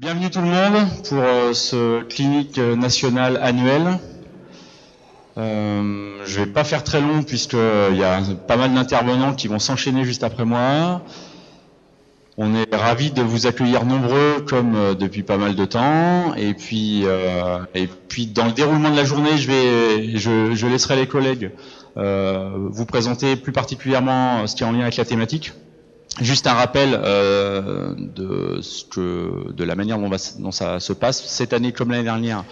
Bienvenue tout le monde pour euh, ce clinique euh, national annuel. Euh, je vais pas faire très long puisqu'il y a pas mal d'intervenants qui vont s'enchaîner juste après moi. On est ravis de vous accueillir nombreux comme euh, depuis pas mal de temps. Et puis, euh, et puis dans le déroulement de la journée, je vais, je, je laisserai les collègues euh, vous présenter plus particulièrement ce qui est en lien avec la thématique. Juste un rappel euh, de ce que, de la manière dont, ça se passe cette année comme l'année dernière.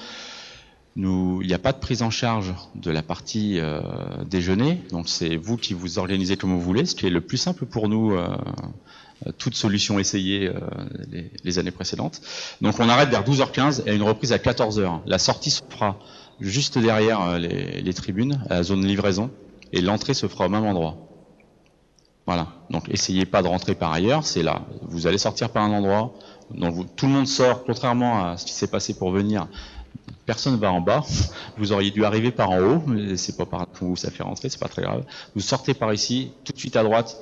Il n'y a pas de prise en charge de la partie euh, déjeuner, donc c'est vous qui vous organisez comme vous voulez, ce qui est le plus simple pour nous. Euh, toute solution essayée euh, les, années précédentes. Donc on arrête vers 12h15 et une reprise à 14h. La sortie se fera juste derrière les, tribunes, la zone livraison, et l'entrée se fera au même endroit. Voilà. Donc essayez pas de rentrer par ailleurs, c'est là. Vous allez sortir par un endroit. Donc vous, tout le monde sort, contrairement à ce qui s'est passé pour venir. Personne va en bas. Vous auriez dû arriver par en haut, mais c'est pas par où ça fait rentrer, c'est pas très grave. Vous sortez par ici, tout de suite à droite,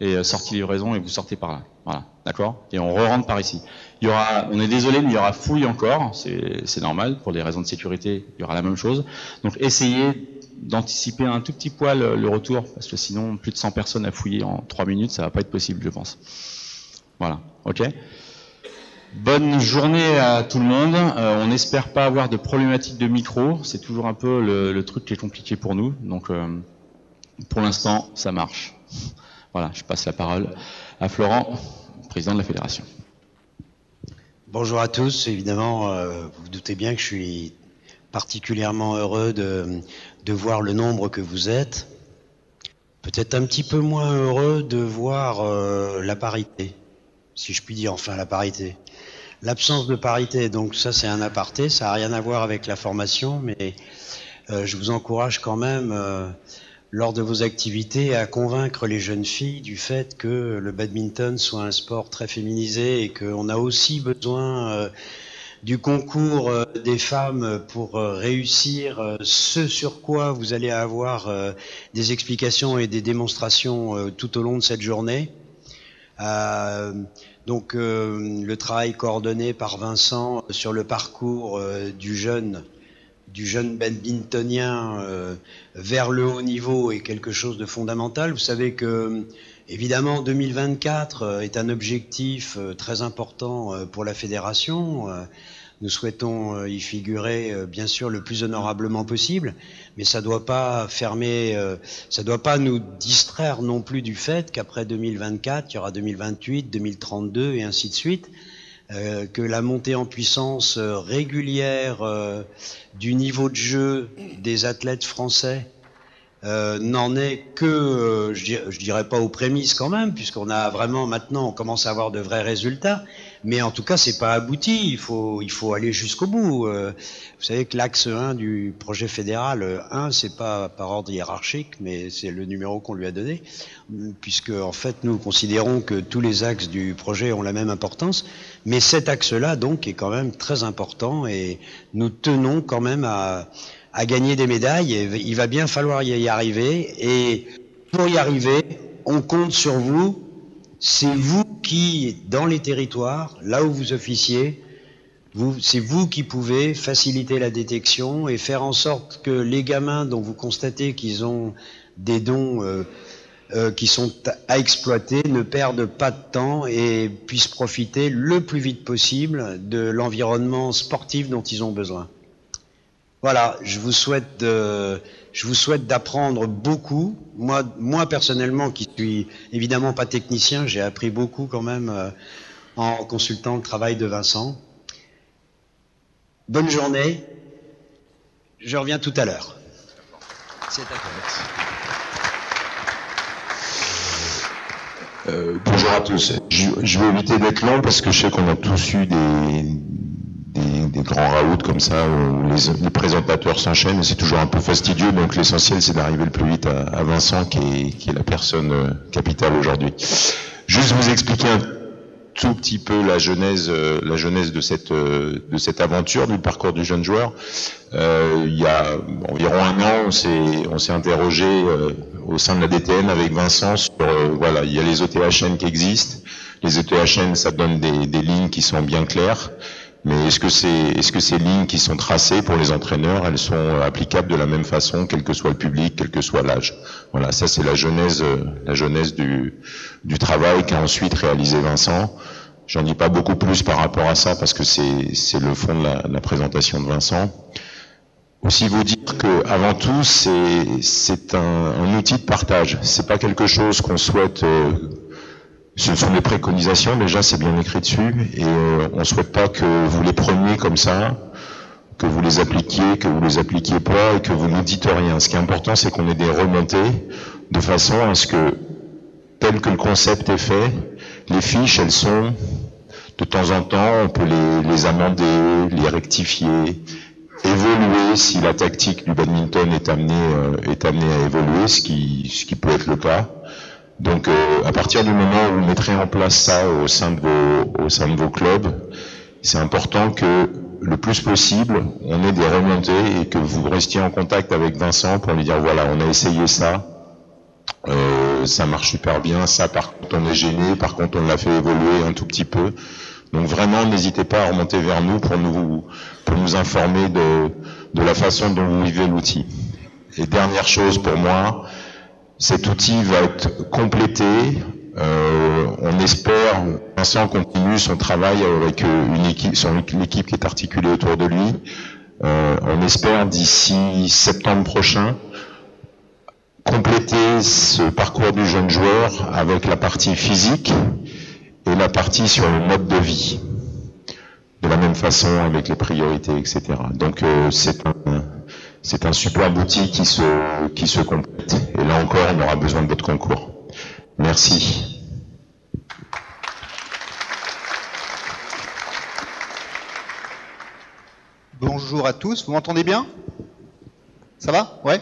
et euh, sortie livraison et vous sortez par là. Voilà, d'accord? Et on re-rentre par ici. Il y aura, on est désolé, mais il y aura fouille encore, c'est normal, pour des raisons de sécurité, il y aura la même chose. Donc essayez d'anticiper un tout petit poil le retour, parce que sinon, plus de 100 personnes à fouiller en 3 minutes, ça va pas être possible, je pense. Voilà, ok Bonne journée à tout le monde. Euh, on n'espère pas avoir de problématiques de micro. C'est toujours un peu le, truc qui est compliqué pour nous. Donc, euh, pour l'instant, ça marche. Voilà, je passe la parole à Florent, président de la fédération. Bonjour à tous. Évidemment, euh, vous, vous doutez bien que je suis particulièrement heureux de, de voir le nombre que vous êtes. Peut-être un petit peu moins heureux de voir euh, la parité, si je puis dire, enfin la parité. L'absence de parité, donc ça c'est un aparté, ça n'a rien à voir avec la formation, mais euh, je vous encourage quand même euh, lors de vos activités à convaincre les jeunes filles du fait que le badminton soit un sport très féminisé et qu'on a aussi besoin du concours euh, des femmes pour euh, réussir ce sur quoi vous allez avoir des explications et des démonstrations tout au long de cette journée. donc le travail coordonné par Vincent sur le parcours du jeune du jeune badmintonien euh, vers le haut niveau est quelque chose de fondamental. Vous savez que, évidemment, 2024 euh, est un objectif euh, très important euh, pour la fédération. Nous souhaitons y figurer, bien sûr, le plus honorablement possible, mais ça ne doit pas fermer, ça doit pas nous distraire non plus du fait qu'après 2024, il y aura 2028, 2032 et ainsi de suite. Que la montée en puissance régulière du niveau de jeu des athlètes français n'en est que, je, dirais, je dirais pas aux prémices quand même, puisqu'on a vraiment maintenant, on commence à avoir de vrais résultats, mais en tout cas, c'est pas abouti. Il faut, il faut aller jusqu'au bout. vous savez que l'axe 1 du projet fédéral, 1, c'est pas par ordre hiérarchique, mais c'est le numéro qu'on lui a donné, puisque en fait, nous considérons que tous les axes du projet ont la même importance. Mais cet axe-là, donc, est quand même très important et nous tenons quand même à, à gagner des médailles. Il va bien falloir y arriver. Et pour y arriver, on compte sur vous. C'est vous qui, dans les territoires, là où vous officiez, c'est vous qui pouvez faciliter la détection et faire en sorte que les gamins dont vous constatez qu'ils ont des dons euh, euh, qui sont à exploiter ne perdent pas de temps et puissent profiter le plus vite possible de l'environnement sportif dont ils ont besoin. Voilà, je vous souhaite de, je vous souhaite d'apprendre beaucoup. Moi, moi personnellement, qui suis évidemment pas technicien, j'ai appris beaucoup quand même euh, en consultant le travail de Vincent. Bonne journée. Je reviens tout à l'heure. C'est à toi. Euh, bonjour à tous. Je, je vais éviter d'être long parce que je sais qu'on a tous eu des, des, grands raouts comme ça où les, les présentateurs s'enchaînent c'est toujours un peu fastidieux. Donc l'essentiel c'est d'arriver le plus vite à, à Vincent qui est, qui est, la personne euh, capitale aujourd'hui. Juste vous expliquer un tout petit peu la genèse, euh, la genèse de cette euh, de cette aventure du parcours du jeune joueur. Euh, il y a environ un an, on s'est on s'est interrogé euh, au sein de la DTN avec Vincent sur voilà, il y a les OTHN qui existent, les ETHN, ça donne des, des lignes qui sont bien claires. Mais est-ce que, c'est, est-ce que ces lignes qui sont tracées pour les entraîneurs, elles sont applicables de la même façon, quel que soit le public, quel que soit l'âge? Voilà, ça c'est la genèse, la genèse du, du travail qu'a ensuite réalisé Vincent. J'en dis pas beaucoup plus par rapport à ça parce que c'est, c'est le fond de la, la, présentation de Vincent. Aussi vous dire que avant tout c'est, c'est un, un, outil de partage. C'est pas quelque chose qu'on souhaite euh, ce sont des préconisations, déjà c'est bien écrit dessus, et euh, on ne souhaite pas que vous les preniez comme ça, que vous les appliquiez, que vous les appliquiez pas, et que vous ne dites rien. Ce qui est important, c'est qu'on ait des remontées, de façon à ce que, tel que le concept est fait, les fiches, elles sont, de temps en temps, on peut les, amender, les rectifier, évoluer si la tactique du badminton est amenée, euh, à évoluer, ce qui peut être le cas. Donc, euh, à partir du moment où vous mettrez en place ça au sein de vos, au sein de vos clubs, c'est important que le plus possible, on ait des remontées et que vous restiez en contact avec Vincent pour lui dire voilà, on a essayé ça, euh, ça marche super bien, ça par contre on est gêné, par contre on l'a fait évoluer un tout petit peu. Donc vraiment, n'hésitez pas à remonter vers nous pour nous, pour nous informer de, de la façon dont vous vivez l'outil. Et dernière chose pour moi, cet outil va être complété. Euh, on espère, Vincent continue son travail avec euh, une équipe, l'équipe qui est articulée autour de lui. Euh, on espère d'ici septembre prochain compléter ce parcours du jeune joueur avec la partie physique et la partie sur le mode de vie. De la même façon avec les priorités, etc. Donc euh, c'est un, c'est un superbe outil qui se, complète. Et là encore, on aura besoin de votre concours. Merci. Bonjour à tous, vous m'entendez bien? Ça va? Ouais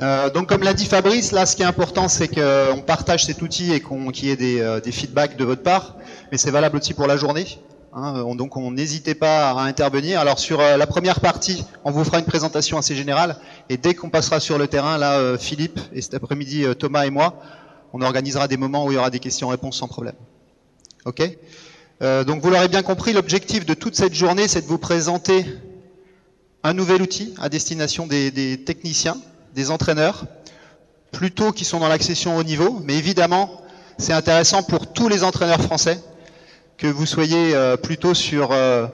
euh, donc comme l'a dit Fabrice, là ce qui est important c'est qu'on partage cet outil et qu'on qu'il y ait euh, des feedbacks de votre part, mais c'est valable aussi pour la journée. Hein, donc on n'hésitait pas à intervenir. Alors sur euh, la première partie, on vous fera une présentation assez générale. Et dès qu'on passera sur le terrain, là, euh, Philippe, et cet après-midi, euh, Thomas et moi, on organisera des moments où il y aura des questions-réponses sans problème. Ok? Donc vous l'aurez bien compris, l'objectif de toute cette journée, c'est de vous présenter un nouvel outil à destination des, des techniciens, des entraîneurs, plutôt qui sont dans l'accession au niveau. Mais évidemment, c'est intéressant pour tous les entraîneurs français que vous soyez euh, plutôt sur euh,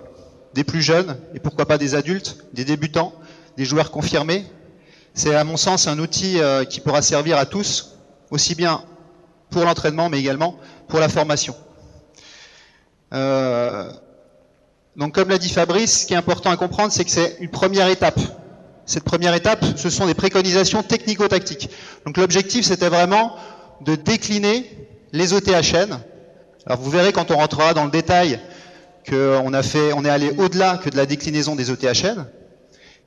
des plus jeunes et pourquoi pas des adultes, des débutants, des joueurs confirmés. C'est à mon sens un outil euh, qui pourra servir à tous, aussi bien pour l'entraînement mais également pour la formation. donc comme l'a dit Fabrice, ce qui est important à comprendre, c'est que c'est une première étape. Cette première étape, ce sont des préconisations technico-tactiques. Donc l'objectif, c'était vraiment de décliner les OTHN, alors vous verrez quand on rentrera dans le détail qu'on a fait, on est allé au-delà que de la déclinaison des ETHN.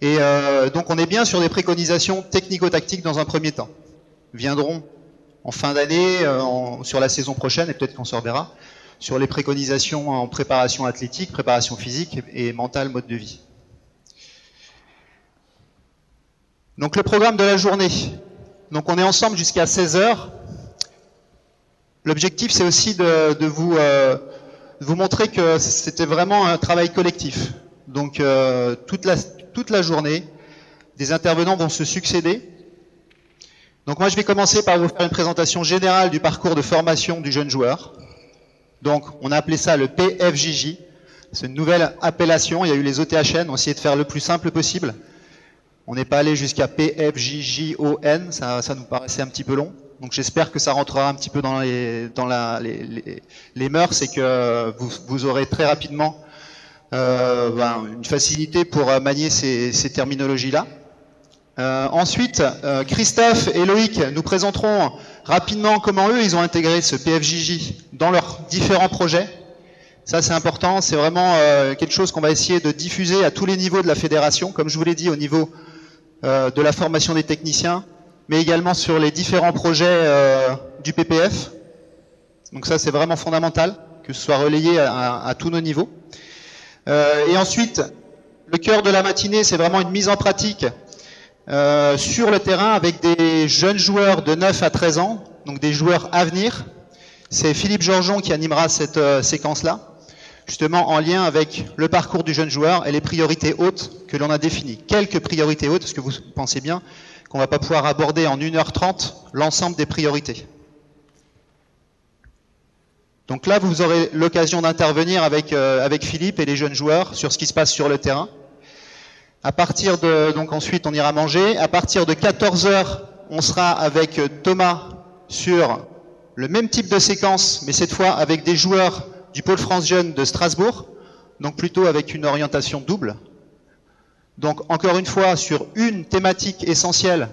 Et euh, donc on est bien sur des préconisations technico-tactiques dans un premier temps. Viendront en fin d'année, euh, sur la saison prochaine, et peut-être qu'on se reverra, sur les préconisations en préparation athlétique, préparation physique et mentale, mode de vie. Donc le programme de la journée. Donc on est ensemble jusqu'à 16 heures. L'objectif, c'est aussi de, de vous, euh, vous montrer que c'était vraiment un travail collectif. Donc euh, toute, la, toute la journée, des intervenants vont se succéder. Donc moi, je vais commencer par vous faire une présentation générale du parcours de formation du jeune joueur. Donc on a appelé ça le PFJJ. C'est une nouvelle appellation. Il y a eu les OTHN. On a essayé de faire le plus simple possible. On n'est pas allé jusqu'à PFJJON. Ça, ça nous paraissait un petit peu long. Donc j'espère que ça rentrera un petit peu dans les, dans la, les, les, les mœurs et que vous, vous aurez très rapidement euh, ben, une facilité pour manier ces, ces terminologies-là. Euh, ensuite, euh, Christophe et Loïc nous présenteront rapidement comment eux, ils ont intégré ce PFJJ dans leurs différents projets. Ça, c'est important. C'est vraiment euh, quelque chose qu'on va essayer de diffuser à tous les niveaux de la fédération. Comme je vous l'ai dit, au niveau euh, de la formation des techniciens, mais également sur les différents projets euh, du PPF. Donc ça, c'est vraiment fondamental que ce soit relayé à, tous nos niveaux. Euh, et ensuite, le cœur de la matinée, c'est vraiment une mise en pratique euh, sur le terrain avec des jeunes joueurs de 9 à 13 ans, donc des joueurs à venir. C'est Philippe Georgeon qui animera cette séquence-là, justement en lien avec le parcours du jeune joueur et les priorités hautes que l'on a définies. Quelques priorités hautes, parce que vous pensez bien qu'on va pas pouvoir aborder en 1h30 l'ensemble des priorités. Donc là, vous aurez l'occasion d'intervenir avec, euh, avec Philippe et les jeunes joueurs sur ce qui se passe sur le terrain. À partir de, donc ensuite, on ira manger. À partir de 14 heures, on sera avec Thomas sur le même type de séquence, mais cette fois avec des joueurs du Pôle France Jeune de Strasbourg, donc plutôt avec une orientation double. Donc encore une fois, sur une thématique essentielle,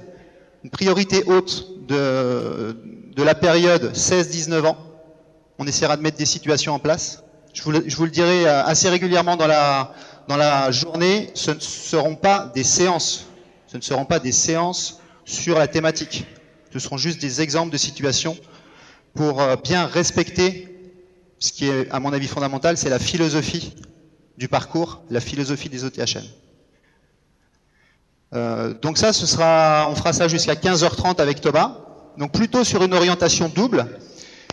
une priorité haute de, la période 16-19 ans, on essaiera de mettre des situations en place. Je vous, le, dirai euh, assez régulièrement dans la, dans la journée, ce ne seront pas des séances. Ce ne seront pas des séances sur la thématique. Ce seront juste des exemples de situations pour euh, bien respecter ce qui est, à mon avis, fondamental, c'est la philosophie du parcours, la philosophie des OTHN. Euh, donc ça, ce sera, on fera ça jusqu'à 15h30 avec Thomas. Donc plutôt sur une orientation double.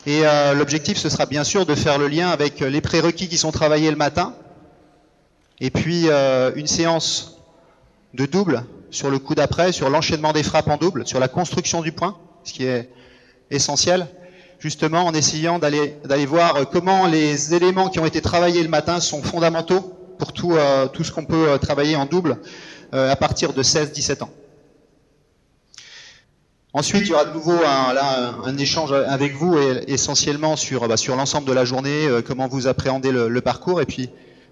Et euh, l'objectif, ce sera bien sûr de faire le lien avec les prérequis qui sont travaillés le matin. Et puis euh, une séance de double sur le coup d'après, sur l'enchaînement des frappes en double, sur la construction du point, ce qui est essentiel justement en essayant d'aller voir comment les éléments qui ont été travaillés le matin sont fondamentaux pour tout, euh, tout ce qu'on peut euh, travailler en double euh, à partir de 16-17 ans. Ensuite, il y aura de nouveau un, échange avec vous essentiellement sur, bah, sur l'ensemble de la journée, euh, comment vous appréhendez le, parcours, et puis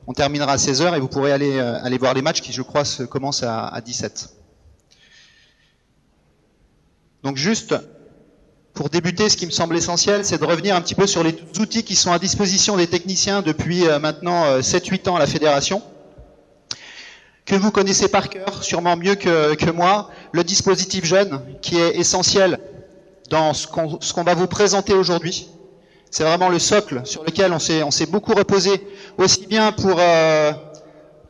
on terminera à 16h et vous pourrez aller, euh, aller voir les matchs qui, je crois, commencent à, à 17. Donc juste pour débuter, ce qui me semble essentiel, c'est de revenir un petit peu sur les outils qui sont à disposition des techniciens depuis euh, maintenant 7-8 ans à la fédération, que vous connaissez par cœur, sûrement mieux que, moi, le dispositif jeune, qui est essentiel dans ce qu'on qu va vous présenter aujourd'hui. C'est vraiment le socle sur lequel on s'est beaucoup reposé, aussi bien pour, euh,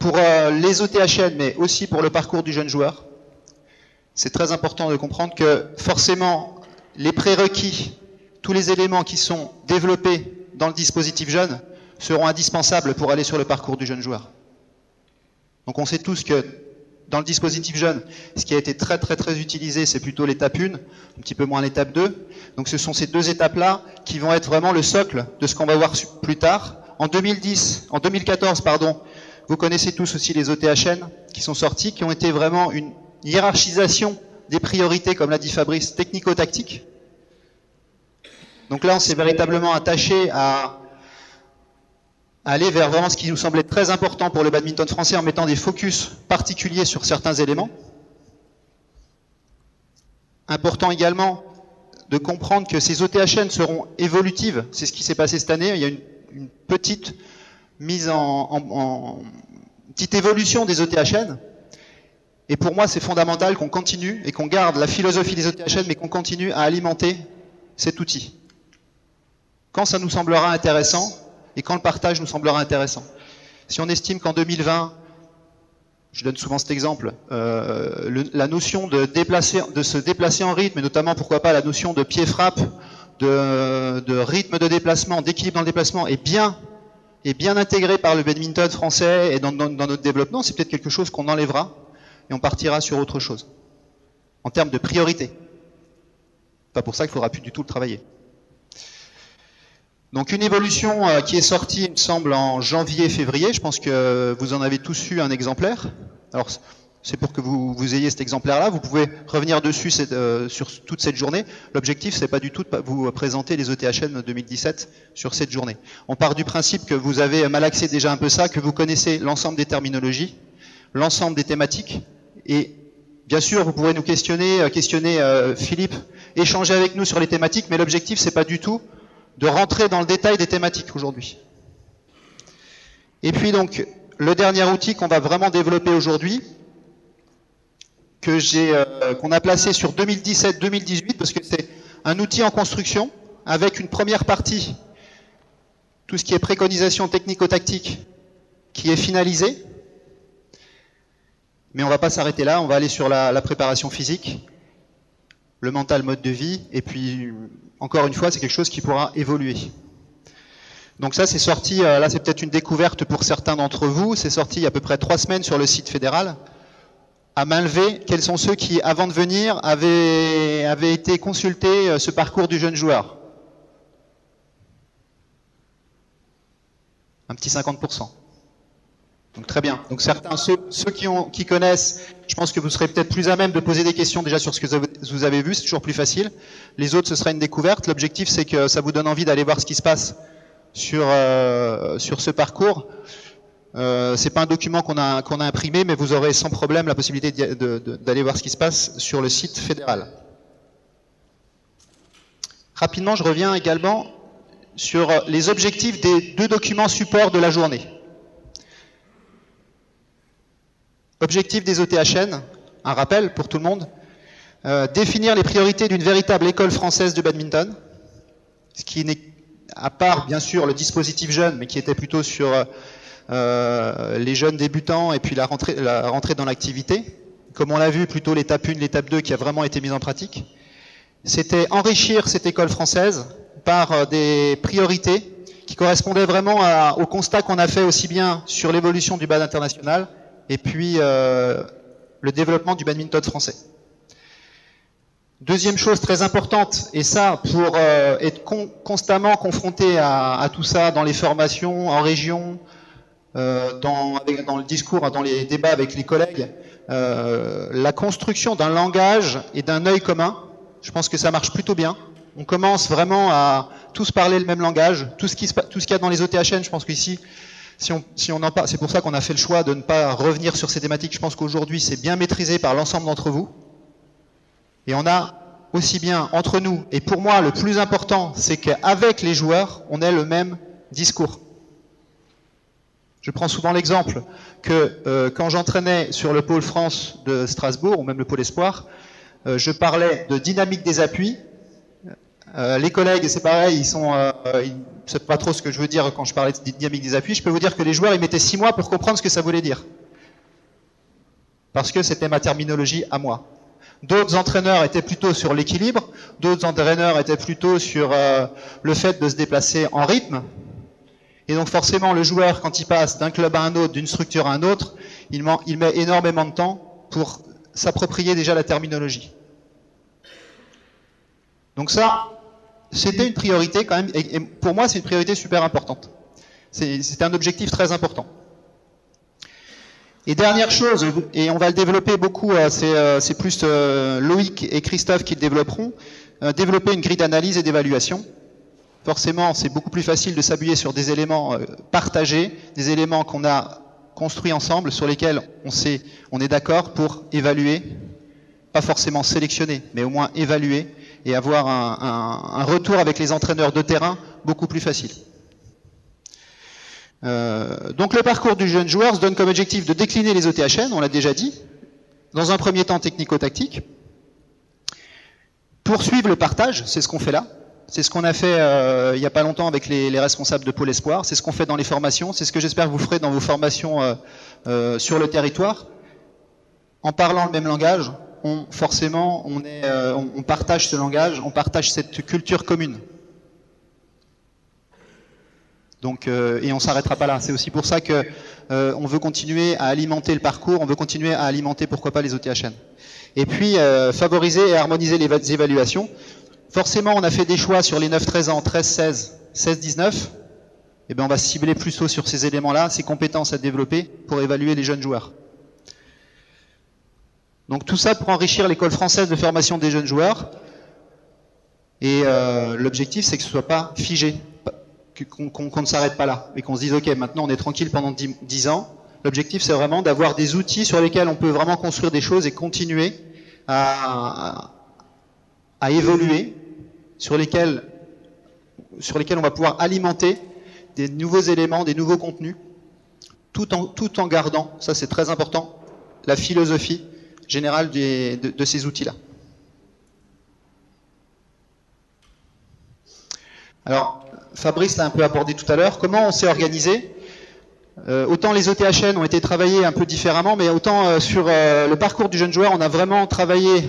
euh, les OTHN, mais aussi pour le parcours du jeune joueur. C'est très important de comprendre que forcément, les prérequis, tous les éléments qui sont développés dans le dispositif jeune seront indispensables pour aller sur le parcours du jeune joueur. Donc on sait tous que dans le dispositif jeune, ce qui a été très très très utilisé, c'est plutôt l'étape 1, un petit peu moins l'étape 2. Donc ce sont ces deux étapes-là qui vont être vraiment le socle de ce qu'on va voir plus tard. En 2010, en 2014, pardon, vous connaissez tous aussi les OTHN qui sont sortis, qui ont été vraiment une hiérarchisation des priorités, comme l'a dit Fabrice, technico-tactiques. Donc là, on s'est véritablement attaché à, aller vers vraiment ce qui nous semblait très important pour le badminton français en mettant des focus particuliers sur certains éléments. Important également de comprendre que ces OTHN seront évolutives. C'est ce qui s'est passé cette année. Il y a une, petite mise en, en, en, petite évolution des OTHN. Et pour moi, c'est fondamental qu'on continue et qu'on garde la philosophie des OTHN, mais qu'on continue à alimenter cet outil. Quand ça nous semblera intéressant et quand le partage nous semblera intéressant. Si on estime qu'en 2020, je donne souvent cet exemple, euh, le, la notion de, déplacer, de se déplacer en rythme, et notamment pourquoi pas la notion de pied-frappe, de, de, rythme de déplacement, d'équilibre dans le déplacement, est bien, est bien intégrée par le badminton français et dans, dans, dans notre développement, c'est peut-être quelque chose qu'on enlèvera et on partira sur autre chose. En termes de priorité. Pas pour ça qu'il faudra plus du tout le travailler. Donc une évolution euh, qui est sortie, me semble, en janvier-février. Je pense que vous en avez tous eu un exemplaire. Alors c'est pour que vous, ayez cet exemplaire-là. Vous pouvez revenir dessus euh, sur toute cette journée. L'objectif, c'est pas du tout de vous présenter les ETHN 2017 sur cette journée. On part du principe que vous avez malaxé déjà un peu ça, que vous connaissez l'ensemble des terminologies, l'ensemble des thématiques, et bien sûr, vous pourrez nous questionner, euh, questionner euh, Philippe, échanger avec nous sur les thématiques, mais l'objectif, c'est pas du tout de rentrer dans le détail des thématiques aujourd'hui. Et puis donc, le dernier outil qu'on va vraiment développer aujourd'hui, que j'ai, euh, qu'on a placé sur 2017-2018, parce que c'est un outil en construction, avec une première partie, tout ce qui est préconisation technico-tactique, qui est finalisée, mais on va pas s'arrêter là, on va aller sur la, la, préparation physique. Le mental mode de vie, et puis encore une fois, c'est quelque chose qui pourra évoluer. Donc ça, c'est sorti, euh, là c'est peut-être une découverte pour certains d'entre vous, c'est sorti il y a à peu près trois semaines sur le site fédéral. À main levée, quels sont ceux qui, avant de venir, avaient, été consultés euh, ce parcours du jeune joueur? Un petit 50%. Donc très bien. Donc certains, ceux, qui, ont, qui connaissent, je pense que vous serez peut-être plus à même de poser des questions déjà sur ce que vous avez vu, c'est toujours plus facile. Les autres, ce sera une découverte. L'objectif, c'est que ça vous donne envie d'aller voir ce qui se passe sur, euh, sur ce parcours. Euh, c'est pas un document qu'on a, a imprimé, mais vous aurez sans problème la possibilité d'aller voir ce qui se passe sur le site fédéral. Rapidement, je reviens également sur les objectifs des deux documents support de la journée. Objectif des OTHN, un rappel pour tout le monde, euh, définir les priorités d'une véritable école française de badminton, ce qui n'est, à part bien sûr le dispositif jeune, mais qui était plutôt sur euh, les jeunes débutants et puis la rentrée, dans l'activité, comme on l'a vu plutôt l'étape 1, l'étape 2 qui a vraiment été mise en pratique. C'était enrichir cette école française par euh, des priorités qui correspondaient vraiment au constat qu'on a fait aussi bien sur l'évolution du bad international et puis euh, le développement du badminton français. Deuxième chose très importante, et ça pour euh, être constamment confronté à, tout ça dans les formations, en région, euh, dans, dans, le discours, dans les débats avec les collègues, la construction d'un langage et d'un œil commun, je pense que ça marche plutôt bien. On commence vraiment à tous parler le même langage. Tout ce qu'il y a dans les OTHN, je pense qu'ici, si on, si on en parle, c'est pour ça qu'on a fait le choix de ne pas revenir sur ces thématiques. Je pense qu'aujourd'hui, c'est bien maîtrisé par l'ensemble d'entre vous. Et on a aussi bien entre nous, et pour moi, le plus important, c'est qu'avec les joueurs, on ait le même discours. Je prends souvent l'exemple que euh, quand j'entraînais sur le pôle France de Strasbourg, ou même le pôle Espoir, euh, je parlais de dynamique des appuis. Euh, les collègues, c'est pareil, ils sont, ils c'est pas trop ce que je veux dire quand je parlais de dynamique des appuis, je peux vous dire que les joueurs, ils mettaient six mois pour comprendre ce que ça voulait dire. Parce que c'était ma terminologie à moi. D'autres entraîneurs étaient plutôt sur l'équilibre, d'autres entraîneurs étaient plutôt sur euh, le fait de se déplacer en rythme. Et donc forcément, le joueur, quand il passe d'un club à un autre, d'une structure à un autre, il, il met énormément de temps pour s'approprier déjà la terminologie. Donc ça, c'était une priorité quand même, et, pour moi c'est une priorité super importante. C'est un objectif très important. Et dernière chose, et on va le développer beaucoup, euh, euh, c'est plus euh, Loïc et Christophe qui le développeront, développer une grille d'analyse et d'évaluation. Forcément, c'est beaucoup plus facile de s'appuyer sur des éléments partagés, des éléments qu'on a construits ensemble, sur lesquels on, sait, on est d'accord pour évaluer, pas forcément sélectionner, mais au moins évaluer et avoir un, retour avec les entraîneurs de terrain beaucoup plus facile. Euh, donc le parcours du jeune joueur se donne comme objectif de décliner les OTHN, on l'a déjà dit, dans un premier temps technico-tactique, poursuivre le partage, c'est ce qu'on fait là, c'est ce qu'on a fait euh, il n'y a pas longtemps avec les, responsables de Pôle Espoir, c'est ce qu'on fait dans les formations, c'est ce que j'espère que vous ferez dans vos formations euh, sur le territoire, en parlant le même langage, forcément, on, partage ce langage, on partage cette culture commune. Donc, euh, et on s'arrêtera pas là. C'est aussi pour ça que euh, on veut continuer à alimenter le parcours, on veut continuer à alimenter, pourquoi pas, les OTHN. Et puis, favoriser et harmoniser les évaluations. Forcément, on a fait des choix sur les 9-13 ans, 13-16, 16-19. Eh bien, on va cibler plus tôt sur ces éléments-là, ces compétences à développer pour évaluer les jeunes joueurs. Donc tout ça pour enrichir l'école française de formation des jeunes joueurs. Et euh, l'objectif, c'est que ce soit pas figé, qu'on ne s'arrête pas là, et qu'on se dise, ok, maintenant on est tranquille pendant 10 ans. L'objectif, c'est vraiment d'avoir des outils sur lesquels on peut vraiment construire des choses et continuer à, évoluer, sur lesquels, sur lesquels on va pouvoir alimenter des nouveaux éléments, des nouveaux contenus, tout en, tout en gardant, ça c'est très important, la philosophie général de, ces outils-là. Alors, Fabrice l'a un peu abordé tout à l'heure. Comment on s'est organisé euh, Autant les OTHN ont été travaillés un peu différemment, mais autant euh, sur euh, le parcours du jeune joueur, on a vraiment travaillé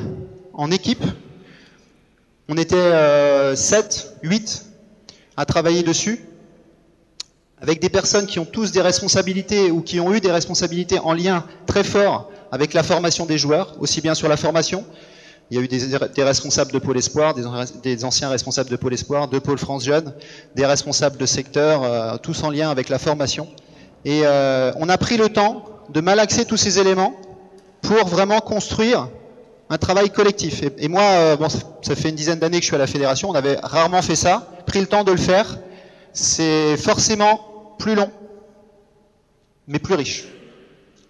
en équipe. On était euh, 7, 8 à travailler dessus, avec des personnes qui ont tous des responsabilités ou qui ont eu des responsabilités en lien très fort avec la formation des joueurs, aussi bien sur la formation. Il y a eu des, responsables de Pôle Espoir, des, anciens responsables de Pôle Espoir, de Pôle France Jeune, des responsables de secteur, euh, tous en lien avec la formation. Et euh, on a pris le temps de malaxer tous ces éléments pour vraiment construire un travail collectif. Et, et moi, euh, bon, ça fait une dizaine d'années que je suis à la fédération, on avait rarement fait ça, pris le temps de le faire. C'est forcément plus long, mais plus riche.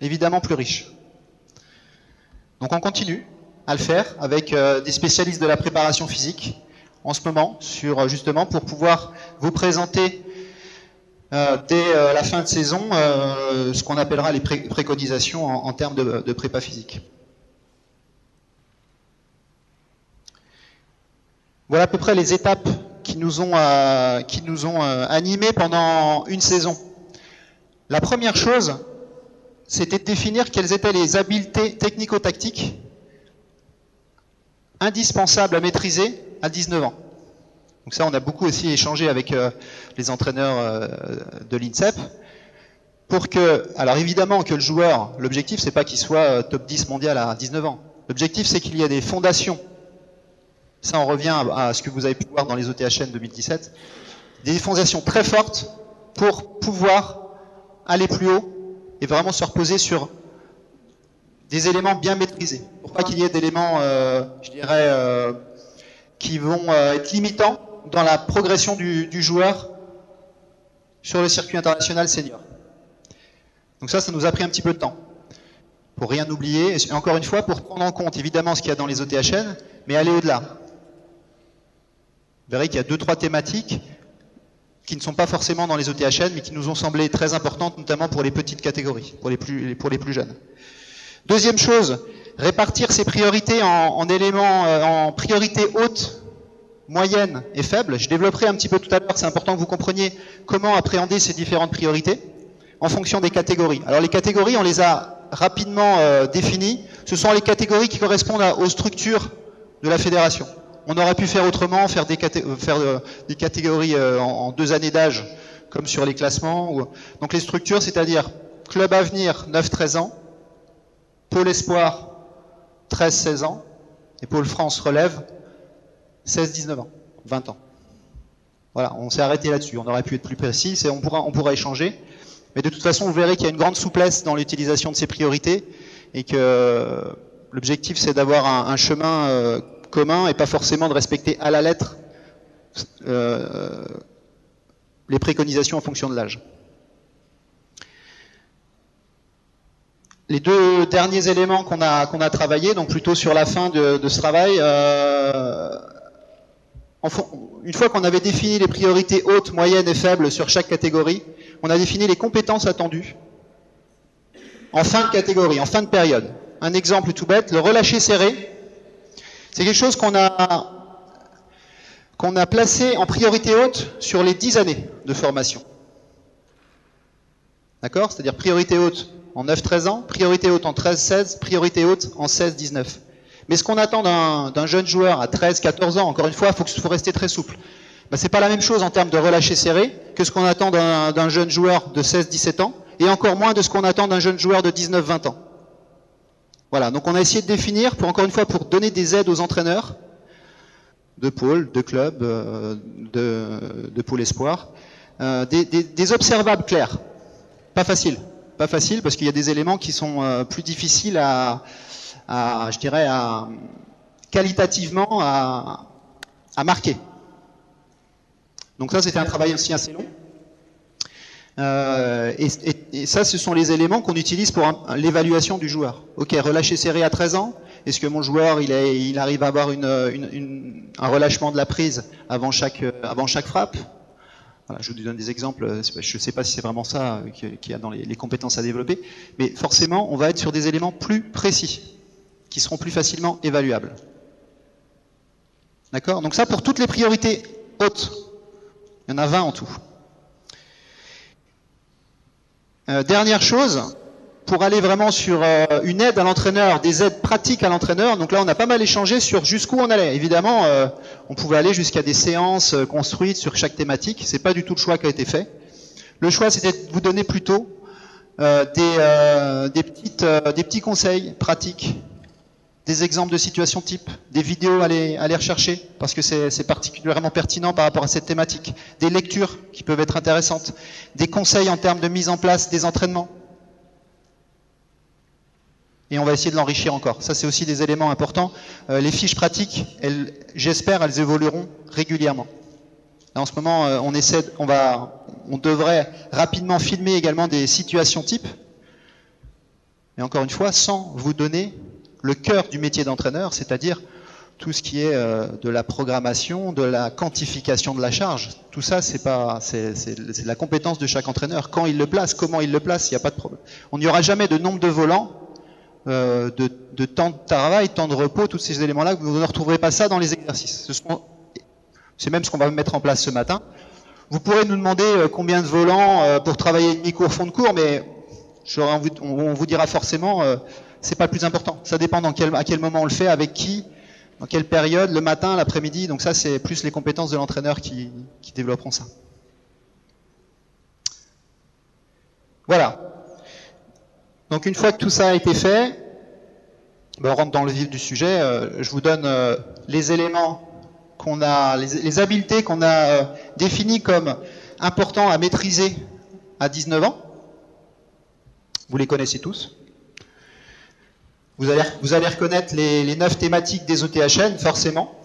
Évidemment plus riche. Donc on continue à le faire avec euh, des spécialistes de la préparation physique en ce moment, sur justement pour pouvoir vous présenter euh, dès euh, la fin de saison euh, ce qu'on appellera les pré préconisations en, termes de, prépa physique. Voilà à peu près les étapes qui nous ont, euh, qui nous ont animés pendant une saison. La première chose, c'était de définir quelles étaient les habiletés technico-tactiques indispensables à maîtriser à 19 ans. Donc ça, on a beaucoup aussi échangé avec euh, les entraîneurs euh, de l'INSEP pour que, alors évidemment que le joueur, l'objectif c'est pas qu'il soit euh, top 10 mondial à 19 ans. L'objectif c'est qu'il y ait des fondations. Ça, on revient à ce que vous avez pu voir dans les OTHN 2017. Des fondations très fortes pour pouvoir aller plus haut et vraiment se reposer sur des éléments bien maîtrisés. Pour pas qu'il y ait d'éléments, euh, je dirais, euh, qui vont euh, être limitants dans la progression du, joueur sur le circuit international senior. Donc ça, ça nous a pris un petit peu de temps. Pour rien oublier, et encore une fois, pour prendre en compte évidemment ce qu'il y a dans les OTHN, mais aller au-delà. Vous verrez qu'il y a deux, trois thématiques qui ne sont pas forcément dans les OTHN, mais qui nous ont semblé très importantes, notamment pour les petites catégories, pour les plus, pour les plus jeunes. Deuxième chose, répartir ses priorités en, en éléments, euh, en priorités hautes, moyennes et faibles. Je développerai un petit peu tout à l'heure, c'est important que vous compreniez comment appréhender ces différentes priorités en fonction des catégories. Alors les catégories, on les a rapidement euh, définies. Ce sont les catégories qui correspondent à, aux structures de la fédération. On aurait pu faire autrement, faire des, caté faire, euh, des catégories euh, en, en, deux années d'âge, comme sur les classements. Donc les structures, c'est-à-dire Club Avenir, 9-13 ans, Pôle Espoir, 13-16 ans, et Pôle France Relève, 16-19 ans, 20 ans. Voilà, on s'est arrêté là-dessus. On aurait pu être plus précis, on pourra, on pourra échanger. Mais de toute façon, vous verrez qu'il y a une grande souplesse dans l'utilisation de ces priorités et que l'objectif, c'est d'avoir un, un, chemin euh, commun et pas forcément de respecter à la lettre euh, les préconisations en fonction de l'âge. Les deux derniers éléments qu'on a, qu'on a travaillé, donc plutôt sur la fin de, ce travail, euh, une fois qu'on avait défini les priorités hautes, moyennes et faibles sur chaque catégorie, on a défini les compétences attendues en fin de catégorie, en fin de période. Un exemple tout bête, le relâché serré, c'est quelque chose qu'on a, qu'on a placé en priorité haute sur les 10 années de formation. D'accord? C'est-à-dire priorité haute en 9-13 ans, priorité haute en 13-16, priorité haute en 16-19. Mais ce qu'on attend d'un jeune joueur à 13-14 ans, encore une fois, il faut, faut, rester très souple. Ben, c'est pas la même chose en termes de relâché serré que ce qu'on attend d'un jeune joueur de 16-17 ans, et encore moins de ce qu'on attend d'un jeune joueur de 19-20 ans. Voilà, donc on a essayé de définir, pour encore une fois, pour donner des aides aux entraîneurs de pôle, de club, euh, de, de pôle espoir, euh, des, des, des, observables clairs. Pas facile, pas facile parce qu'il y a des éléments qui sont euh, plus difficiles à, je dirais, à, qualitativement à, marquer. Donc ça, c'était un travail aussi assez long. Euh, et, ça, ce sont les éléments qu'on utilise pour l'évaluation du joueur. Ok, relâché serré à 13 ans. Est-ce que mon joueur, il, arrive à avoir une, un relâchement de la prise avant chaque, avant chaque frappe? Voilà, Je vous donne des exemples. Je ne sais pas si c'est vraiment ça qu'il y a dans les, les, compétences à développer, mais forcément, on va être sur des éléments plus précis, qui seront plus facilement évaluables. D'accord? Donc ça, pour toutes les priorités hautes, il y en a 20 en tout. Euh, dernière chose, pour aller vraiment sur euh, une aide à l'entraîneur, des aides pratiques à l'entraîneur. Donc là, on a pas mal échangé sur jusqu'où on allait. Évidemment, euh, on pouvait aller jusqu'à des séances euh, construites sur chaque thématique. C'est pas du tout le choix qui a été fait. Le choix, c'était de vous donner plutôt des, petits conseils pratiques, des exemples de situations type, des vidéos à aller, à rechercher, parce que c'est particulièrement pertinent par rapport à cette thématique, des lectures qui peuvent être intéressantes, des conseils en termes de mise en place des entraînements, et on va essayer de l'enrichir encore. Ça, c'est aussi des éléments importants. Euh, les fiches pratiques, j'espère, elles évolueront régulièrement. en ce moment, euh, on essaie, on va, on devrait rapidement filmer également des situations types. Mais encore une fois, sans vous donner le cœur du métier d'entraîneur, c'est-à-dire tout ce qui est euh, de la programmation, de la quantification de la charge. Tout ça, c'est pas, c'est la compétence de chaque entraîneur. Quand il le place, comment il le place, il n'y a pas de problème. On n'y aura jamais de nombre de volants euh, de, temps de travail, temps de repos, tous ces éléments-là, vous ne retrouverez pas ça dans les exercices. C'est même ce qu'on va mettre en place ce matin. Vous pourrez nous demander euh, combien de volants euh, pour travailler demi-cours, fond de cours, mais on vous dira forcément, c'est pas le plus important. Ça dépend dans quel, à quel moment on le fait, avec qui, dans quelle période, le matin, l'après-midi. Donc ça, c'est plus les compétences de l'entraîneur qui, qui développeront ça. Voilà. Donc une fois que tout ça a été fait, ben, on rentre dans le vif du sujet. Euh, je vous donne euh, les éléments qu'on a, les, habiletés qu'on a euh, définies comme importants à maîtriser à 19 ans. Vous les connaissez tous. Vous allez, reconnaître les, les 9 thématiques des OTHN, forcément.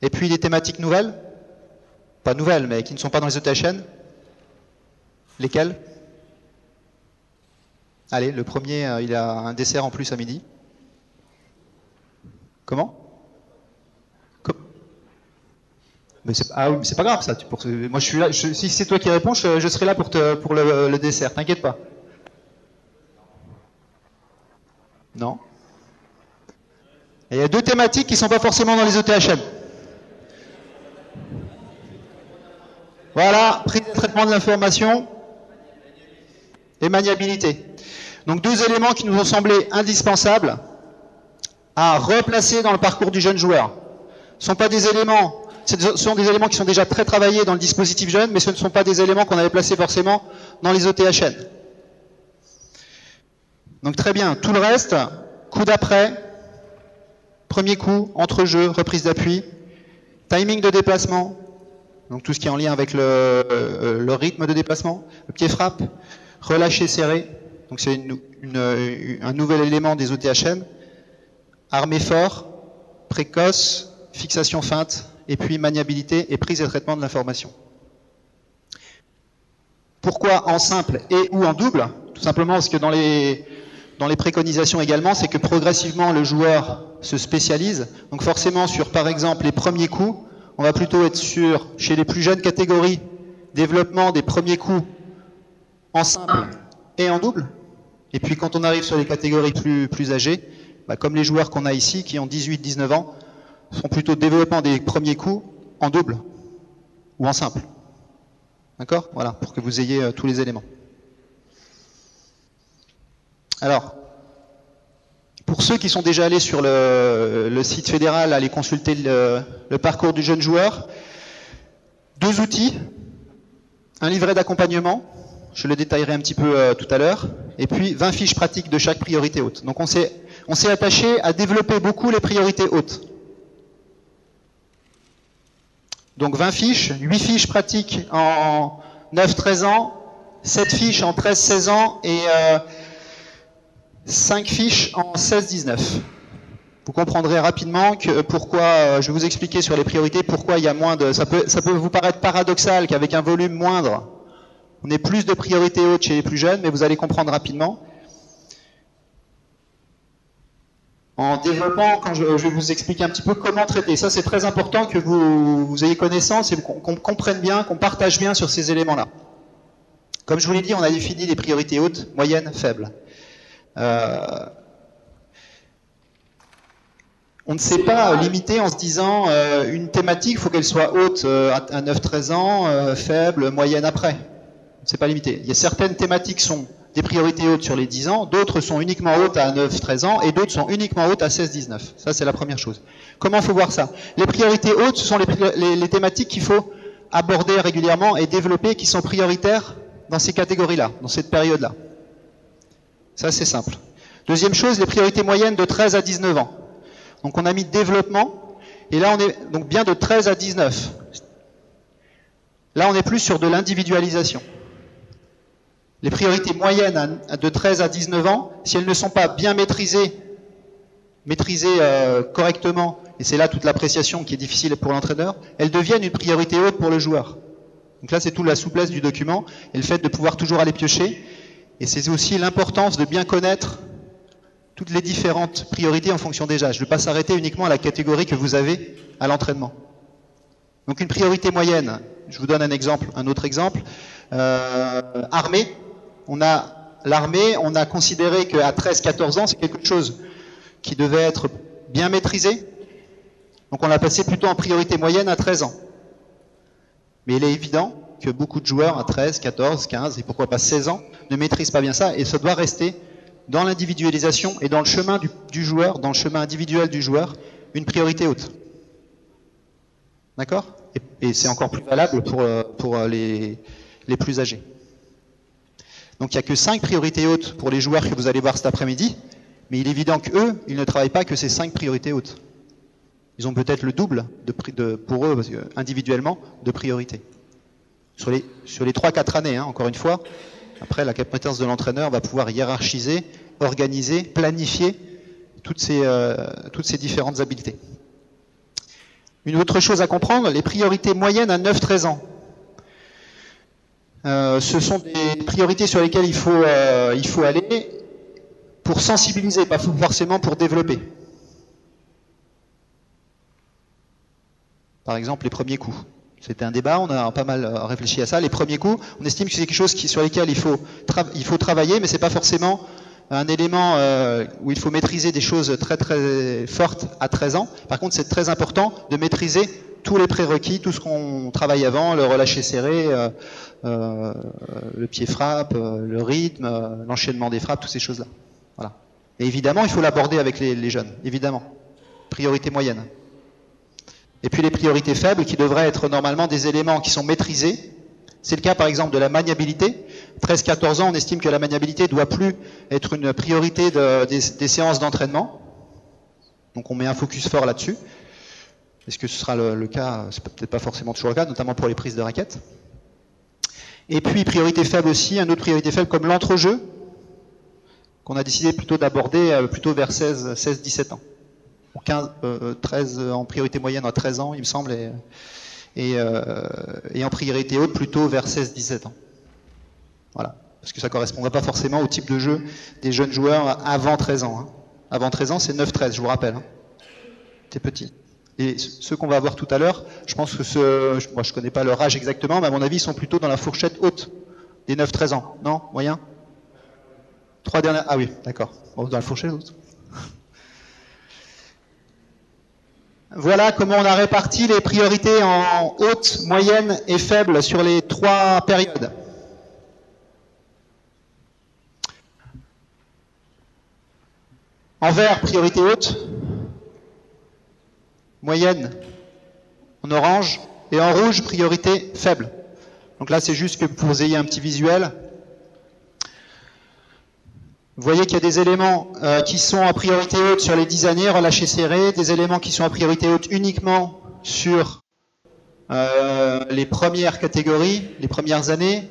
Et puis les thématiques nouvelles, pas nouvelles, mais qui ne sont pas dans les OTHN. Lesquelles? Allez, le premier, euh, il a un dessert en plus à midi. Comment? Mais Ah oui, c'est pas grave ça. Pour, moi, je suis là. si c'est toi qui réponds, je, serai là pour, le, dessert. T'inquiète pas. Non? il y a deux thématiques qui sont pas forcément dans les ETHM. Voilà, prise de traitement de l'information et maniabilité. Donc deux éléments qui nous ont semblé indispensables à replacer dans le parcours du jeune joueur. Ce sont pas des éléments, ce sont des éléments qui sont déjà très travaillés dans le dispositif jeune, mais ce ne sont pas des éléments qu'on avait placés forcément dans les OTHN. Donc très bien, tout le reste, coup d'après, premier coup, entre-jeu, reprise d'appui, timing de déplacement, donc tout ce qui est en lien avec le, euh, rythme de déplacement, le pied frappe, relâché serré, donc c'est un nouvel élément des OTHN. Armé fort, précoce, fixation feinte, et puis maniabilité et prise et traitement de l'information. Pourquoi en simple et ou en double? Tout simplement parce que dans les, dans les préconisations également, c'est que progressivement le joueur se spécialise. Donc forcément sur par exemple les premiers coups, on va plutôt être sur, chez les plus jeunes catégories, développement des premiers coups en simple et en double. Et puis quand on arrive sur les catégories plus, plus âgées, bah, comme les joueurs qu'on a ici, qui ont 18-19 ans, sont plutôt développant des premiers coups en double ou en simple. D'accord? Voilà, pour que vous ayez euh, tous les éléments. Alors, pour ceux qui sont déjà allés sur le, site fédéral, aller consulter le parcours du jeune joueur, deux outils, un livret d'accompagnement, je le détaillerai un petit peu euh, tout à l'heure. Et puis 20 fiches pratiques de chaque priorité haute. Donc on s'est on s'est attaché à développer beaucoup les priorités hautes. Donc 20 fiches, 8 fiches pratiques en 9-13 ans, 7 fiches en 13-16 ans et euh, 5 fiches en 16-19. Vous comprendrez rapidement que pourquoi, euh, je vais vous expliquer sur les priorités pourquoi il y a moins de. Ça peut, ça peut vous paraître paradoxal qu'avec un volume moindre, on est plus de priorité haute chez les plus jeunes, mais vous allez comprendre rapidement. En développant, quand je, vais vous expliquer un petit peu comment traiter. Ça, c'est très important que vous, ayez connaissance et qu'on comprenne bien, qu'on partage bien sur ces éléments-là. Comme je vous l'ai dit, on a défini des priorités hautes, moyennes, faibles. Euh, on ne sait pas limiter en se disant euh, une thématique, il faut qu'elle soit haute euh, à 9-13 ans, faible, moyenne après c'est pas limité. Il y a certaines thématiques sont des priorités hautes sur les 10 ans, d'autres sont uniquement hautes à 9-13 ans, et d'autres sont uniquement hautes à 16-19. Ça, c'est la première chose. Comment faut voir ça? Les priorités hautes, ce sont les, thématiques qu'il faut aborder régulièrement et développer, qui sont prioritaires dans ces catégories-là, dans cette période-là. Ça, c'est simple. Deuxième chose, les priorités moyennes de 13 à 19 ans. Donc, on a mis développement, et là, on est donc bien de 13 à 19. Là, on est plus sur de l'individualisation. Les priorités moyennes de 13 à 19 ans, si elles ne sont pas bien maîtrisées, maîtrisées euh, correctement, et c'est là toute l'appréciation qui est difficile pour l'entraîneur, elles deviennent une priorité haute pour le joueur. Donc là, c'est toute la souplesse du document et le fait de pouvoir toujours aller piocher. Et c'est aussi l'importance de bien connaître toutes les différentes priorités en fonction des âges, de ne pas s'arrêter uniquement à la catégorie que vous avez à l'entraînement. Donc une priorité moyenne, je vous donne un exemple, un autre exemple. Euh, armée, on a l'armée, on a considéré qu'à 13-14 ans, c'est quelque chose qui devait être bien maîtrisé. Donc on l'a passé plutôt en priorité moyenne à 13 ans. Mais il est évident que beaucoup de joueurs à 13, 14, 15 et pourquoi pas 16 ans ne maîtrisent pas bien ça et ça doit rester dans l'individualisation et dans le chemin du, joueur, dans le chemin individuel du joueur, une priorité haute. D'accord? Et, c'est encore plus valable pour, euh, euh, les plus âgés. Donc il n'y a que 5 priorités hautes pour les joueurs que vous allez voir cet après-midi, mais il est évident qu'eux, ils ne travaillent pas que ces 5 priorités hautes. Ils ont peut-être le double pour eux, individuellement, de priorités. Sur les, sur les 3-4 années, hein, encore une fois, après la compétence de l'entraîneur va pouvoir hiérarchiser, organiser, planifier toutes euh, toutes ces différentes habiletés. Une autre chose à comprendre, les priorités moyennes à 9-13 ans. Euh, ce sont des priorités sur lesquelles il faut, euh, il faut aller pour sensibiliser, pas forcément pour développer. Par exemple, les premiers coups. C'était un débat, on a pas mal euh, réfléchi à ça. Les premiers coups, on estime que c'est quelque chose sur lesquels il faut, il faut travailler, mais c'est pas forcément un élément où il faut maîtriser des choses très très fortes à 13 ans. Par contre, c'est très important de maîtriser tous les prérequis, tout ce qu'on travaille avant, le relâché serré, euh, euh, le pied frappe, euh, le rythme, l'enchaînement des frappes, toutes ces choses-là. Voilà. Et évidemment, il faut l'aborder avec les, jeunes, évidemment. Priorité moyenne. Et puis les priorités faibles qui devraient être normalement des éléments qui sont maîtrisés. C'est le cas par exemple de la maniabilité. 13-14 ans, on estime que la maniabilité doit plus être une priorité de- des, des séances d'entraînement. Donc on met un focus fort là-dessus. Est-ce que ce sera le, le cas? C'est peut-être pas forcément toujours le cas, notamment pour les prises de raquettes. Et puis priorité faible aussi, un autre priorité faible comme l'entrejeu, qu'on a décidé plutôt d'aborder euh, plutôt vers 16, 16-17 ans. Ou 15, euh, 13 en priorité moyenne à 13 ans, il me semble, et, euh, en priorité haute plutôt vers 16-17 ans. Voilà. Parce que ça ne correspondrait pas forcément au type de jeu des jeunes joueurs avant 13 ans. hein. Avant 13 ans, c'est 9-13, je vous rappelle. Hein. T'es petit. Et ce- ceux qu'on va voir tout à l'heure, je pense que ce, moi je connais pas leur âge exactement, mais à mon avis, ils sont plutôt dans la fourchette haute des 9-13 ans. Non? Moyen? Trois dernières. Ah oui, d'accord. Dans la fourchette haute. Voilà comment on a réparti les priorités en haute, moyenne et faible sur les trois périodes. En vert, priorité haute, moyenne en orange et en rouge, priorité faible. Donc là, c'est juste que pour vous ayez un petit visuel. Vous voyez qu'il y a des éléments euh, qui sont à priorité haute sur les 10 années, relâchés serrés, des éléments qui sont à priorité haute uniquement sur euh, les premières catégories, les premières années,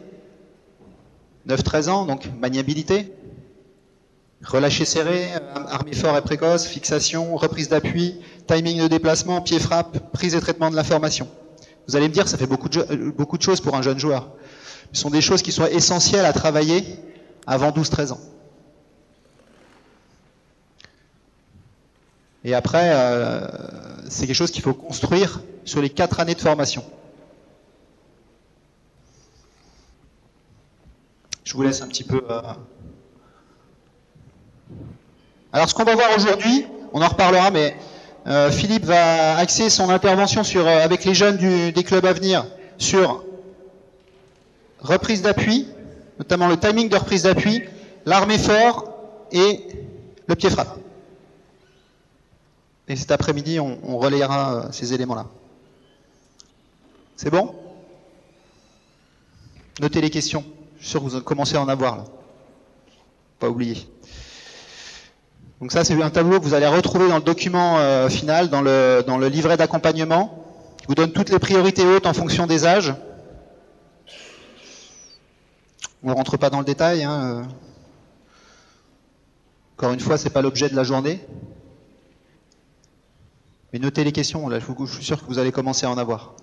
9-13 ans, donc maniabilité, relâché serré, euh, armé fort et précoce, fixation, reprise d'appui, timing de déplacement, pied frappe, prise et traitement de l'information. Vous allez me dire, ça fait beaucoup de, jo- euh, beaucoup de choses pour un jeune joueur. Ce sont des choses qui sont essentielles à travailler avant 12-13 ans. Et après, euh, c'est quelque chose qu'il faut construire sur les quatre années de formation. Je vous laisse un petit peu. Alors, ce qu'on va voir aujourd'hui, on en reparlera, mais euh, Philippe va axer son intervention sur, euh, avec les jeunes des clubs à venir sur reprise d'appui, notamment le timing de reprise d'appui, l'armée fort et le pied frappe. Et cet après-midi, on, on relayera euh, ces éléments-là. C'est bon? Notez les questions. Je suis sûr que vous commencez à en avoir là. Pas oublier. Donc ça, c'est un tableau que vous allez retrouver dans le document euh, final, dans le, dans le livret d'accompagnement, qui vous donne toutes les priorités hautes en fonction des âges. On ne rentre pas dans le détail. Hein. euh. Encore une fois, c'est pas l'objet de la journée. Mais notez les questions, là, je, vous- suis sûr que vous allez commencer à en avoir.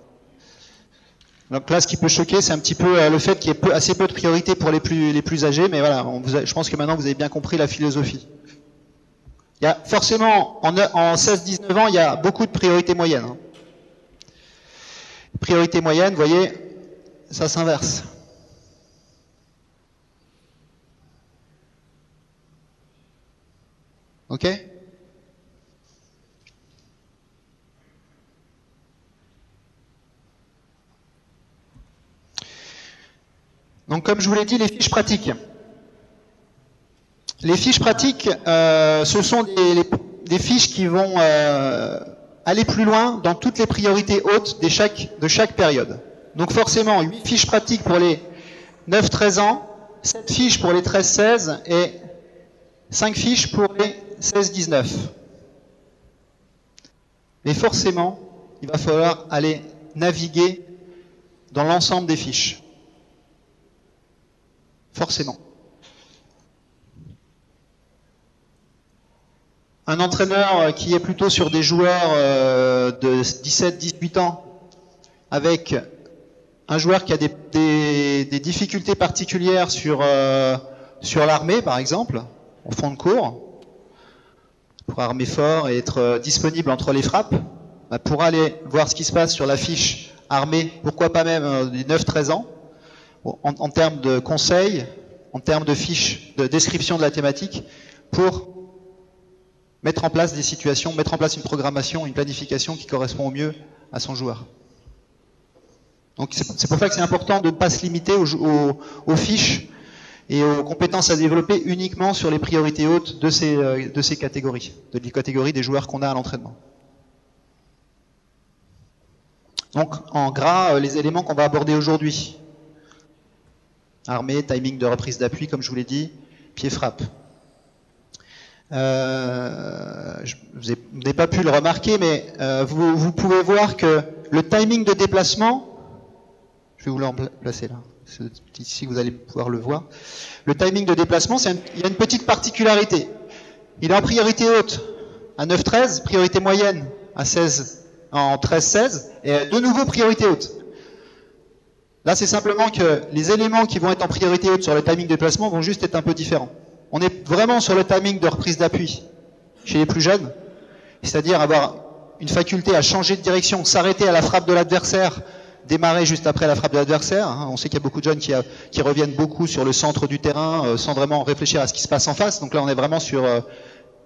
Donc là, ce qui peut choquer, c'est un petit peu euh, le fait qu'il y ait assez peu de priorité pour les plus, les plus âgés, mais voilà, je pense que maintenant vous avez bien compris la philosophie. Forcément, en, en 16-19 ans, il y a beaucoup de priorités moyennes. hein. Priorité moyenne, vous voyez, ça s'inverse. Ok? Donc comme je vous l'ai dit, les fiches pratiques. Les fiches pratiques, euh, ce sont des, fiches qui vont euh, aller plus loin dans toutes les priorités hautes de chaque, de chaque période. Donc forcément, 8 fiches pratiques pour les 9-13 ans, 7 fiches pour les 13-16 et 5 fiches pour les 16-19. Mais forcément, il va falloir aller naviguer dans l'ensemble des fiches. Forcément. Un entraîneur euh, qui est plutôt sur des joueurs euh, de 17-18 ans, avec un joueur qui a des, des- des difficultés particulières sur, euh, sur l'armée, par exemple, au fond de cours, pour armer fort et être disponible entre les frappes, bah, pour aller voir ce qui se passe sur la fiche armée, pourquoi pas même des 9-13 ans, en, en termes de conseils, en termes de fiches de description de la thématique, pour mettre en place des situations, mettre en place une programmation, une planification qui correspond au mieux à son joueur. Donc c'est pour ça que c'est important de ne pas se limiter aux fiches et aux compétences à développer uniquement sur les priorités hautes de ces, euh, de ces catégories, de les catégories des joueurs qu'on a à l'entraînement. Donc en gras, euh, les éléments qu'on va aborder aujourd'hui. Armée, timing de reprise d'appui, comme je vous l'ai dit, pied frappe. Euh, je- n'avez pas pu le remarquer, mais euh, vous, pouvez voir que le timing de déplacement, je vais vous le placer là, ici vous allez pouvoir le voir. Le timing de déplacement, il y a une petite particularité. Il est en priorité haute à 9-13, priorité moyenne à 16, en 13-16, et de nouveau priorité haute. Là, c'est simplement que les éléments qui vont être en priorité haute sur le timing de déplacement vont juste être un peu différents. On est vraiment sur le timing de reprise d'appui chez les plus jeunes, c'est-à-dire avoir une faculté à changer de direction, s'arrêter à la frappe de l'adversaire, démarrer juste après la frappe de l'adversaire. hein. On sait qu'il y a beaucoup de jeunes qui, qui reviennent beaucoup sur le centre du terrain euh, sans vraiment réfléchir à ce qui se passe en face. Donc là, on est vraiment sur euh,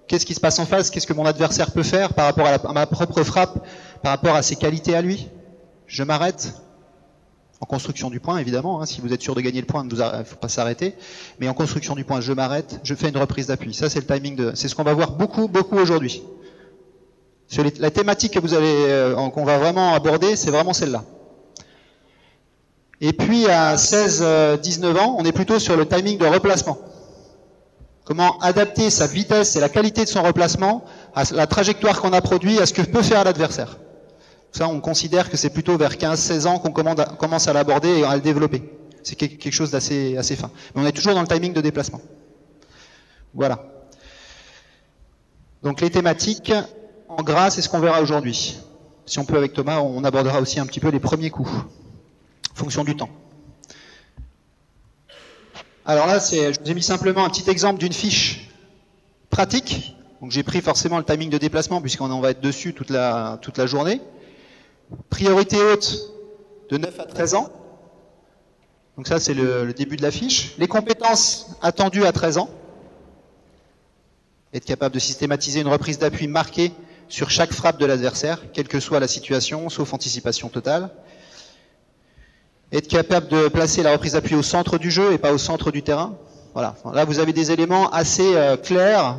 qu'est-ce qui se passe en face, qu'est-ce que mon adversaire peut faire par rapport à ma propre frappe, par rapport à ses qualités à lui. Je m'arrête, en construction du point, évidemment. hein, si vous êtes sûr de gagner le point, il ne faut pas s'arrêter. Mais en construction du point, je m'arrête, je fais une reprise d'appui. Ça, c'est le timing de. C'est ce qu'on va voir beaucoup, beaucoup aujourd'hui. La thématique que vous allez, euh, qu'on va vraiment aborder, c'est vraiment celle-là. Et puis à 16-19 ans, on est plutôt sur le timing de replacement. Comment adapter sa vitesse et la qualité de son replacement à la trajectoire qu'on a produit, à ce que peut faire l'adversaire. Ça, on considère que c'est plutôt vers 15-16 ans qu'on commence à l'aborder et à le développer. C'est quel- quelque chose d'assez assez fin. Mais on est toujours dans le timing de déplacement. Voilà. Donc les thématiques, en gras, c'est ce qu'on verra aujourd'hui. Si on peut avec Thomas, on abordera aussi un petit peu les premiers coups, fonction du temps. Alors là, je vous ai mis simplement un petit exemple d'une fiche pratique. Donc j'ai pris forcément le timing de déplacement puisqu'on en va être dessus toute la journée. Priorité haute de 9 à 13 ans. Donc ça, c'est le, début de la fiche. Les compétences attendues à 13 ans. Être capable de systématiser une reprise d'appui marquée sur chaque frappe de l'adversaire, quelle que soit la situation, sauf anticipation totale. être capable de placer la reprise d'appui au centre du jeu et pas au centre du terrain. Voilà. Là, vous avez des éléments assez euh, clairs,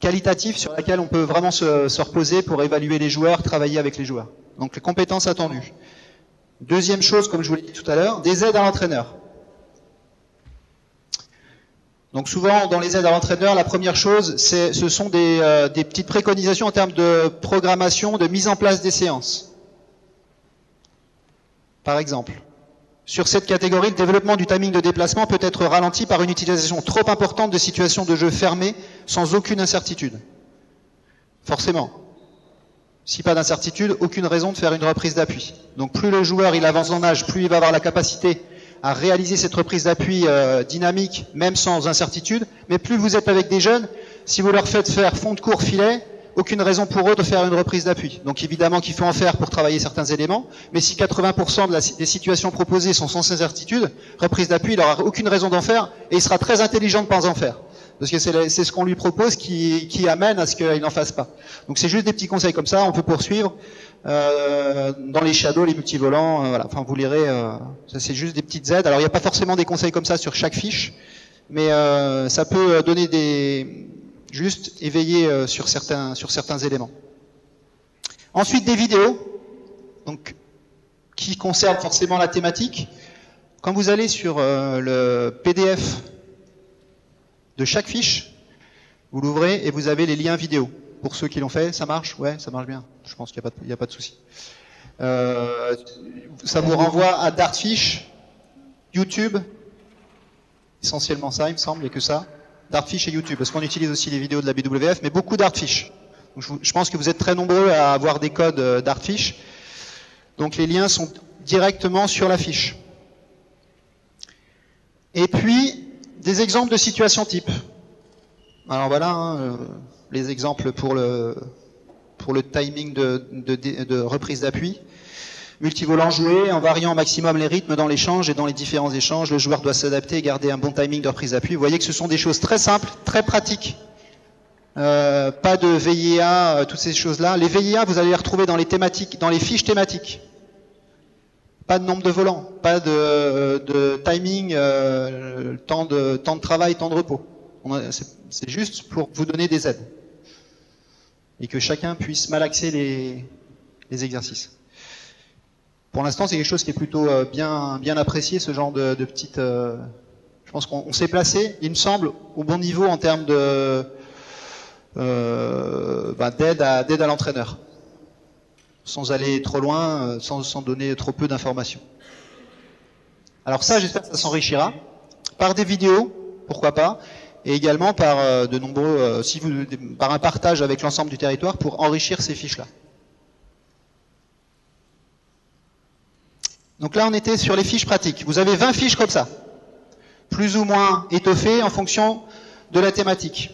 qualitatifs, sur lesquels on peut vraiment se, se, reposer pour évaluer les joueurs, travailler avec les joueurs. Donc, les compétences attendues. Deuxième chose, comme je vous l'ai dit tout à l'heure, des aides à l'entraîneur. Donc souvent, dans les aides à l'entraîneur, la première chose, ce sont euh, des, petites préconisations en termes de programmation, de mise en place des séances. Par exemple, sur cette catégorie, le développement du timing de déplacement peut être ralenti par une utilisation trop importante de situations de jeu fermées sans aucune incertitude. Forcément. Si pas d'incertitude, aucune raison de faire une reprise d'appui. Donc plus le joueur il avance en âge, plus il va avoir la capacité à réaliser cette reprise d'appui euh, dynamique, même sans incertitude. Mais plus vous êtes avec des jeunes, si vous leur faites faire fond de cours filet, aucune raison pour eux de faire une reprise d'appui. Donc évidemment qu'il faut en faire pour travailler certains éléments, mais si 80% de la, des situations proposées sont sans incertitude, reprise d'appui, il n'aura aucune raison d'en faire et il sera très intelligent de ne pas en faire. Parce que c'est ce qu'on lui propose qui, amène à ce qu'il n'en fasse pas. Donc c'est juste des petits conseils comme ça, on peut poursuivre. Euh, dans les shadows, les multivolants, euh, voilà. Enfin, vous lirez. Euh, c'est juste des petites aides. Alors, il n'y a pas forcément des conseils comme ça sur chaque fiche, mais euh, ça peut donner des juste éveiller sur certains sur certains éléments. Ensuite, des vidéos, qui concernent forcément la thématique. Quand vous allez sur le PDF de chaque fiche, vous l'ouvrez et vous avez les liens vidéo. Pour ceux qui l'ont fait, ça marche? Ouais, ça marche bien. Je pense qu'il n'y a, pas de souci. Euh, ça vous renvoie à Dartfish, YouTube, essentiellement ça, il me semble, et que ça. Dartfish et YouTube, parce qu'on utilise aussi les vidéos de la BWF, mais beaucoup Dartfish. je, pense que vous êtes très nombreux à avoir des codes euh, Dartfish. Donc les liens sont directement sur la fiche. Et puis, des exemples de situations type. Alors voilà, hein, euh, les exemples pour le, timing de reprise d'appui. Multivolant joué, en variant au maximum les rythmes dans l'échange et dans les différents échanges, le joueur doit s'adapter et garder un bon timing de reprise d'appui. Vous voyez que ce sont des choses très simples, très pratiques. Euh, pas de VIA, euh, toutes ces choses-là. Les VIA, vous allez les retrouver dans les fiches thématiques. Pas de nombre de volants, pas de, timing, euh, temps, de, travail, temps de repos. C'est juste pour vous donner des aides et que chacun puisse malaxer les exercices. Pour l'instant, c'est quelque chose qui est plutôt euh, bien, apprécié, ce genre de, petites. Euh, je pense qu'on s'est placé, il me semble, au bon niveau en termes euh, bah, d'aide à, l'entraîneur, sans aller trop loin, sans, sans donner trop peu d'informations. Alors ça, j'espère que ça s'enrichira par des vidéos, pourquoi pas, et également par de nombreux, si vous, par un partage avec l'ensemble du territoire pour enrichir ces fiches-là. Donc là, on était sur les fiches pratiques. Vous avez 20 fiches comme ça, plus ou moins étoffées en fonction de la thématique.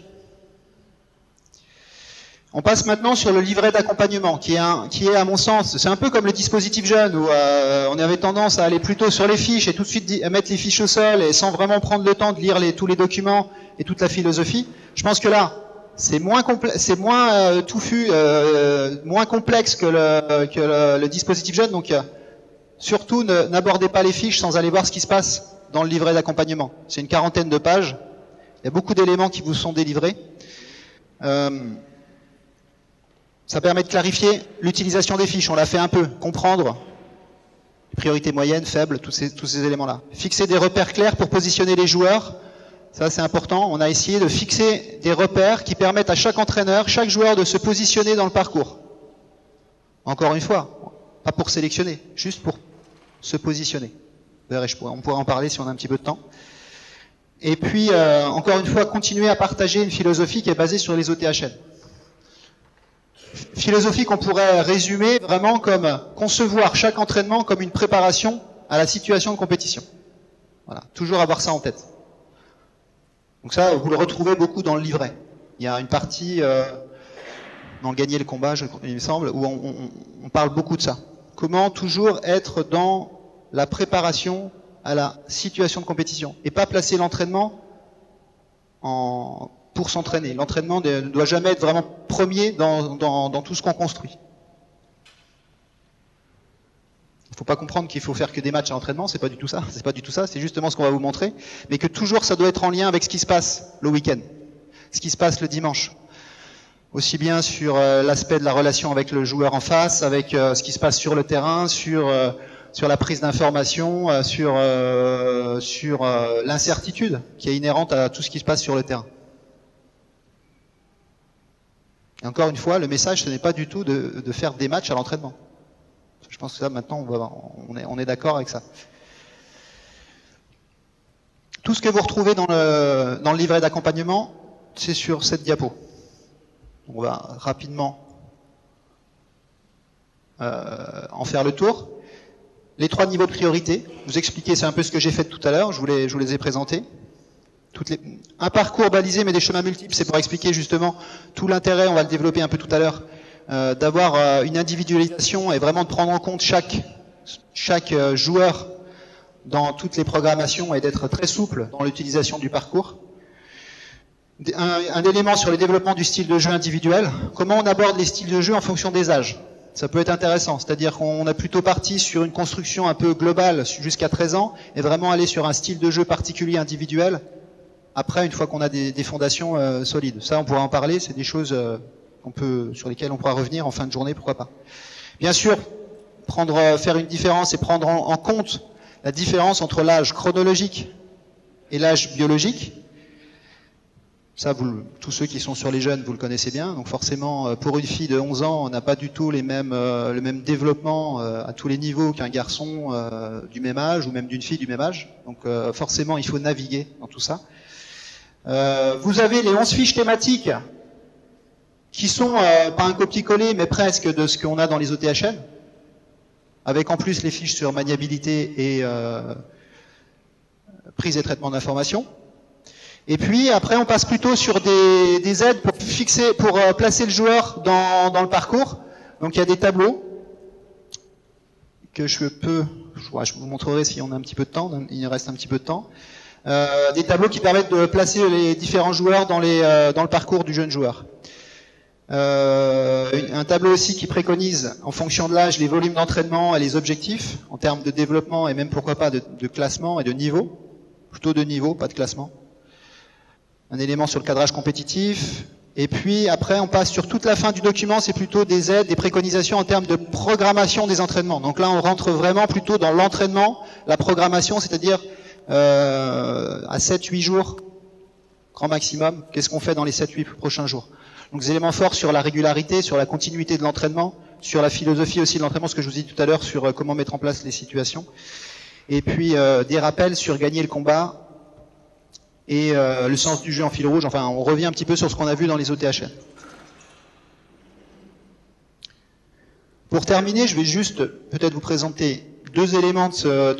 On passe maintenant sur le livret d'accompagnement, qui, qui, est, à mon sens, c'est un peu comme le dispositif jeune, où euh, on avait tendance à aller plutôt sur les fiches et tout de suite mettre les fiches au sol, et sans vraiment prendre le temps de lire les, tous les documents et toute la philosophie. Je pense que là, c'est moins, c'est moins euh, touffu, euh, moins complexe que le, que le, le dispositif jeune, donc euh, surtout n'abordez pas les fiches sans aller voir ce qui se passe dans le livret d'accompagnement. C'est une quarantaine de pages, il y a beaucoup d'éléments qui vous sont délivrés. Euh, ça permet de clarifier l'utilisation des fiches. On l'a fait un peu. Comprendre priorité moyenne, faible, tous ces, tous ces éléments-là. Fixer des repères clairs pour positionner les joueurs. Ça, c'est important. On a essayé de fixer des repères qui permettent à chaque entraîneur, chaque joueur de se positionner dans le parcours. Encore une fois, pas pour sélectionner, juste pour se positionner. On pourra en parler si on a un petit peu de temps. Et puis, euh, encore une fois, continuer à partager une philosophie qui est basée sur les OTHL philosophie qu'on pourrait résumer vraiment comme concevoir chaque entraînement comme une préparation à la situation de compétition. Voilà, toujours avoir ça en tête. Donc ça, vous le retrouvez beaucoup dans le livret. Il y a une partie euh, dans Gagner le combat, il me semble, où on parle beaucoup de ça. Comment toujours être dans la préparation à la situation de compétition et pas placer l'entraînement en pour s'entraîner. L'entraînement ne doit jamais être vraiment premier dans, tout ce qu'on construit. faut pas comprendre qu'il faut faire que des matchs à l'entraînement, c'est pas du tout ça, c'est pas du tout ça, c'est justement ce qu'on va vous montrer, mais que toujours ça doit être en lien avec ce qui se passe le week-end, ce qui se passe le dimanche. Aussi bien sur euh, l'aspect de la relation avec le joueur en face, avec euh, ce qui se passe sur le terrain, sur euh, sur la prise d'information, sur sur l'incertitude qui est inhérente à tout ce qui se passe sur le terrain. Et encore une fois, le message, ce n'est pas du tout de, de faire des matchs à l'entraînement. Je pense que ça, maintenant, on, est, on est d'accord avec ça. Tout ce que vous retrouvez dans le, dans le livret d'accompagnement, c'est sur cette diapo. On va rapidement euh, en faire le tour. Les trois niveaux de priorité, vous expliquez, c'est un peu ce que j'ai fait tout à l'heure, je, vous les, ai présentés. Un parcours balisé mais des chemins multiples, c'est pour expliquer justement tout l'intérêt, on va le développer un peu tout à l'heure, euh, d'avoir euh, une individualisation et vraiment de prendre en compte chaque, chaque joueur dans toutes les programmations et d'être très souple dans l'utilisation du parcours. Un, un, élément sur le développement du style de jeu individuel. Comment on aborde les styles de jeu en fonction des âges? Ça peut être intéressant. C'est-à-dire qu'on a plutôt parti sur une construction un peu globale jusqu'à 13 ans et vraiment aller sur un style de jeu particulier individuel après, une fois qu'on a des, des fondations euh, solides. Ça, on pourra en parler. C'est des choses euh, on peut, sur lesquelles on pourra revenir en fin de journée, pourquoi pas. Bien sûr, prendre, euh, faire une différence et prendre en, compte la différence entre l'âge chronologique et l'âge biologique. Ça, vous, tous ceux qui sont sur les jeunes, vous le connaissez bien. Donc forcément, euh, pour une fille de 11 ans, on n'a pas du tout les mêmes, euh, le même développement euh, à tous les niveaux qu'un garçon euh, du même âge ou même d'une fille du même âge. Donc euh, forcément, il faut naviguer dans tout ça. vous avez les 11 fiches thématiques qui sont euh, pas un copier-coller, mais presque de ce qu'on a dans les OTHN, avec en plus les fiches sur maniabilité et euh, prise et traitement d'informations. Et puis après, on passe plutôt sur des, des aides pour fixer, pour euh, placer le joueur dans, dans, le parcours. Donc il y a des tableaux que je peux, je, je vous montrerai si on a un petit peu de temps. Il reste un petit peu de temps. Euh, des tableaux qui permettent de placer les différents joueurs dans, les, euh, dans le parcours du jeune joueur. Euh, un tableau aussi qui préconise, en fonction de l'âge, les volumes d'entraînement et les objectifs, en termes de développement et même pourquoi pas de, de, classement et de niveau. Plutôt de niveau, pas de classement. Un élément sur le cadrage compétitif. Et puis après, on passe sur toute la fin du document, c'est plutôt des aides, des préconisations en termes de programmation des entraînements. Donc là, on rentre vraiment plutôt dans l'entraînement, la programmation, c'est-à-dire euh, à 7-8 jours, grand maximum, qu'est-ce qu'on fait dans les 7-8 prochains jours donc des éléments forts sur la régularité, sur la continuité de l'entraînement, sur la philosophie aussi de l'entraînement, ce que je vous ai dit tout à l'heure sur euh, comment mettre en place les situations. Et puis euh, des rappels sur gagner le combat et euh, le sens du jeu en fil rouge. Enfin, on revient un petit peu sur ce qu'on a vu dans les OTHN. Pour terminer, je vais juste peut-être vous présenter deux éléments de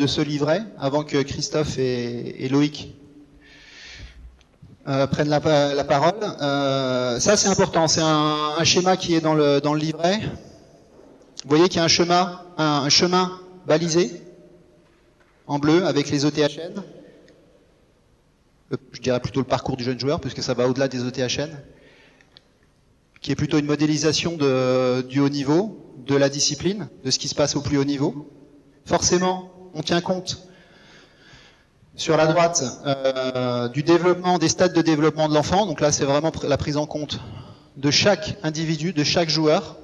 ce, livret avant que Christophe et, Loïc euh, prennent la, parole. Euh, ça, c'est important. C'est un, schéma qui est dans le, livret. Vous voyez qu'il y a un, chemin balisé en bleu avec les OTHN. Je dirais plutôt le parcours du jeune joueur, puisque ça va au-delà des OTHN, qui est plutôt une modélisation de, du haut niveau, de la discipline, de ce qui se passe au plus haut niveau. Forcément, on tient compte sur la droite euh, du développement, des stades de développement de l'enfant. Donc là, c'est vraiment la prise en compte de chaque individu, de chaque joueur.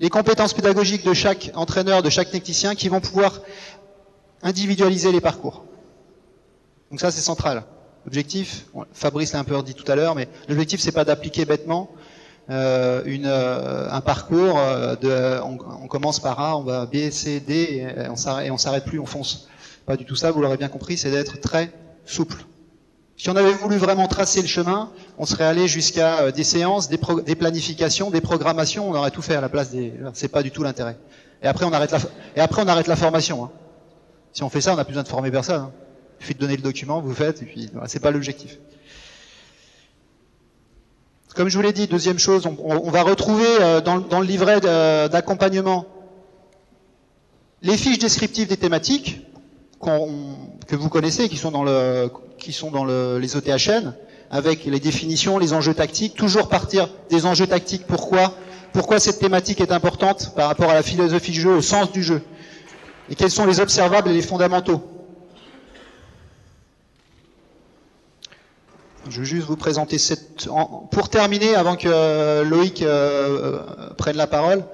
Les compétences pédagogiques de chaque entraîneur, de chaque technicien qui vont pouvoir individualiser les parcours. Donc ça, c'est central. L'objectif, Fabrice l'a un peu dit tout à l'heure, mais l'objectif, c'est pas d'appliquer bêtement euh, une, euh, un parcours. Euh, de, on, commence par A, on va B, C, D, et on s'arrête plus, on fonce. Pas du tout ça, vous l'aurez bien compris, c'est d'être très souple. Si on avait voulu vraiment tracer le chemin, on serait allé jusqu'à euh, des séances, des, des, planifications, des programmations, on aurait tout fait à la place des. C'est pas du tout l'intérêt. Et après on arrête la, et après on arrête la formation. Hein. Si on fait ça, on n'a plus besoin de former personne. Hein. Il suffit de donner le document, vous faites, et puis c'est pas l'objectif. Comme je vous l'ai dit, deuxième chose, on, va retrouver euh, dans, le livret d'accompagnement les fiches descriptives des thématiques que vous connaissez, qui sont dans, le, qui sont dans le, les OTHN, avec les définitions, les enjeux tactiques, toujours partir des enjeux tactiques. Pourquoi cette thématique est importante par rapport à la philosophie du jeu, au sens du jeu? Et quels sont les observables et les fondamentaux? Je vais juste vous présenter cette... Pour terminer, avant que Loïc euh, prenne la parole,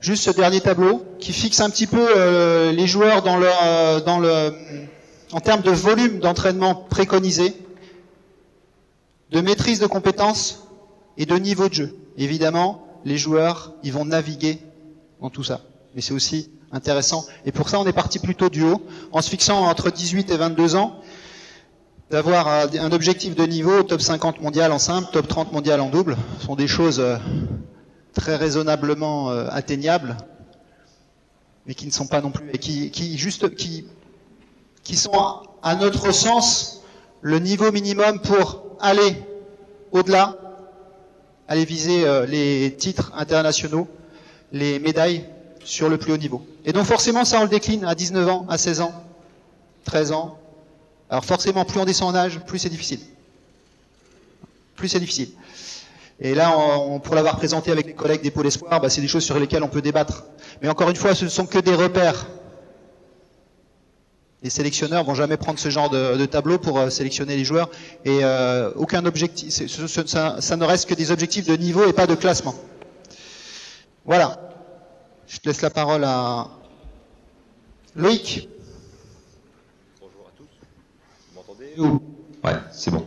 juste ce dernier tableau qui fixe un petit peu euh, les joueurs dans leur, euh, dans le, en termes de volume d'entraînement préconisé, de maîtrise de compétences et de niveau de jeu. Évidemment, les joueurs, ils vont naviguer dans tout ça. Mais c'est aussi intéressant. Et pour ça, on est parti plutôt du haut, en se fixant entre 18 et 22 ans, d'avoir un objectif de niveau top 50 mondial en simple, top 30 mondial en double. Sont des choses euh, très raisonnablement euh, atteignables, mais qui ne sont pas non plus, et qui, qui juste, qui, qui sont, à notre sens, le niveau minimum pour aller au-delà, aller viser euh, les titres internationaux, les médailles sur le plus haut niveau. Et donc forcément, ça, on le décline à 19 ans, à 16 ans, 13 ans. Alors forcément, plus on descend en âge, plus c'est difficile. Plus c'est difficile. Et là, on, pour l'avoir présenté avec les collègues des pôles espoirs, bah, c'est des choses sur lesquelles on peut débattre. Mais encore une fois, ce ne sont que des repères. Les sélectionneurs vont jamais prendre ce genre de, tableau pour euh, sélectionner les joueurs et euh, aucun objectif. Ça, ça, ne reste que des objectifs de niveau et pas de classement. Voilà. Je te laisse la parole à Loïc. Bonjour à tous. Vous m'entendez Ouais, c'est bon.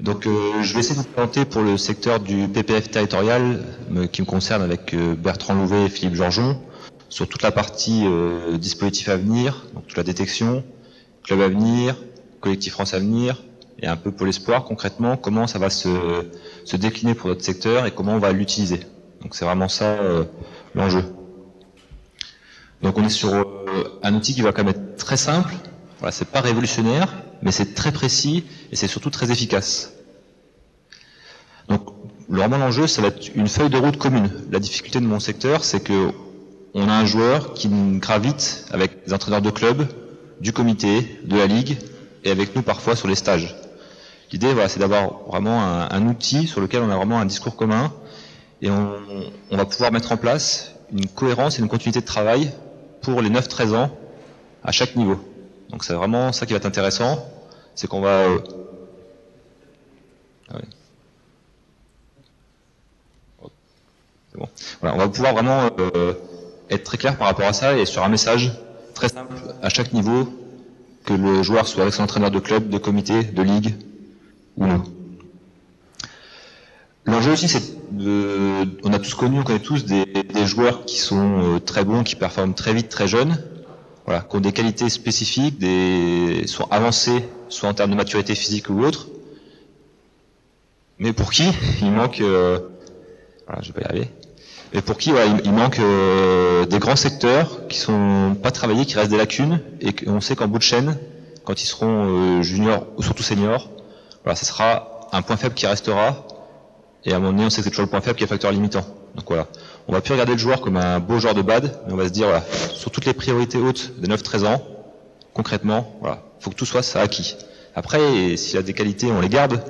Donc euh, je vais essayer de vous présenter pour le secteur du PPF territorial qui me concerne avec euh, Bertrand Louvet et Philippe Georgeon sur toute la partie euh, dispositif à venir, donc toute la détection, club à venir, collectif France à venir et un peu pour l'espoir concrètement comment ça va se, se, décliner pour notre secteur et comment on va l'utiliser. Donc c'est vraiment ça l'enjeu. Donc on est sur un outil qui va quand même être très simple, voilà, c'est pas révolutionnaire, mais c'est très précis et c'est surtout très efficace. Donc, vraiment l'enjeu, ça va être une feuille de route commune. La difficulté de mon secteur, c'est que on a un joueur qui gravite avec des entraîneurs de club, du comité, de la ligue, et avec nous parfois sur les stages. L'idée, voilà, c'est d'avoir vraiment un, outil sur lequel on a vraiment un discours commun, et on, on va pouvoir mettre en place une cohérence et une continuité de travail pour les 9-13 ans à chaque niveau. Donc c'est vraiment ça qui va être intéressant, c'est qu'on va... Euh, ah bon. voilà, on va pouvoir vraiment euh, être très clair par rapport à ça et sur un message très simple à chaque niveau, que le joueur soit avec son entraîneur de club, de comité, de ligue ou non. L'enjeu aussi, c'est de, on a tous connu, on connaît tous des, des joueurs qui sont euh, très bons, qui performent très vite, très jeunes, voilà, qui ont des qualités spécifiques, des, soit avancées, soit en termes de maturité physique ou autre, mais pour qui il manque, euh, voilà, je vais pas y arriver, mais pour qui voilà, il, manque euh, des grands secteurs qui sont pas travaillés, qui restent des lacunes, et qu'on sait qu'en bout de chaîne, quand ils seront euh, juniors ou surtout seniors, voilà, ce sera un point faible qui restera, et à un moment donné, on sait que c'est toujours le point faible qui est facteur limitant. Donc voilà, on va plus regarder le joueur comme un beau joueur de bad, mais on va se dire, voilà, sur toutes les priorités hautes des 9-13 ans, concrètement, voilà, faut que tout soit ça acquis. Après, s'il a des qualités, on les garde,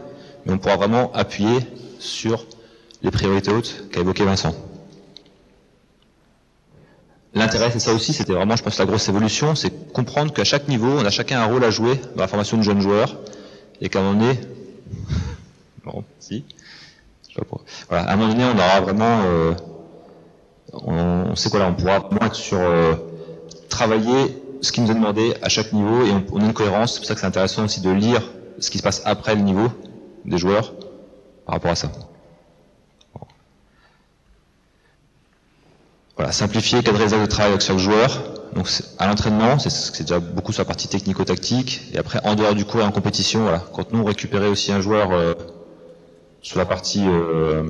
mais on pourra vraiment appuyer sur les priorités hautes qu'a évoqué Vincent. L'intérêt, c'est ça aussi, c'était vraiment, je pense, la grosse évolution, c'est comprendre qu'à chaque niveau, on a chacun un rôle à jouer dans la formation de jeunes joueurs, et qu'à un moment donné, bon, si, voilà, à un moment donné, on aura vraiment euh, on, sait quoi là, on pourra moins sur euh, travailler ce qui nous est demandé à chaque niveau et on, a une cohérence. C'est pour ça que c'est intéressant aussi de lire ce qui se passe après le niveau des joueurs par rapport à ça. Voilà, simplifier, cadrer les de travail avec chaque joueur. Donc à l'entraînement, c'est déjà beaucoup sur la partie technico-tactique. Et après, en dehors du cours et en compétition, voilà. Quand nous on récupérait aussi un joueur euh, sur la partie euh,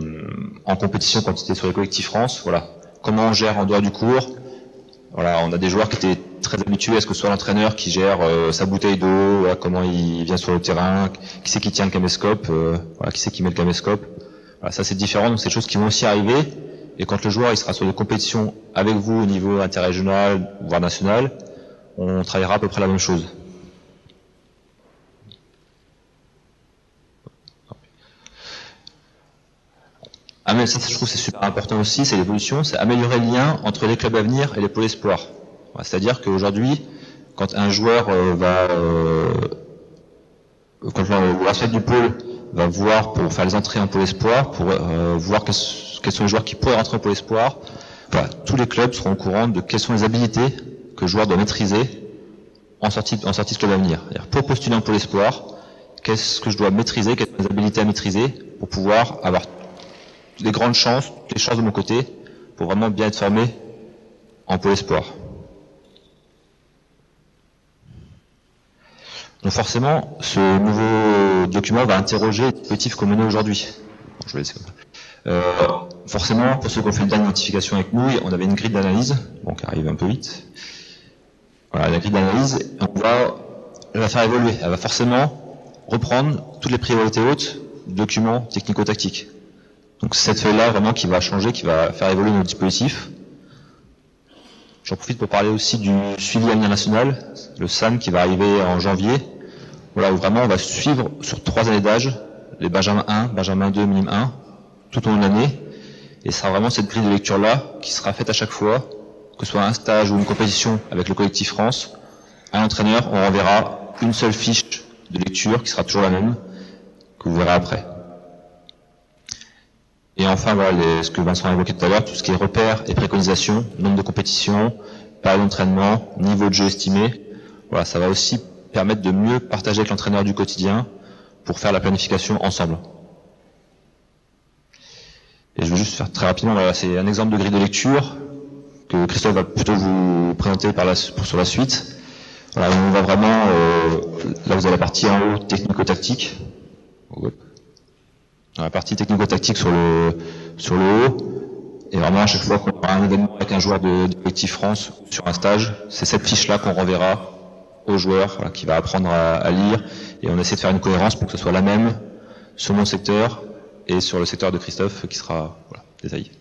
en compétition quand il était sur les collectifs France, voilà comment on gère en dehors du cours. Voilà, on a des joueurs qui étaient très habitués à ce que ce soit l'entraîneur qui gère euh, sa bouteille d'eau, comment il vient sur le terrain, qui c'est qui tient le caméscope, euh, voilà, qui c'est qui met le caméscope. Voilà, ça c'est différent, donc c'est des choses qui vont aussi arriver. Et quand le joueur il sera sur des compétitions avec vous au niveau interrégional, voire national, on travaillera à peu près la même chose. Ah mais ça je trouve c'est super important aussi, c'est l'évolution, c'est améliorer le lien entre les clubs à venir et les pôles espoirs. C'est-à-dire qu'aujourd'hui, quand un joueur euh, va, euh, quand le du pôle va voir pour faire les entrées en pôle espoir, pour euh, voir quels, sont les joueurs qui pourraient rentrer en pôle espoir, tous les clubs seront au courant de quelles sont les habilités que le joueur doit maîtriser en sortie, en sortie de club à venir. Pour postuler en pôle espoir, qu'est-ce que je dois maîtriser, quelles sont les habilités à maîtriser pour pouvoir avoir des grandes chances, les chances de mon côté, pour vraiment bien être formé en pôle espoir. Donc forcément, ce nouveau document va interroger les dispositifs qu'on menait aujourd'hui. Euh, forcément, pour ceux qui ont fait une dernière notification avec nous, on avait une grille d'analyse, donc arrive un peu vite. Voilà, la grille d'analyse, on va la faire évoluer. Elle va forcément reprendre toutes les priorités hautes du document technico-tactique. Donc c'est cette feuille-là vraiment qui va changer, qui va faire évoluer nos dispositifs. J'en profite pour parler aussi du suivi national, le SAM qui va arriver en janvier. Voilà, où vraiment on va suivre sur trois années d'âge, les Benjamin 1, Benjamin 2, Minime 1, tout au long de l'année. Et ce sera vraiment cette grille de lecture-là qui sera faite à chaque fois, que ce soit un stage ou une compétition avec le collectif France. À l'entraîneur, on renverra une seule fiche de lecture qui sera toujours la même, que vous verrez après. Et enfin, voilà ce que Vincent a évoqué tout à l'heure, tout ce qui est repères et préconisations, nombre de compétitions, période d'entraînement, niveau de jeu estimé. Voilà, ça va aussi permettre de mieux partager avec l'entraîneur du quotidien pour faire la planification ensemble. Et je vais juste faire très rapidement, voilà, c'est un exemple de grille de lecture que Christophe va plutôt vous présenter par la, pour, sur la suite. Voilà, on va vraiment, euh, là vous avez la partie en haut technico-tactique dans la partie technico-tactique sur le, sur le haut. Et vraiment, à chaque fois qu'on aura un événement avec un joueur de, de collectif France sur un stage, c'est cette fiche-là qu'on renverra au joueur qui va apprendre à, lire. Et on essaie de faire une cohérence pour que ce soit la même sur mon secteur et sur le secteur de Christophe qui sera voilà, détaillé.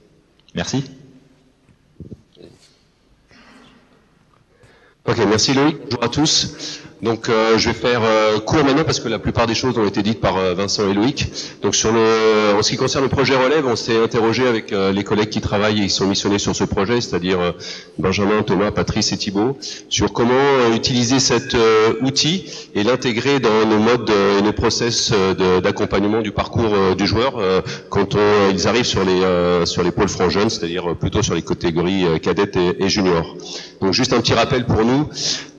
Merci. Ok, merci Loïc. Bonjour à tous. Donc euh, je vais faire euh, court maintenant parce que la plupart des choses ont été dites par euh, Vincent et Loïc. Donc sur le, en ce qui concerne le projet Relève, on s'est interrogé avec les collègues qui travaillent et qui sont missionnés sur ce projet, c'est-à-dire Benjamin, Thomas, Patrice et Thibault, sur comment utiliser cet outil et l'intégrer dans nos modes et nos process d'accompagnement du parcours du joueur quand on, ils arrivent sur les sur les pôles francs jeunes, c'est-à-dire plutôt sur les catégories cadettes et, et juniors. Donc juste un petit rappel pour nous.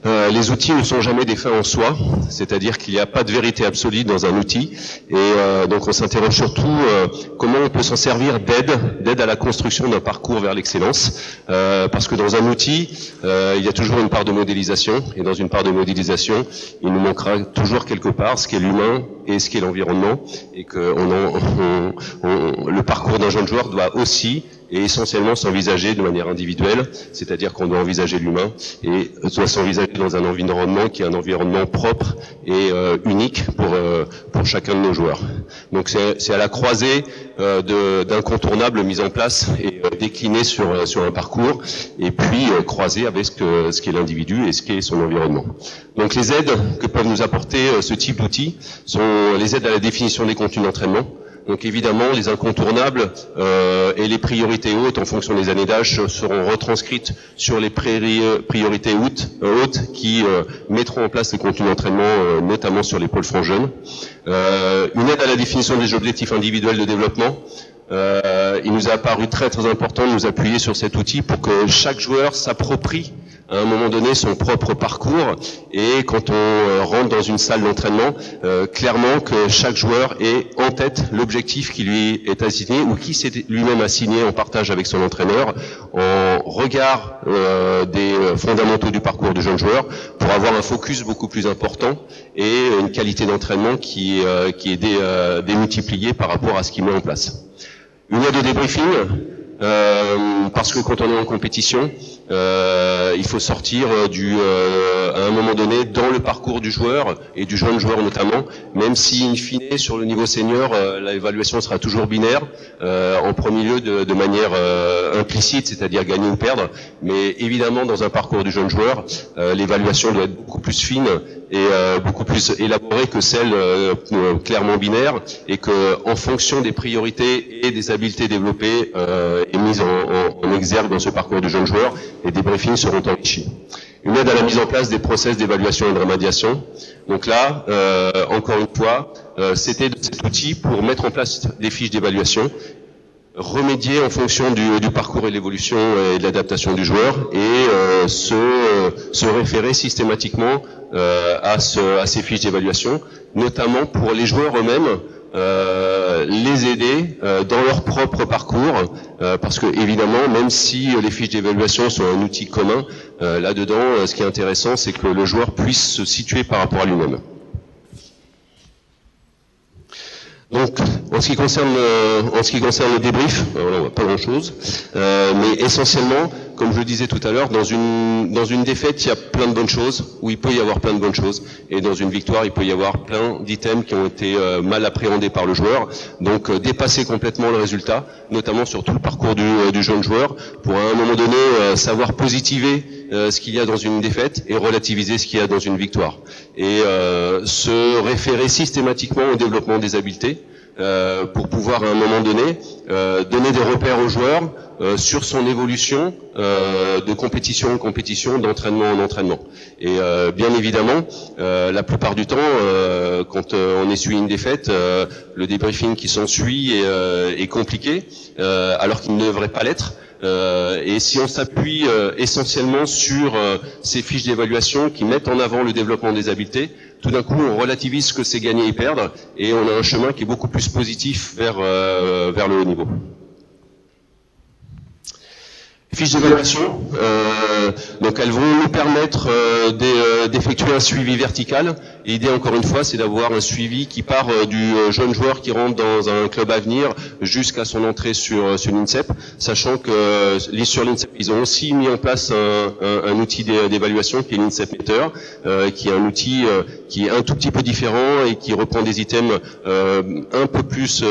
Euh, les outils ne sont jamais des fins en soi, c'est-à-dire qu'il n'y a pas de vérité absolue dans un outil, et euh, donc on s'interroge surtout euh, comment on peut s'en servir d'aide, d'aide à la construction d'un parcours vers l'excellence, parce que dans un outil, il y a toujours une part de modélisation, et dans une part de modélisation, il nous manquera toujours quelque part ce qui est l'humain et ce qui est l'environnement, et que on, le parcours d'un jeune joueur doit aussi et essentiellement s'envisager de manière individuelle, c'est-à-dire qu'on doit envisager l'humain et doit s'envisager dans un environnement qui est un environnement propre et euh, unique pour euh, pour chacun de nos joueurs. Donc c'est à la croisée euh, d'incontournables mis en place et euh, déclinés sur sur un parcours et puis croisé avec ce que ce qu'est l'individu et ce qu'est son environnement. Donc les aides que peuvent nous apporter ce type d'outils sont les aides à la définition des contenus d'entraînement donc évidemment, les incontournables euh, et les priorités hautes en fonction des années d'âge seront retranscrites sur les priorités hautes, euh, qui euh, mettront en place les contenus d'entraînement, notamment sur les pôles francs jeunes. une aide à la définition des objectifs individuels de développement. il nous a apparu très très important de nous appuyer sur cet outil pour que chaque joueur s'approprie à un moment donné son propre parcours et quand on euh, rentre dans une salle d'entraînement, euh, clairement que chaque joueur ait en tête l'objectif qui lui est assigné ou qui s'est lui-même assigné en partage avec son entraîneur en regard euh, des fondamentaux du parcours du jeune joueur pour avoir un focus beaucoup plus important et une qualité d'entraînement qui, qui est démultipliée par rapport à ce qu'il met en place. Une aide de débriefing, euh, parce que quand on est en compétition, euh, il faut sortir euh, du à un moment donné dans le parcours du joueur et du jeune joueur notamment, même si in fine sur le niveau senior l'évaluation sera toujours binaire, en premier lieu de, de manière implicite, c'est-à-dire gagner ou perdre, mais évidemment dans un parcours du jeune joueur, l'évaluation doit être beaucoup plus fine et beaucoup plus élaborée que celle clairement binaire et que en fonction des priorités et des habiletés développées et mises en, en, exergue dans ce parcours du jeune joueur, les débriefings seront enrichis. Une aide à la mise en place des process d'évaluation et de remédiation. Donc là, euh, encore une fois, euh, c'était cet outil pour mettre en place des fiches d'évaluation, remédier en fonction du, du parcours et de l'évolution et de l'adaptation du joueur et euh, se, se, référer systématiquement euh, à, ce, à, ces fiches d'évaluation, notamment pour les joueurs eux-mêmes euh, les aider euh, dans leur propre parcours, euh, parce que évidemment, même si les fiches d'évaluation sont un outil commun, là-dedans, ce qui est intéressant, c'est que le joueur puisse se situer par rapport à lui-même. Donc, en ce qui concerne, en ce qui concerne le débrief, on pas grand-chose, mais essentiellement, comme je le disais tout à l'heure, dans une, dans une défaite, il y a plein de bonnes choses, où il peut y avoir plein de bonnes choses, et dans une victoire, il peut y avoir plein d'items qui ont été euh, mal appréhendés par le joueur. Donc euh, dépasser complètement le résultat, notamment sur tout le parcours du, euh, du jeune joueur, pour à un moment donné savoir positiver ce qu'il y a dans une défaite et relativiser ce qu'il y a dans une victoire. Et se référer systématiquement au développement des habiletés. Pour pouvoir à un moment donné donner des repères aux joueurs, euh, sur son évolution euh, de compétition en compétition, d'entraînement en entraînement. Et euh, bien évidemment, la plupart du temps, quand on essuie une défaite, le débriefing qui s'ensuit est, est, compliqué, alors qu'il ne devrait pas l'être. et si on s'appuie essentiellement sur ces fiches d'évaluation qui mettent en avant le développement des habiletés, tout d'un coup on relativise ce que c'est gagner et perdre, et on a un chemin qui est beaucoup plus positif vers, vers le haut niveau fiches d'évaluation. Euh, donc elles vont nous permettre euh, euh, d'effectuer un suivi vertical. L'idée encore une fois, c'est d'avoir un suivi qui part du jeune joueur qui rentre dans un club à venir jusqu'à son entrée sur, sur l'INSEP, sachant que sur l'INSEP, ils ont aussi mis en place un, outil d'évaluation qui est l'INSEP Meter, qui est un outil qui est un tout petit peu différent et qui reprend des items un peu plus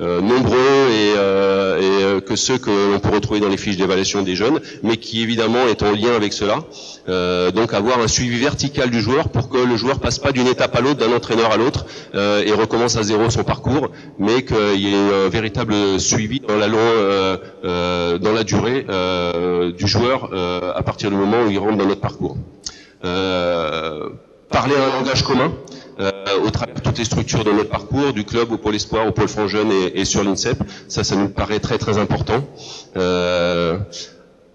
nombreux et, et que ceux que l'on peut retrouver dans les fiches d'évaluation des jeunes, mais qui évidemment est en lien avec cela. Euh, donc avoir un suivi vertical du joueur pour que le joueur passe pas d'une étape à l'autre, d'un entraîneur à l'autre, euh, et recommence à zéro son parcours, mais qu'il y ait un véritable suivi dans la, euh, dans la durée du joueur à partir du moment où il rentre dans notre parcours. parler un langage commun, euh, au travers de toutes les structures de notre parcours, du club au pôle espoir, au pôle fonds jeune et, et, sur l'INSEP. Ça, ça nous paraît très très important. Euh,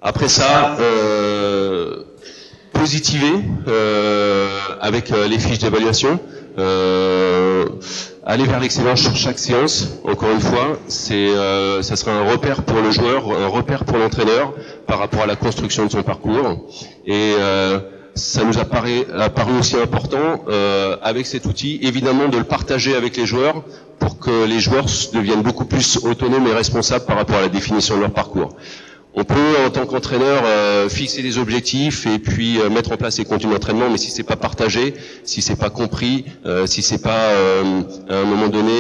après ça, euh, positiver euh, avec euh, les fiches d'évaluation. Euh, aller vers l'excellence sur chaque séance, encore une fois, c'est, ça sera un repère pour le joueur, un repère pour l'entraîneur par rapport à la construction de son parcours. Et ça nous apparaît, apparu aussi important euh, avec cet outil, évidemment de le partager avec les joueurs pour que les joueurs deviennent beaucoup plus autonomes et responsables par rapport à la définition de leur parcours. On peut, en tant qu'entraîneur, euh, fixer des objectifs et puis euh, mettre en place des contenus d'entraînement, mais si c'est pas partagé, si c'est pas compris, euh, si c'est pas à un moment donné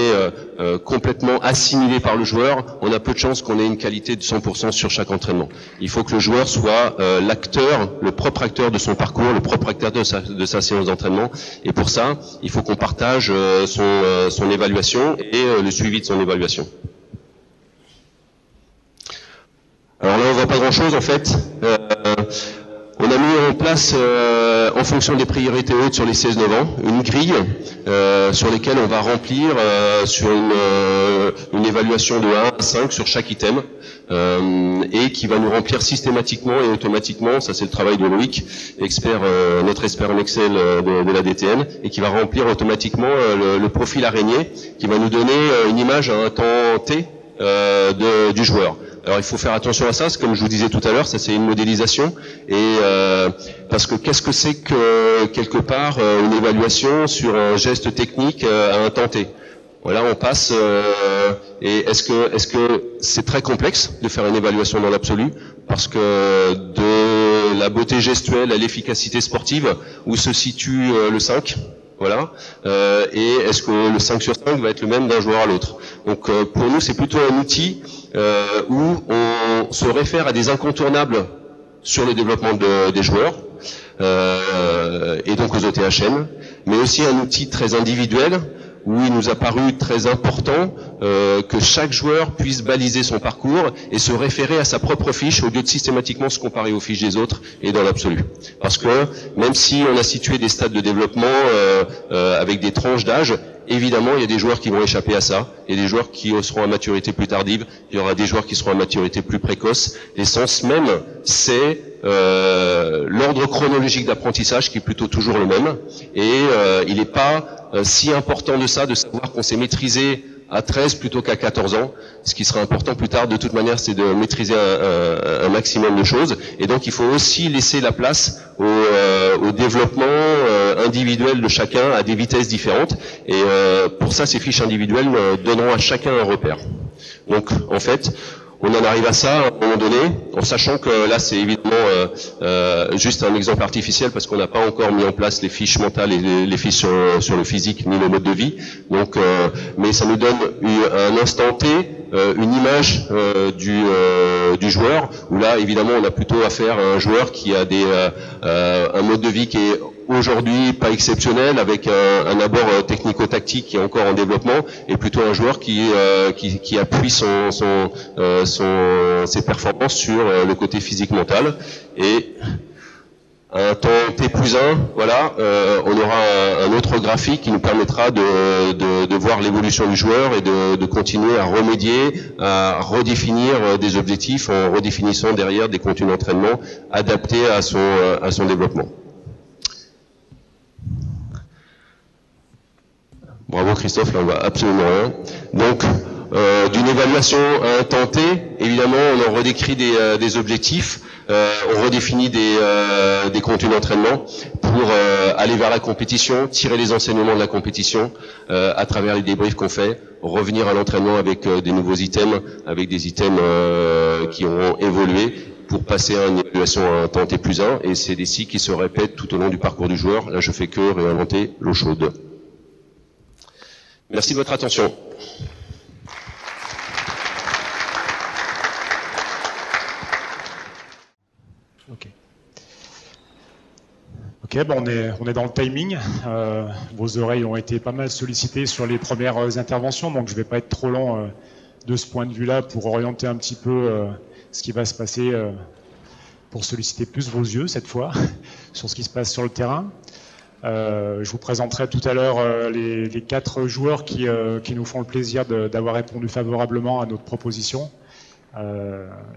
complètement assimilé par le joueur, on a peu de chances qu'on ait une qualité de 100% sur chaque entraînement. Il faut que le joueur soit l'acteur, le propre acteur de son parcours, le propre acteur de sa, séance d'entraînement. Et pour ça, il faut qu'on partage son évaluation et le suivi de son évaluation. Alors là, on voit pas grand-chose en fait. Euh, on a mis en place, euh, en fonction des priorités hautes sur les 16 novembre, une grille euh, sur lesquelles on va remplir sur une, évaluation de 1 à 5 sur chaque item et qui va nous remplir systématiquement et automatiquement, ça c'est le travail de Loïc, expert, notre expert en Excel de, la DTN, et qui va remplir automatiquement le, le, profil araignée qui va nous donner une image à un temps T de, du joueur. Alors il faut faire attention à ça, comme je vous disais tout à l'heure, ça c'est une modélisation, et euh, parce que qu'est-ce que c'est que quelque part euh, une évaluation sur un geste technique euh, à T? Voilà, on passe. et est-ce que est-ce que c'est très complexe de faire une évaluation dans l'absolu? Parce que de la beauté gestuelle à l'efficacité sportive, où se situe le 5 voilà. Euh, et est-ce que le 5 sur 5 va être le même d'un joueur à l'autre? Donc euh, pour nous, c'est plutôt un outil euh, où on se réfère à des incontournables sur le développement des joueurs et donc aux ETHM, mais aussi un outil très individuel où il nous a paru très important euh, que chaque joueur puisse baliser son parcours et se référer à sa propre fiche au lieu de systématiquement se comparer aux fiches des autres et dans l'absolu. Parce que même si on a situé des stades de développement euh, euh, avec des tranches d'âge, évidemment, il y a des joueurs qui vont échapper à ça. Il y a des joueurs qui seront à maturité plus tardive. Il y aura des joueurs qui seront à maturité plus précoce. L'essence même, c'est euh, l'ordre chronologique d'apprentissage qui est plutôt toujours le même. Et euh, il n'est pas euh, si important de ça de savoir qu'on s'est maîtrisé à 13 plutôt qu'à 14 ans. Ce qui sera important plus tard, de toute manière, c'est de maîtriser un, maximum de choses. Et donc, il faut aussi laisser la place au, au développement individuel de chacun à des vitesses différentes. Et pour ça, ces fiches individuelles donneront à chacun un repère. Donc, en fait, on en arrive à ça à un moment donné, en sachant que là c'est évidemment euh, euh, juste un exemple artificiel parce qu'on n'a pas encore mis en place les fiches mentales et les, fiches sur, le physique ni le mode de vie. Donc, euh, mais ça nous donne un instant T, une image du, du joueur où là évidemment on a plutôt affaire à un joueur qui a des un mode de vie qui est aujourd'hui pas exceptionnel, avec un, abord euh, technico-tactique qui est encore en développement, et plutôt un joueur qui, euh, qui, appuie son, son, euh, son, ses performances sur le côté physique-mental. Et un temps T plus 1, voilà, on aura un, autre graphique qui nous permettra de, de, de voir l'évolution du joueur et de, de, continuer à remédier, à redéfinir des objectifs en redéfinissant derrière des contenus d'entraînement adaptés à son, à son développement. Bravo Christophe, là on voit absolument rien. Donc, euh, d'une évaluation à un temps T, évidemment, on en redécrit des, euh, objectifs, euh, on redéfinit des, euh, des contenus d'entraînement pour aller vers la compétition, tirer les enseignements de la compétition à travers les débriefs qu'on fait, revenir à l'entraînement avec des nouveaux items, avec des items qui auront évolué pour passer à une évaluation à un temps T plus 1, et c'est des cycles qui se répètent tout au long du parcours du joueur. Là, je fais que réinventer l'eau chaude. Merci de votre attention. Ok. Bon, on, est, on est dans le timing. Euh, vos oreilles ont été pas mal sollicitées sur les premières euh, interventions, donc je ne vais pas être trop long euh, de ce point de vue-là pour orienter un petit peu ce qui va se passer, pour solliciter plus vos yeux cette fois sur ce qui se passe sur le terrain. Euh, je vous présenterai tout à l'heure euh, les, quatre joueurs qui, euh, qui, nous font le plaisir d'avoir répondu favorablement à notre proposition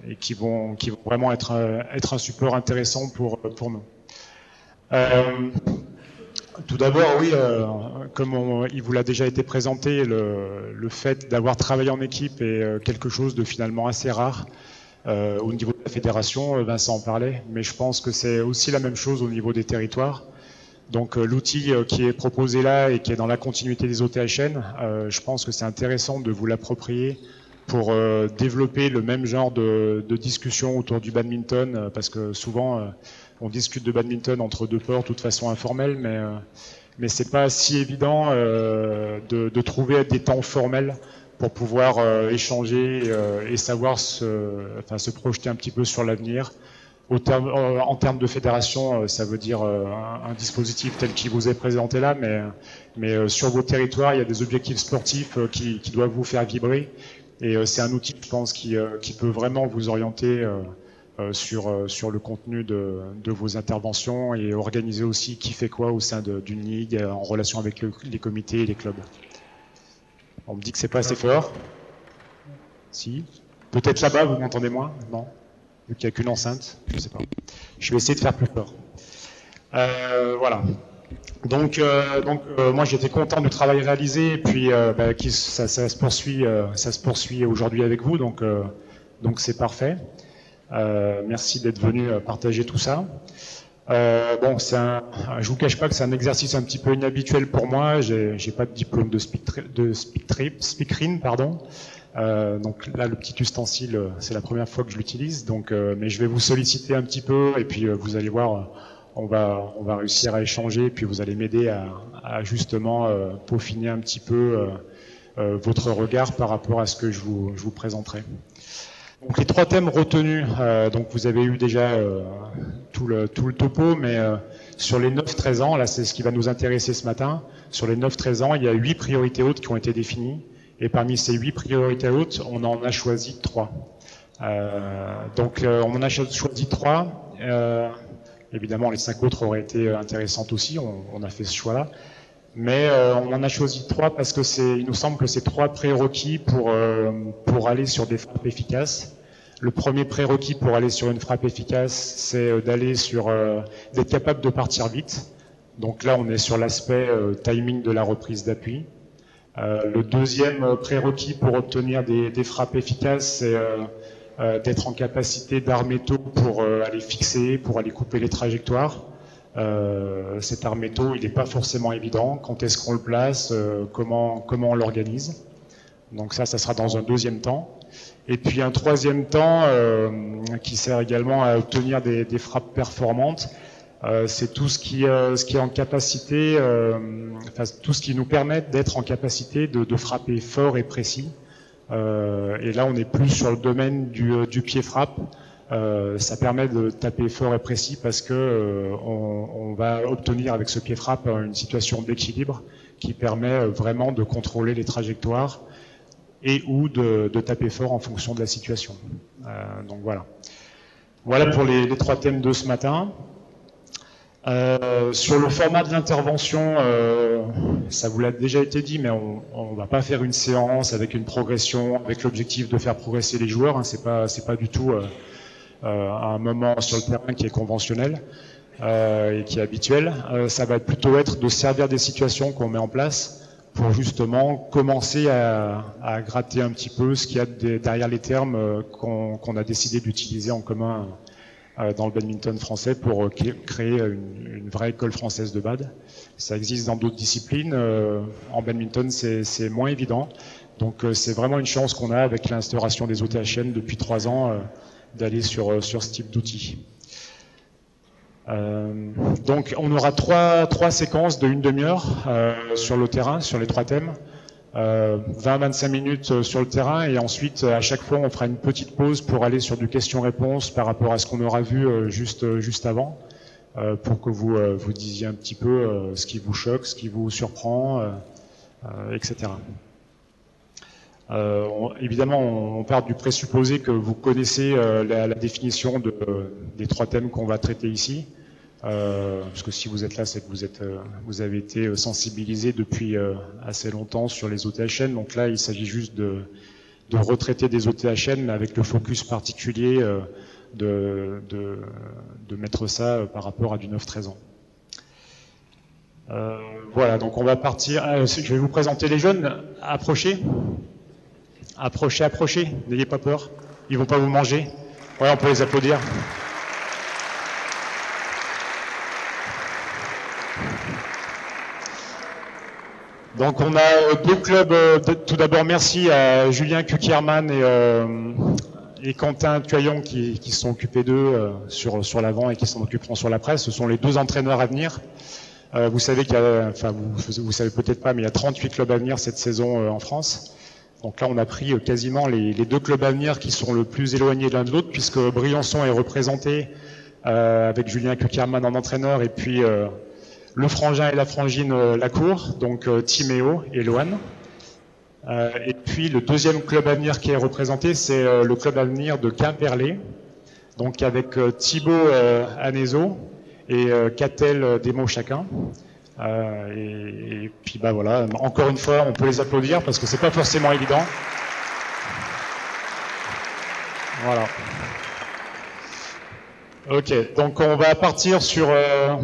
et qui vont, vraiment être, un support intéressant pour, pour nous. tout d'abord, oui, comme il vous l'a déjà été présenté, le, le fait d'avoir travaillé en équipe est quelque chose de finalement assez rare. au niveau de la fédération, Vincent en parlait, mais je pense que c'est aussi la même chose au niveau des territoires. Donc euh, l'outil euh, qui est proposé là et qui est dans la continuité des OTHN, euh, je pense que c'est intéressant de vous l'approprier pour développer le même genre de, discussion autour du badminton, parce que souvent on discute de badminton entre deux ports, de toute façon informelle, mais mais c'est pas si évident de, trouver des temps formels pour pouvoir échanger et savoir se, se projeter un petit peu sur l'avenir. Euh, en termes de fédération, euh, ça veut dire euh, un, dispositif tel qu'il vous est présenté là, mais, sur vos territoires, il y a des objectifs sportifs qui, doivent vous faire vibrer. Et c'est un outil, je pense, qui, peut vraiment vous orienter sur, le contenu de, de, vos interventions et organiser aussi qui fait quoi au sein d'une ligue en relation avec les comités et les clubs. On me dit que c'est pas assez fort. Si. Peut-être là-bas, vous m'entendez moins? Non vu qu'il n'y a qu'une enceinte, je ne sais pas. Je vais essayer de faire plus fort. Euh, voilà. Donc, euh, donc euh, moi j'étais content du travail réalisé et puis bah, ça, se poursuit, ça se poursuit aujourd'hui avec vous, donc donc c'est parfait. merci d'être venu partager tout ça. bon, c'est je vous cache pas que c'est un exercice un petit peu inhabituel pour moi. J'ai pas de diplôme de speak, de speak, speakerine, pardon. Euh, donc là, le petit ustensile, c'est la première fois que je l'utilise. Donc, mais je vais vous solliciter un petit peu et puis vous allez voir, on va on va réussir à échanger. Et puis vous allez m'aider à, à, justement peaufiner un petit peu votre regard par rapport à ce que je vous je vous présenterai. Donc les trois thèmes retenus, euh, donc vous avez eu déjà euh, tout, le, tout le topo, mais euh, sur les 9-13 ans, là c'est ce qui va nous intéresser ce matin, sur les 9-13 ans, il y a huit priorités hautes qui ont été définies, et parmi ces huit priorités hautes, on en a choisi trois. donc on en a choisi trois, évidemment les cinq autres auraient été intéressantes aussi, on, a fait ce choix-là, mais euh, on en a choisi trois parce que il nous semble que c'est trois prérequis pour euh, pour aller sur des frappes efficaces. Le premier prérequis pour aller sur une frappe efficace, c'est euh, d'aller sur d'être capable de partir vite. Donc là, on est sur l'aspect timing de la reprise d'appui. Le deuxième prérequis pour obtenir des, frappes efficaces, c'est d'être en capacité d'armer tôt pour aller fixer, pour aller couper les trajectoires. Euh, cet arméto, il n'est pas forcément évident. Quand est-ce qu'on le place euh, Comment comment on l'organise Donc ça, ça sera dans un deuxième temps. Et puis un troisième temps euh, qui sert également à obtenir des, des frappes performantes. Euh, c'est tout ce qui, euh, ce qui est en capacité, tout ce qui nous permet d'être en capacité de, frapper fort et précis. et là, on est plus sur le domaine du, du pied frappe. Euh, ça permet de taper fort et précis parce que euh, on, va obtenir avec ce pied frappe une situation d'équilibre qui permet euh, vraiment de contrôler les trajectoires et ou de, taper fort en fonction de la situation. Euh, donc voilà. Voilà pour les, trois thèmes de ce matin. Euh, sur le format de l'intervention, euh, ça vous l'a déjà été dit, mais on ne va pas faire une séance avec une progression, avec l'objectif de faire progresser les joueurs. Hein, c'est pas, pas du tout euh, un moment sur le terrain qui est conventionnel et qui est habituel. Ça va plutôt être de servir des situations qu'on met en place pour justement commencer à, à, gratter un petit peu ce qu'il y a derrière les termes qu'on a décidé d'utiliser en commun dans le badminton français pour créer une, vraie école française de bad. Ça existe dans d'autres disciplines. En badminton, c'est moins évident. Donc c'est vraiment une chance qu'on a avec l'instauration des OTHN depuis trois ans d'aller sur, euh, sur ce type d'outil. Euh, donc on aura trois, trois séquences de une demi-heure euh, sur le terrain, sur les trois thèmes. 20-25 minutes sur le terrain et ensuite à chaque fois on fera une petite pause pour aller sur du question-réponse par rapport à ce qu'on aura vu juste, juste avant pour que vous, vous disiez un petit peu ce qui vous choque, ce qui vous surprend, etc. Euh, évidemment, on, part du présupposé que vous connaissez euh, la, définition de, des trois thèmes qu'on va traiter ici. Euh, parce que si vous êtes là, c'est que vous, êtes, euh, vous avez été sensibilisé depuis euh, assez longtemps sur les OTHN. Donc là, il s'agit juste de, retraiter des OTHN, mais avec le focus particulier de, mettre ça par rapport à du 9-13 ans. voilà, donc on va partir. je vais vous présenter les jeunes. Approchez. Approchez, approchez, n'ayez pas peur. Ils vont pas vous manger. Ouais, on peut les applaudir. Donc on a euh, deux clubs. Euh, tout d'abord, merci à Julien Kukierman et, euh, et Quentin Tuyon qui, sont occupés d'eux sur, sur l'avant et qui s'en occuperont sur la presse. Ce sont les deux entraîneurs à venir. vous savez qu'il y a, enfin vous, vous savez peut-être pas, mais il y a 38 clubs à venir cette saison en France. Donc là, on a pris euh, quasiment les, deux clubs à venir qui sont le plus éloignés l'un de l'autre, puisque Briançon est représenté euh, avec Julien Kuckerman en entraîneur, et puis euh, le frangin et la frangine la cour, donc Timéo et Loane. et puis le deuxième club à venir qui est représenté, c'est le club à venir de Quimperlé, donc avec Thibaut Anezo et Catel Demo chacun. Euh, et, puis bah voilà, encore une fois, on peut les applaudir parce que c'est pas forcément évident. Voilà. Ok, donc on va partir sur. Euh,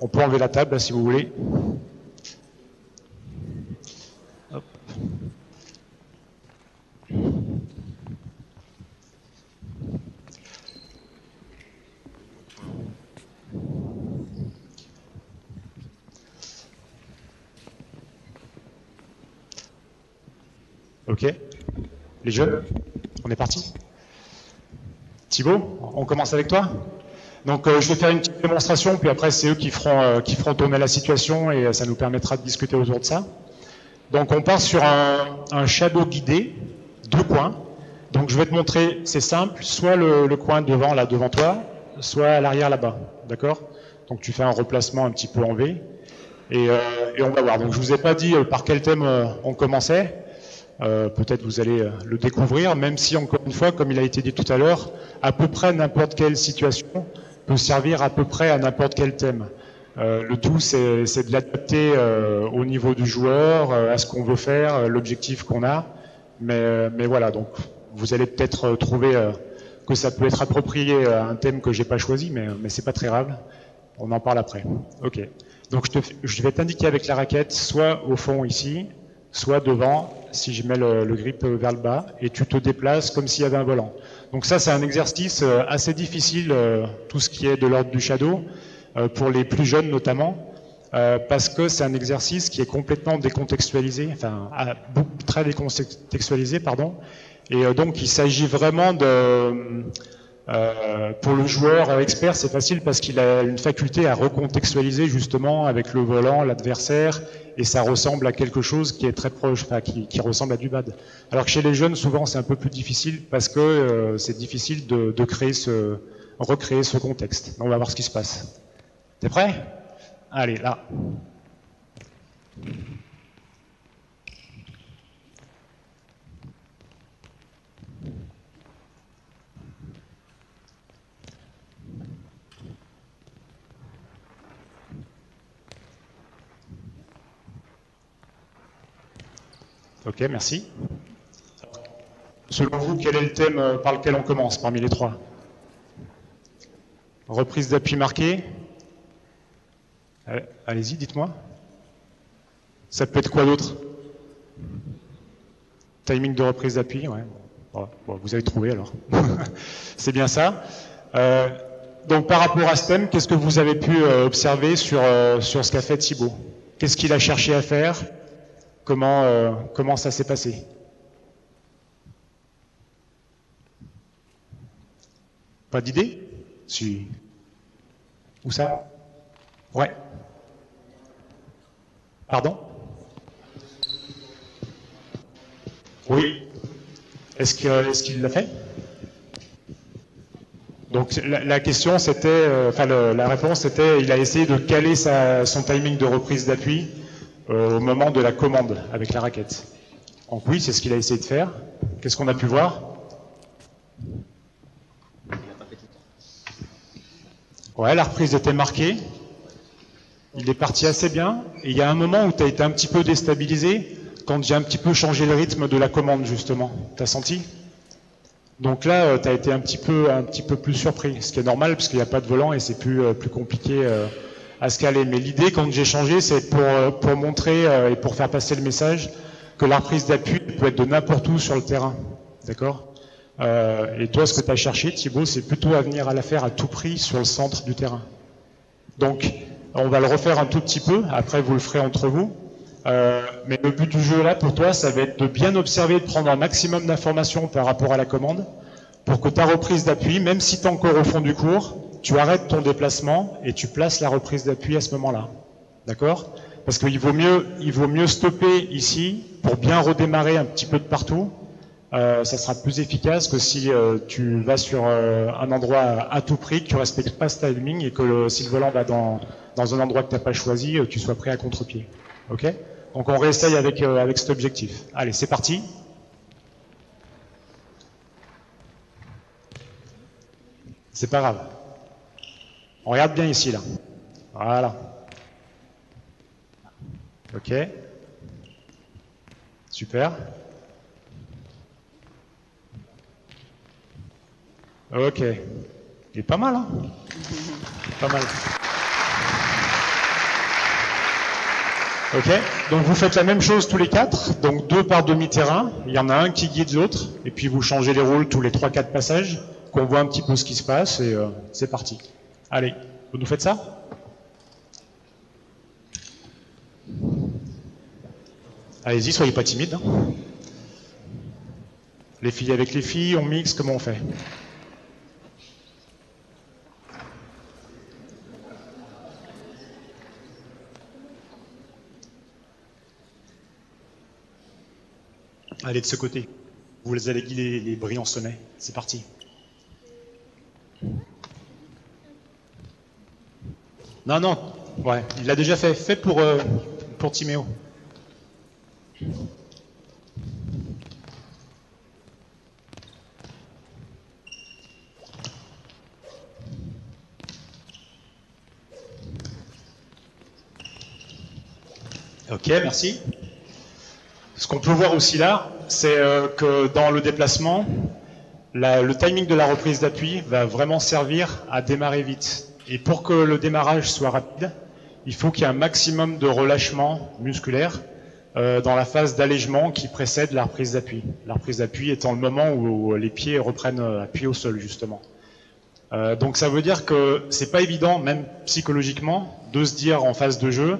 on peut enlever la table là, si vous voulez. Ok. Les jeunes On est parti. Thibaut, on commence avec toi donc euh, je vais faire une petite démonstration, puis après c'est eux qui feront, euh, tourner la situation et euh, ça nous permettra de discuter autour de ça. Donc on part sur un, un shadow guidé, deux coins. Donc je vais te montrer, c'est simple, soit le, coin devant là devant toi, soit à l'arrière là-bas, d'accord? Donc tu fais un replacement un petit peu en V et, euh, on va voir. Donc je vous ai pas dit par quel thème on commençait. Peut-être vous allez le découvrir, même si encore une fois, comme il a été dit tout à l'heure, à peu près n'importe quelle situation peut servir à peu près à n'importe quel thème. Euh, le tout, c'est de l'adapter euh, au niveau du joueur, euh, à ce qu'on veut faire, l'objectif qu'on a. Mais, voilà, donc vous allez peut-être trouver que ça peut être approprié à un thème que j'ai pas choisi, mais, mais c'est pas très grave. On en parle après. Ok. Donc je, vais t'indiquer avec la raquette, soit au fond ici, soit devant, si je mets le grip vers le bas, et tu te déplaces comme s'il y avait un volant. Donc ça, c'est un exercice euh, assez difficile, euh, tout ce qui est de l'ordre du shadow, euh, pour les plus jeunes notamment, parce que c'est un exercice qui est complètement décontextualisé, enfin très décontextualisé, pardon. Et donc, il s'agit vraiment de pour le joueur expert, c'est facile parce qu'il a une faculté à recontextualiser justement avec le volant, l'adversaire, et ça ressemble à quelque chose qui est très proche, enfin, qui, ressemble à du bad. Alors que chez les jeunes, souvent, c'est un peu plus difficile parce que euh, c'est difficile de, de, créer ce, recréer ce contexte. On va voir ce qui se passe. T'es prêt? Allez, là. Ok, merci. Selon vous, quel est le thème euh, par lequel on commence parmi les trois? Reprise d'appui marquée Allez-y, dites-moi. Ça peut être quoi d'autre? Timing de reprise d'appui, ouais. Bon, vous avez trouvé alors. C'est bien ça. Euh, donc par rapport à ce thème, qu'est-ce que vous avez pu euh, observer sur, sur ce qu'a fait Thibault? Qu'est-ce qu'il a cherché à faire? Comment, euh, comment ça s'est passé Pas d'idée? Si. Où ça? Ouais. Pardon? Oui. Est-ce qu'il l'a fait? Donc la, question c'était, euh, enfin la réponse c'était, il a essayé de caler sa, son timing de reprise d'appui au moment de la commande avec la raquette. Donc oui, c'est ce qu'il a essayé de faire. Qu'est-ce qu'on a pu voir? Ouais, la reprise était marquée. Il est parti assez bien. Et il y a un moment où tu as été un petit peu déstabilisé quand j'ai un petit peu changé le rythme de la commande, justement. T'as senti? Donc là, euh, tu as été un petit, peu, un petit peu plus surpris, ce qui est normal parce qu'il n'y a pas de volant et c'est plus, euh, plus compliqué à se caler. Mais l'idée, quand j'ai changé, c'est pour, pour montrer euh, et pour faire passer le message que la reprise d'appui peut être de n'importe où sur le terrain. D'accord? Euh, Et toi, ce que tu as cherché, Thibaut, c'est plutôt à venir à la faire à tout prix sur le centre du terrain. Donc, on va le refaire un tout petit peu, après vous le ferez entre vous. Euh, mais le but du jeu là, pour toi, ça va être de bien observer, de prendre un maximum d'informations par rapport à la commande, pour que ta reprise d'appui, même si tu es encore au fond du cours, tu arrêtes ton déplacement et tu places la reprise d'appui à ce moment-là. D'accord? Parce qu'il vaut mieux, il vaut mieux stopper ici pour bien redémarrer un petit peu de partout. Euh, ça sera plus efficace que si euh, tu vas sur euh, un endroit à, tout prix, que tu respectes pas ce timing et que si le volant va dans, dans un endroit que tu n'as pas choisi, tu sois prêt à contre-pied. Ok? Donc on réessaye avec, avec cet objectif. Allez, c'est parti. C'est pas grave. On regarde bien ici, là. Voilà. Ok. Super. Ok. Il est pas mal, hein Pas mal. Ok. Donc vous faites la même chose tous les quatre. Donc deux par demi-terrain. Il y en a un qui guide l'autre. Et puis vous changez les rôles tous les trois, quatre passages. Qu'on voit un petit peu ce qui se passe. Et euh, c'est parti. Allez, vous nous faites ça? Allez-y, soyez pas timide. Hein. Les filles avec les filles, on mixe, comment on fait? Allez de ce côté. Vous allez guider les brillants sonnets. C'est parti. Non, non. Il l'a déjà fait. Fait pour, euh, pour Timéo. Ok, merci. Ce qu'on peut voir aussi là, c'est euh, que dans le déplacement, le timing de la reprise d'appui va vraiment servir à démarrer vite. Et pour que le démarrage soit rapide, il faut qu'il y ait un maximum de relâchement musculaire euh, dans la phase d'allègement qui précède la reprise d'appui. La reprise d'appui étant le moment où, les pieds reprennent euh, appui au sol justement. donc ça veut dire que c'est pas évident, même psychologiquement, de se dire en phase de jeu,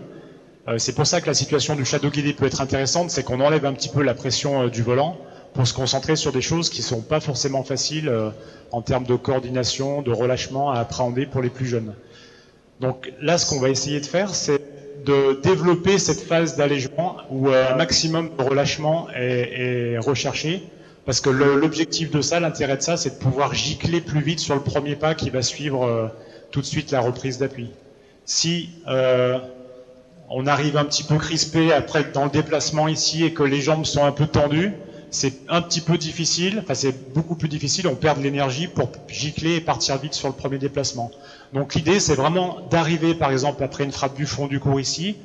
euh, c'est pour ça que la situation du shadow guidé peut être intéressante, c'est qu'on enlève un petit peu la pression euh, du volant pour se concentrer sur des choses qui ne sont pas forcément faciles euh, en termes de coordination, de relâchement à appréhender pour les plus jeunes. Donc là, ce qu'on va essayer de faire, c'est de développer cette phase d'allègement où un maximum de relâchement est, recherché. Parce que l'objectif de ça, l'intérêt de ça, c'est de pouvoir gicler plus vite sur le premier pas qui va suivre tout de suite la reprise d'appui. Si on arrive un petit peu crispé après dans le déplacement ici et que les jambes sont un peu tendues, c'est un petit peu difficile, c'est beaucoup plus difficile, on perd de l'énergie pour gicler et partir vite sur le premier déplacement. Donc l'idée c'est vraiment d'arriver par exemple après une frappe du fond du cours ici,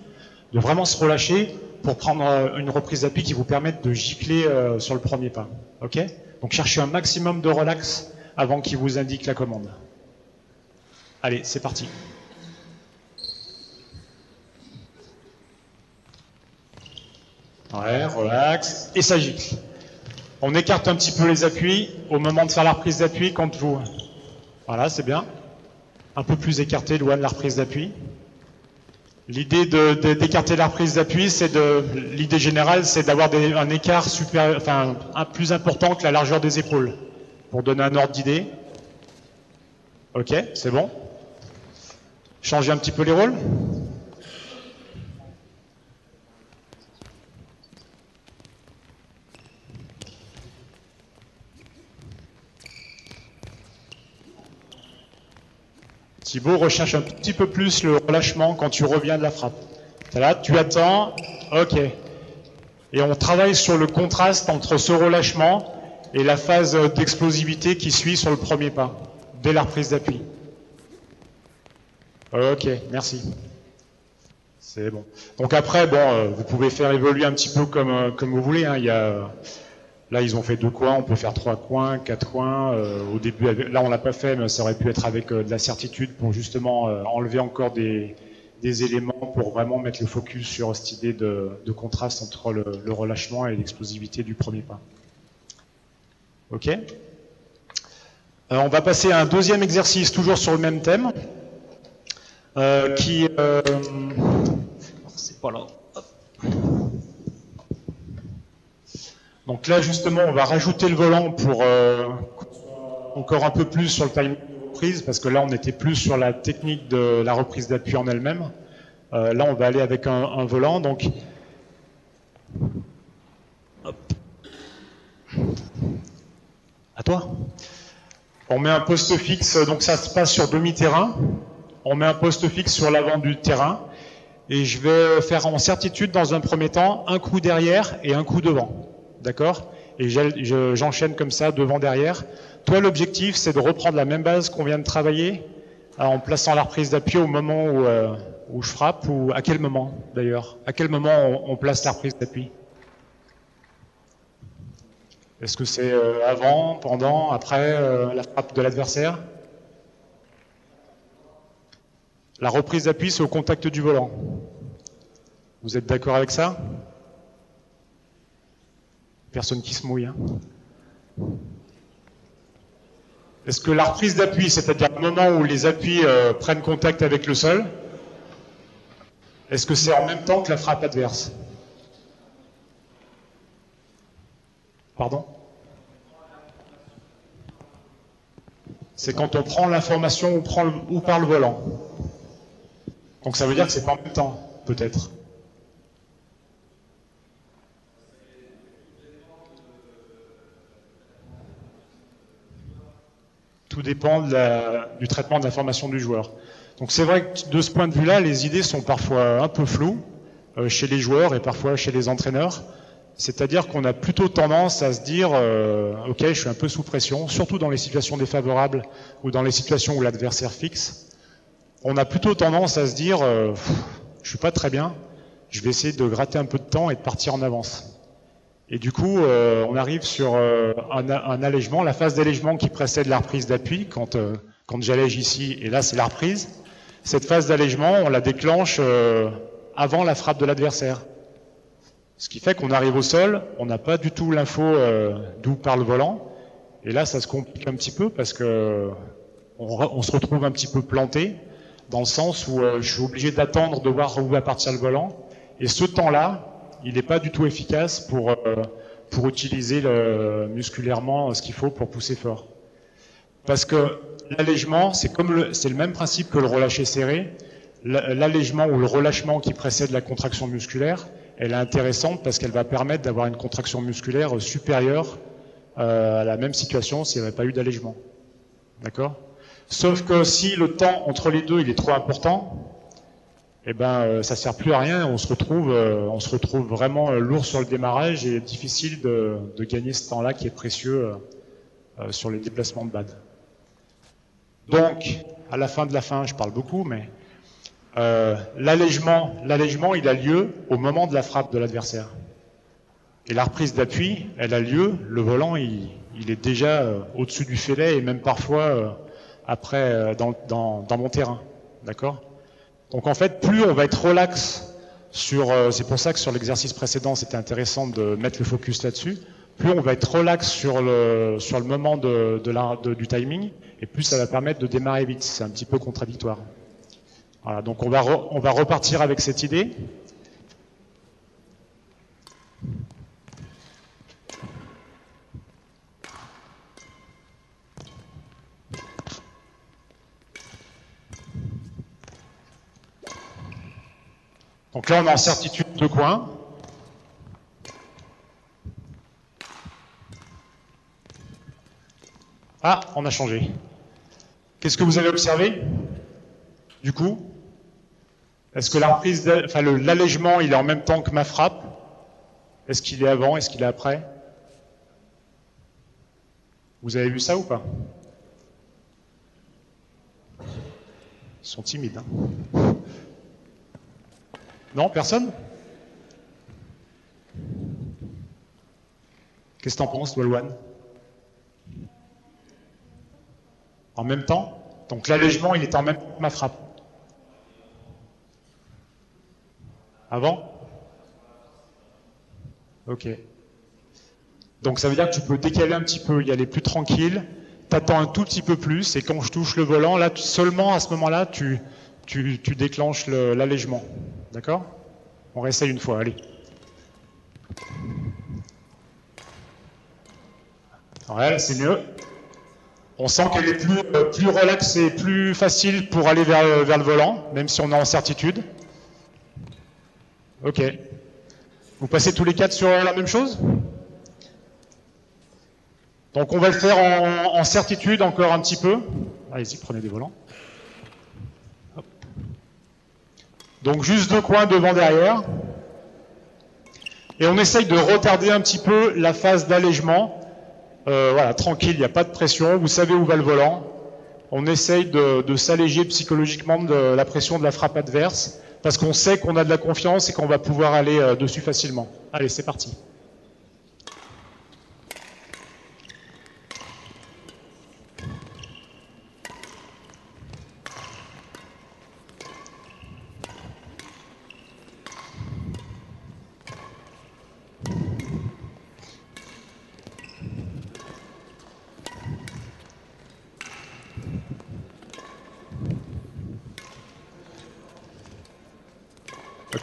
de vraiment se relâcher pour prendre euh, une reprise d'appui qui vous permette de gicler euh, sur le premier pas. Ok? Donc cherchez un maximum de relax avant qu'il vous indique la commande. Allez, c'est parti. Ouais, relax. Et ça gicle. On écarte un petit peu les appuis au moment de faire la reprise d'appui quand vous... Voilà, c'est bien. Un peu plus écarté, loin de la reprise d'appui. L'idée d'écarter la reprise d'appui, c'est de l'idée générale, c'est d'avoir un écart plus important que la largeur des épaules. Pour donner un ordre d'idée. Ok, c'est bon. Changer un petit peu les rôles. Thibaut recherche un petit peu plus le relâchement quand tu reviens de la frappe. Tu attends, ok. Et on travaille sur le contraste entre ce relâchement et la phase d'explosivité qui suit sur le premier pas, dès la reprise d'appui. Ok, merci. C'est bon. Donc après, bon, euh, vous pouvez faire évoluer un petit peu comme, euh, vous voulez. Hein. Il y a Là, ils ont fait deux coins, on peut faire trois coins, quatre coins. Euh, au début, là, on l'a pas fait, mais ça aurait pu être avec euh, de la certitude pour justement euh, enlever encore des, éléments pour vraiment mettre le focus sur cette idée de, contraste entre le, relâchement et l'explosivité du premier pas. Ok On va passer à un deuxième exercice, toujours sur le même thème, qui... C'est pas là. Donc là, justement, on va rajouter le volant pour euh, encore un peu plus sur le timing de reprise, parce que là, on était plus sur la technique de la reprise d'appui en elle-même. Euh, là, on va aller avec un, volant. Donc, à toi. On met un poste fixe, donc ça se passe sur demi-terrain. On met un poste fixe sur l'avant du terrain. Et je vais faire en certitude, dans un premier temps, un coup derrière et un coup devant. D'accord? Et j'enchaîne comme ça, devant, derrière. Toi, l'objectif, c'est de reprendre la même base qu'on vient de travailler en plaçant la reprise d'appui au moment où, euh, je frappe, ou à quel moment d'ailleurs? À quel moment on, place la reprise d'appui? Est-ce que c'est euh, avant, pendant, après euh, la frappe de l'adversaire? La reprise d'appui, c'est au contact du volant. Vous êtes d'accord avec ça? Personne qui se mouille. Hein. Est-ce que la reprise d'appui, c'est-à-dire le moment où les appuis euh, prennent contact avec le sol, est-ce que c'est en même temps que la frappe adverse? Pardon? C'est quand on prend l'information ou, ou par le volant. Donc ça veut dire que c'est pas en même temps, peut-être. Tout dépend du traitement de l'information du joueur. Donc c'est vrai que de ce point de vue-là, les idées sont parfois un peu floues euh, chez les joueurs et parfois chez les entraîneurs. C'est-à-dire qu'on a plutôt tendance à se dire, euh, ok, je suis un peu sous pression, surtout dans les situations défavorables ou dans les situations où l'adversaire fixe. On a plutôt tendance à se dire, euh, je suis pas très bien, je vais essayer de gratter un peu de temps et de partir en avance. Et du coup, euh, on arrive sur euh, un, allègement, la phase d'allègement qui précède la reprise d'appui, quand, quand j'allège ici, et là c'est la reprise. Cette phase d'allègement, on la déclenche avant la frappe de l'adversaire. Ce qui fait qu'on arrive au sol, on n'a pas du tout l'info euh, d'où part le volant. Et là, ça se complique un petit peu parce que on, se retrouve un petit peu planté dans le sens où euh, je suis obligé d'attendre de voir où va partir le volant. Et ce temps-là, il n'est pas du tout efficace pour, euh, pour utiliser le, musculairement ce qu'il faut pour pousser fort. Parce que l'allègement, c'est le, le même principe que le relâché serré. L'allègement ou le relâchement qui précède la contraction musculaire, elle est intéressante parce qu'elle va permettre d'avoir une contraction musculaire supérieure euh, à la même situation s'il n'y avait pas eu d'allègement. D'accord? Sauf que si le temps entre les deux il est trop important, eh ben euh, ça sert plus à rien. On se retrouve, euh, on se vraiment lourd sur le démarrage et difficile de, gagner ce temps-là qui est précieux sur les déplacements de BAD. Donc, à la fin de la fin, je parle beaucoup, mais euh, l'allègement, l'allègement, il a lieu au moment de la frappe de l'adversaire. Et la reprise d'appui, elle a lieu, le volant, il, est déjà euh, au-dessus du filet et même parfois euh, après dans, mon terrain. D'accord? Donc en fait, plus on va être relax sur, c'est pour ça que sur l'exercice précédent, c'était intéressant de mettre le focus là-dessus, plus on va être relax sur le, sur le moment de, du timing, et plus ça va permettre de démarrer vite. C'est un petit peu contradictoire. Voilà, donc on va, on va repartir avec cette idée. Donc là, on a en certitude de coin. Ah, on a changé. Qu'est-ce que vous avez observé Du coup? Est-ce que la reprise, enfin l'allègement, il est en même temps que ma frappe? Est-ce qu'il est avant? Est-ce qu'il est après? Vous avez vu ça ou pas? Ils sont timides. Hein non, personne Qu'est-ce que t'en penses, Walwan En même temps Donc l'allègement, il est en même temps que ma frappe. Avant? Ok. Donc ça veut dire que tu peux décaler un petit peu, y aller plus tranquille, t'attends un tout petit peu plus, et quand je touche le volant, là seulement à ce moment-là, tu, tu, tu déclenches l'allègement. D'accord On réessaye une fois, allez. Ouais, c'est mieux. On sent qu'elle est plus, euh, plus relaxée, plus facile pour aller vers, vers le volant, même si on est en certitude. Ok. Vous passez tous les quatre sur la même chose? Donc on va le faire en, certitude encore un petit peu. Allez-y, prenez des volants. Donc juste deux coins devant derrière. Et on essaye de retarder un petit peu la phase d'allègement. Euh, voilà, tranquille, il n'y a pas de pression, vous savez où va le volant. On essaye de s'alléger psychologiquement de la pression de la frappe adverse parce qu'on sait qu'on a de la confiance et qu'on va pouvoir aller euh, dessus facilement. Allez, c'est parti.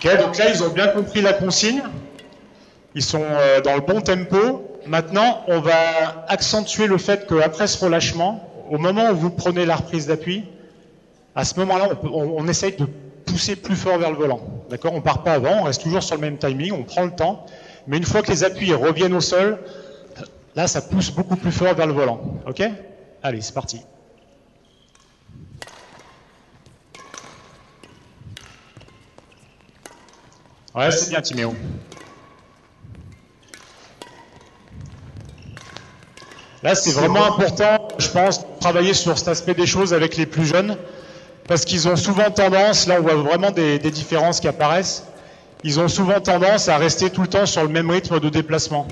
Donc là, ils ont bien compris la consigne. Ils sont euh, dans le bon tempo. Maintenant, on va accentuer le fait qu'après ce relâchement, Au moment où vous prenez la reprise d'appui, à ce moment-là, on, on, essaye de pousser plus fort vers le volant. D'accord? On part pas avant, on reste toujours sur le même timing, on prend le temps. Mais une fois que les appuis reviennent au sol, là, ça pousse beaucoup plus fort vers le volant. OK? Allez, c'est parti. Ouais, c'est bien, Timéo. Là, c'est vraiment important, je pense, de travailler sur cet aspect des choses avec les plus jeunes, parce qu'ils ont souvent tendance, là on voit vraiment des, différences qui apparaissent, ils ont souvent tendance à rester tout le temps sur le même rythme de déplacement.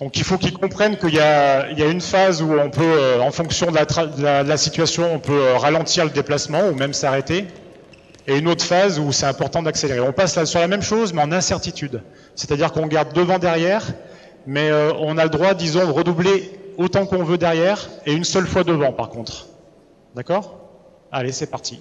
Donc il faut qu'ils comprennent qu'il y, a une phase où on peut, euh, en fonction de la, situation, on peut euh, ralentir le déplacement ou même s'arrêter, et une autre phase où c'est important d'accélérer. On passe sur la même chose, mais en incertitude. C'est-à-dire qu'on garde devant, derrière, mais euh, on a le droit, disons, de redoubler autant qu'on veut derrière et une seule fois devant par contre. D'accord? Allez, c'est parti.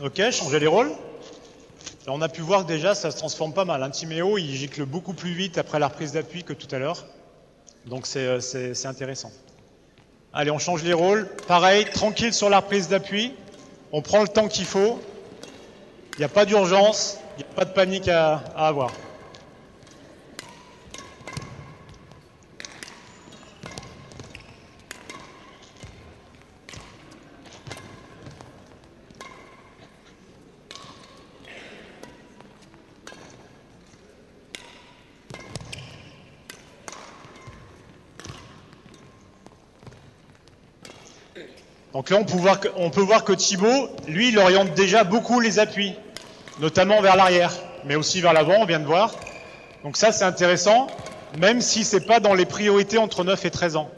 Ok, changer les rôles. on a pu voir que déjà ça se transforme pas mal. Un Timéo, il gicle beaucoup plus vite après la reprise d'appui que tout à l'heure. Donc euh, c'est intéressant. Allez, on change les rôles. Pareil, tranquille sur la reprise d'appui. On prend le temps qu'il faut. Il n'y a pas d'urgence, il n'y a pas de panique à avoir. On peut voir que, Thibaut, lui, il oriente déjà beaucoup les appuis, notamment vers l'arrière, mais aussi vers l'avant, on vient de voir. Donc ça, c'est intéressant, même si c'est pas dans les priorités entre 9 et 13 ans.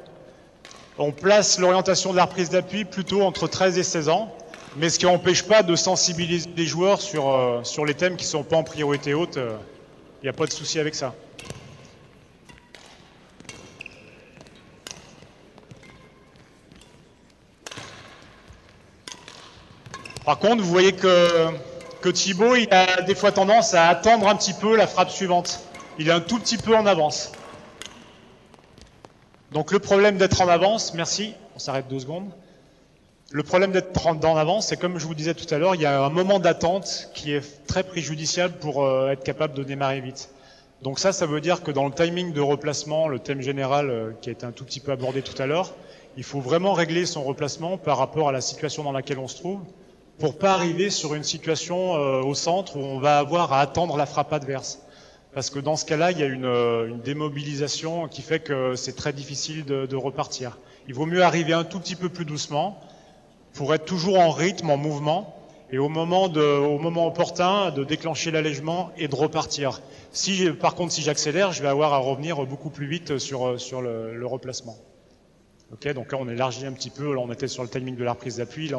On place l'orientation de la reprise d'appui plutôt entre 13 et 16 ans, mais ce qui n'empêche pas de sensibiliser les joueurs sur, euh, les thèmes qui sont pas en priorité haute. Il euh, n'y a pas de souci avec ça. Par contre, vous voyez que, que Thibaut, il a des fois tendance à attendre un petit peu la frappe suivante. Il est un tout petit peu en avance. Donc le problème d'être en avance, merci, on s'arrête deux secondes. Le problème d'être en avance, c'est comme je vous disais tout à l'heure, il y a un moment d'attente qui est très préjudiciable pour euh, être capable de démarrer vite. Donc ça, ça veut dire que dans le timing de replacement, le thème général euh, qui a été un tout petit peu abordé tout à l'heure, il faut vraiment régler son replacement par rapport à la situation dans laquelle on se trouve pour pas arriver sur une situation euh, au centre où on va avoir à attendre la frappe adverse. Parce que dans ce cas-là, il y a une, euh, démobilisation qui fait que c'est très difficile de, repartir. Il vaut mieux arriver un tout petit peu plus doucement pour être toujours en rythme, en mouvement, et au moment, de, opportun, de déclencher l'allègement et de repartir. Si, par contre, si j'accélère, je vais avoir à revenir beaucoup plus vite sur, sur le, le replacement. Ok, donc là, on élargit un petit peu. Là, on était sur le timing de la reprise d'appui. Là,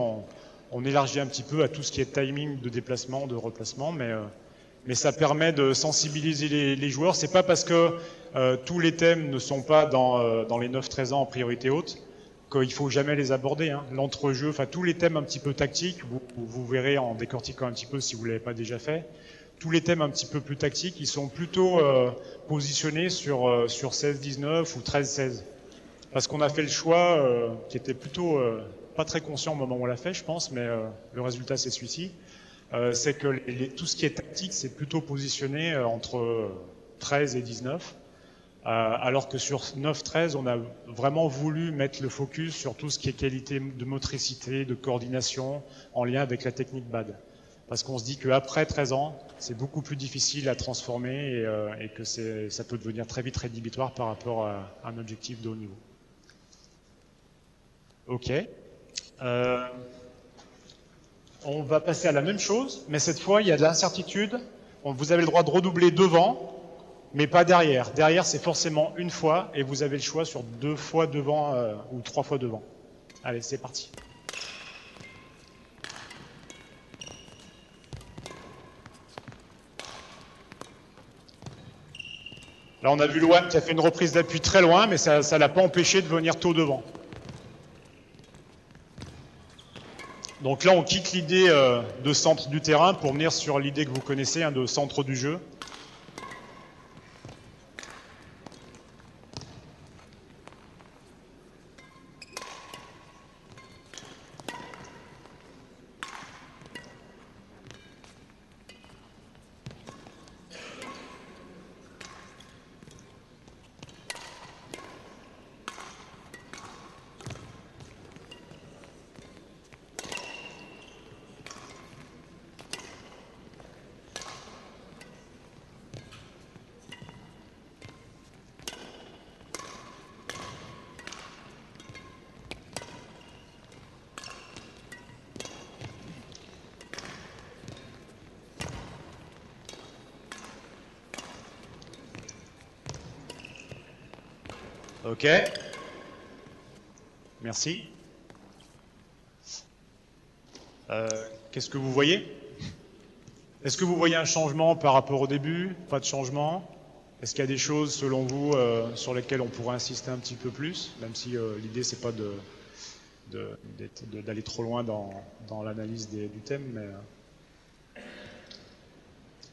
on élargit un petit peu à tout ce qui est timing de déplacement, de replacement, mais, euh, ça permet de sensibiliser les, les joueurs. C'est pas parce que euh, tous les thèmes ne sont pas dans, euh, les 9-13 ans en priorité haute qu'il faut jamais les aborder. Hein. L'entrejeu, tous les thèmes un petit peu tactiques, vous, verrez en décortiquant un petit peu si vous l'avez pas déjà fait. Tous les thèmes un petit peu plus tactiques, ils sont plutôt positionnés sur 16-19 ou 13-16. Parce qu'on a fait le choix qui était plutôt pas très conscient au moment où on l'a fait, je pense, mais euh, le résultat c'est celui-ci. Euh, c'est que tout ce qui est tactique, c'est plutôt positionné euh, entre 13 et 19. alors que sur 9-13, on a vraiment voulu mettre le focus sur tout ce qui est qualité de motricité, de coordination, en lien avec la technique BAD. Parce qu'on se dit qu'après 13 ans, c'est beaucoup plus difficile à transformer et, et que ça peut devenir très vite rédhibitoire par rapport à un objectif de haut niveau. Ok. Euh, on va passer à la même chose, mais cette fois, il y a de l'incertitude. Vous avez le droit de redoubler devant, mais pas derrière. Derrière, c'est forcément une fois, et vous avez le choix sur deux fois devant euh, ou trois fois devant. Allez, c'est parti. Là, on a vu l'OM qui a fait une reprise d'appui très loin, mais ça ne l'a pas empêché de venir tôt devant. Donc là, on quitte l'idée euh, de centre du terrain pour venir sur l'idée que vous connaissez, hein, de centre du jeu. Ok. Merci. Euh, Qu'est-ce que vous voyez? Est-ce que vous voyez un changement par rapport au début? Pas de changement? Est-ce qu'il y a des choses, selon vous, euh, sur lesquelles on pourrait insister un petit peu plus Même si euh, l'idée, c'est pas d'aller trop loin dans, l'analyse du thème. Mais, euh.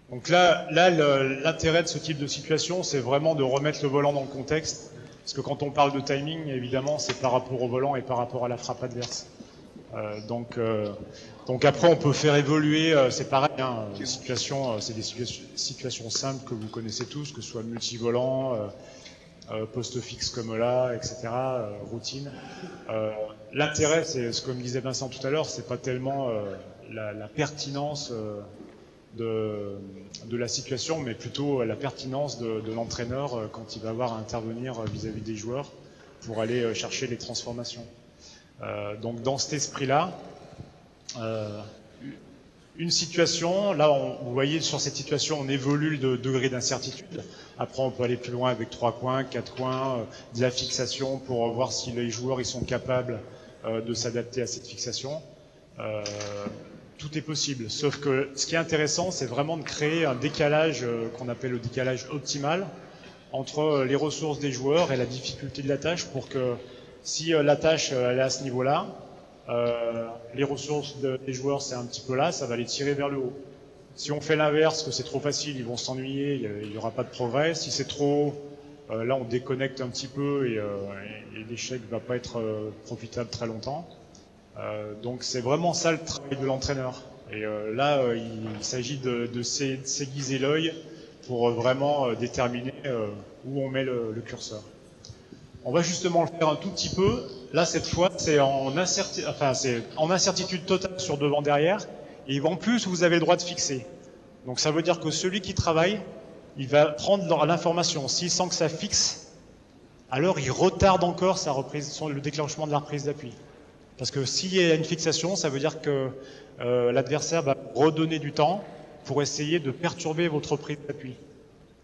Donc là l'intérêt de ce type de situation, c'est vraiment de remettre le volant dans le contexte parce que quand on parle de timing, évidemment, c'est par rapport au volant et par rapport à la frappe adverse. Euh, donc, euh, donc après, on peut faire évoluer, euh, c'est pareil, hein, c'est des situations, simples que vous connaissez tous, que ce soit multivolant, poste fixe comme là, etc., routine. L'intérêt, c'est ce que me disait Vincent tout à l'heure, c'est pas tellement la, pertinence de, la situation, mais plutôt la pertinence de, l'entraîneur euh, quand il va avoir à intervenir euh, vis-à-vis des joueurs pour aller euh, chercher les transformations. Donc dans cet esprit-là, une situation, là on, vous voyez sur cette situation on évolue le degré d'incertitude. Après on peut aller plus loin avec trois coins, quatre coins, de la fixation pour voir si les joueurs ils sont capables de s'adapter à cette fixation. Tout est possible. Sauf que ce qui est intéressant, c'est vraiment de créer un décalage euh, qu'on appelle le décalage optimal entre euh, les ressources des joueurs et la difficulté de la tâche pour que si euh, la tâche elle est à ce niveau-là, les ressources des joueurs c'est un petit peu là, ça va les tirer vers le haut. Si on fait l'inverse, que c'est trop facile, ils vont s'ennuyer, il n'y aura pas de progrès. Si c'est trop haut, là on déconnecte un petit peu et, et l'échec ne va pas être profitable très longtemps. Euh, donc c'est vraiment ça le travail de l'entraîneur. Et euh, là, euh, il, s'agit de, s'aiguiser l'œil pour vraiment déterminer où on met le, curseur. On va justement le faire un tout petit peu. Là, cette fois, c'est en, incertitude totale sur devant derrière. Et en plus, vous avez le droit de fixer. Donc ça veut dire que celui qui travaille, il va prendre l'information. S'il sent que ça fixe, alors il retarde encore sa reprise, le déclenchement de la reprise d'appui. Parce que s'il y a une fixation, ça veut dire que euh, l'adversaire va redonner du temps pour essayer de perturber votre prise d'appui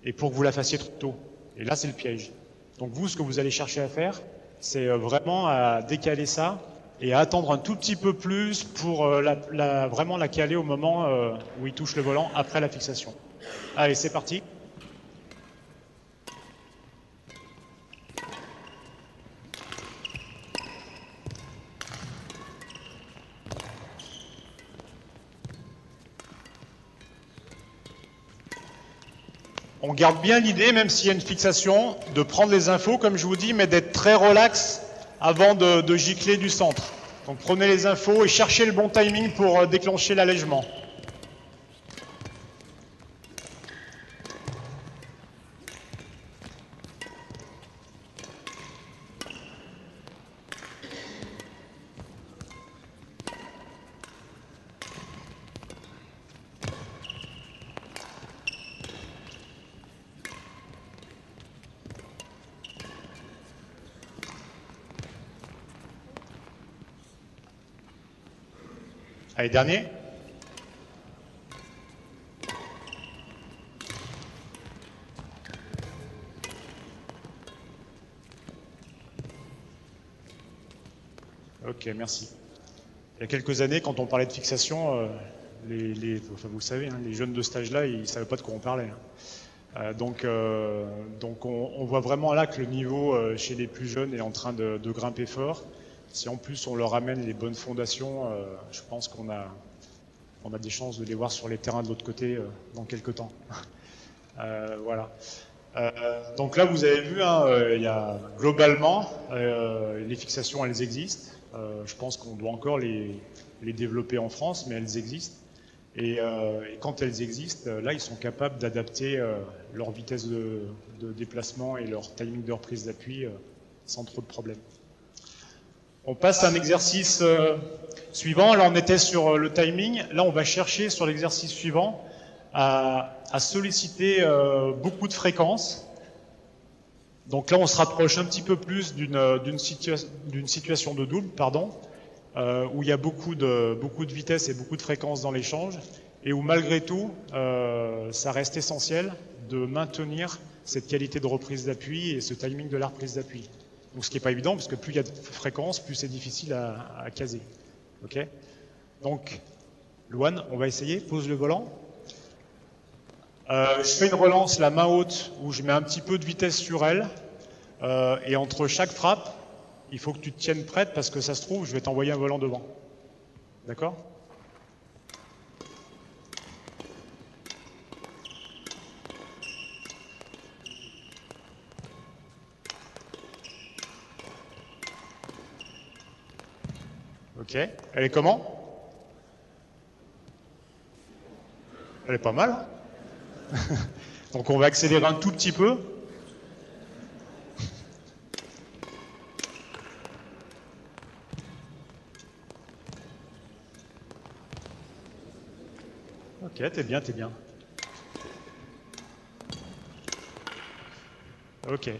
et pour que vous la fassiez trop tôt. Et là, c'est le piège. Donc vous, ce que vous allez chercher à faire, c'est euh, vraiment à décaler ça et à attendre un tout petit peu plus pour euh, la, la, vraiment la caler au moment euh, où il touche le volant après la fixation. Allez, c'est parti. On garde bien l'idée, même s'il y a une fixation, de prendre les infos, comme je vous dis, mais d'être très relax avant de, gicler du centre. Donc prenez les infos et cherchez le bon timing pour euh, déclencher l'allègement. Dernier. Ok, merci. Il y a quelques années, quand on parlait de fixation, euh, les, vous savez, hein, les jeunes de stage là, ils ne savaient pas de quoi on parlait. Hein. Euh, donc, euh, on, voit vraiment là que le niveau chez les plus jeunes est en train de, grimper fort. Si en plus on leur amène les bonnes fondations, je pense qu'on a, on a des chances de les voir sur les terrains de l'autre côté dans quelques temps. voilà. donc là, vous avez vu, hein, y a, globalement, les fixations, elles existent. je pense qu'on doit encore les, les développer en France, mais elles existent. Euh, et, quand elles existent, là, ils sont capables d'adapter euh, leur vitesse de, déplacement et leur timing de reprise d'appui euh, sans trop de problèmes. On passe à un exercice suivant. Là, on était sur le timing. Là, on va chercher sur l'exercice suivant à, solliciter beaucoup de fréquences. Donc là, on se rapproche un petit peu plus d'une situation de double, pardon. Euh, où il y a beaucoup de, beaucoup de vitesse et beaucoup de fréquence dans l'échange, et où malgré tout, euh, ça reste essentiel de maintenir cette qualité de reprise d'appui et ce timing de la reprise d'appui. Donc ce qui n'est pas évident, parce que plus il y a de fréquence, plus c'est difficile à, caser. Ok? Donc, Luan, on va essayer, pose le volant. Euh, je fais une relance la main haute où je mets un petit peu de vitesse sur elle, et entre chaque frappe, il faut que tu te tiennes prête parce que ça se trouve, je vais t'envoyer un volant devant. D'accord? Ok. Elle est comment? Elle est pas mal. Hein Donc on va accélérer un tout petit peu. Ok, t'es bien, t'es bien. Ok.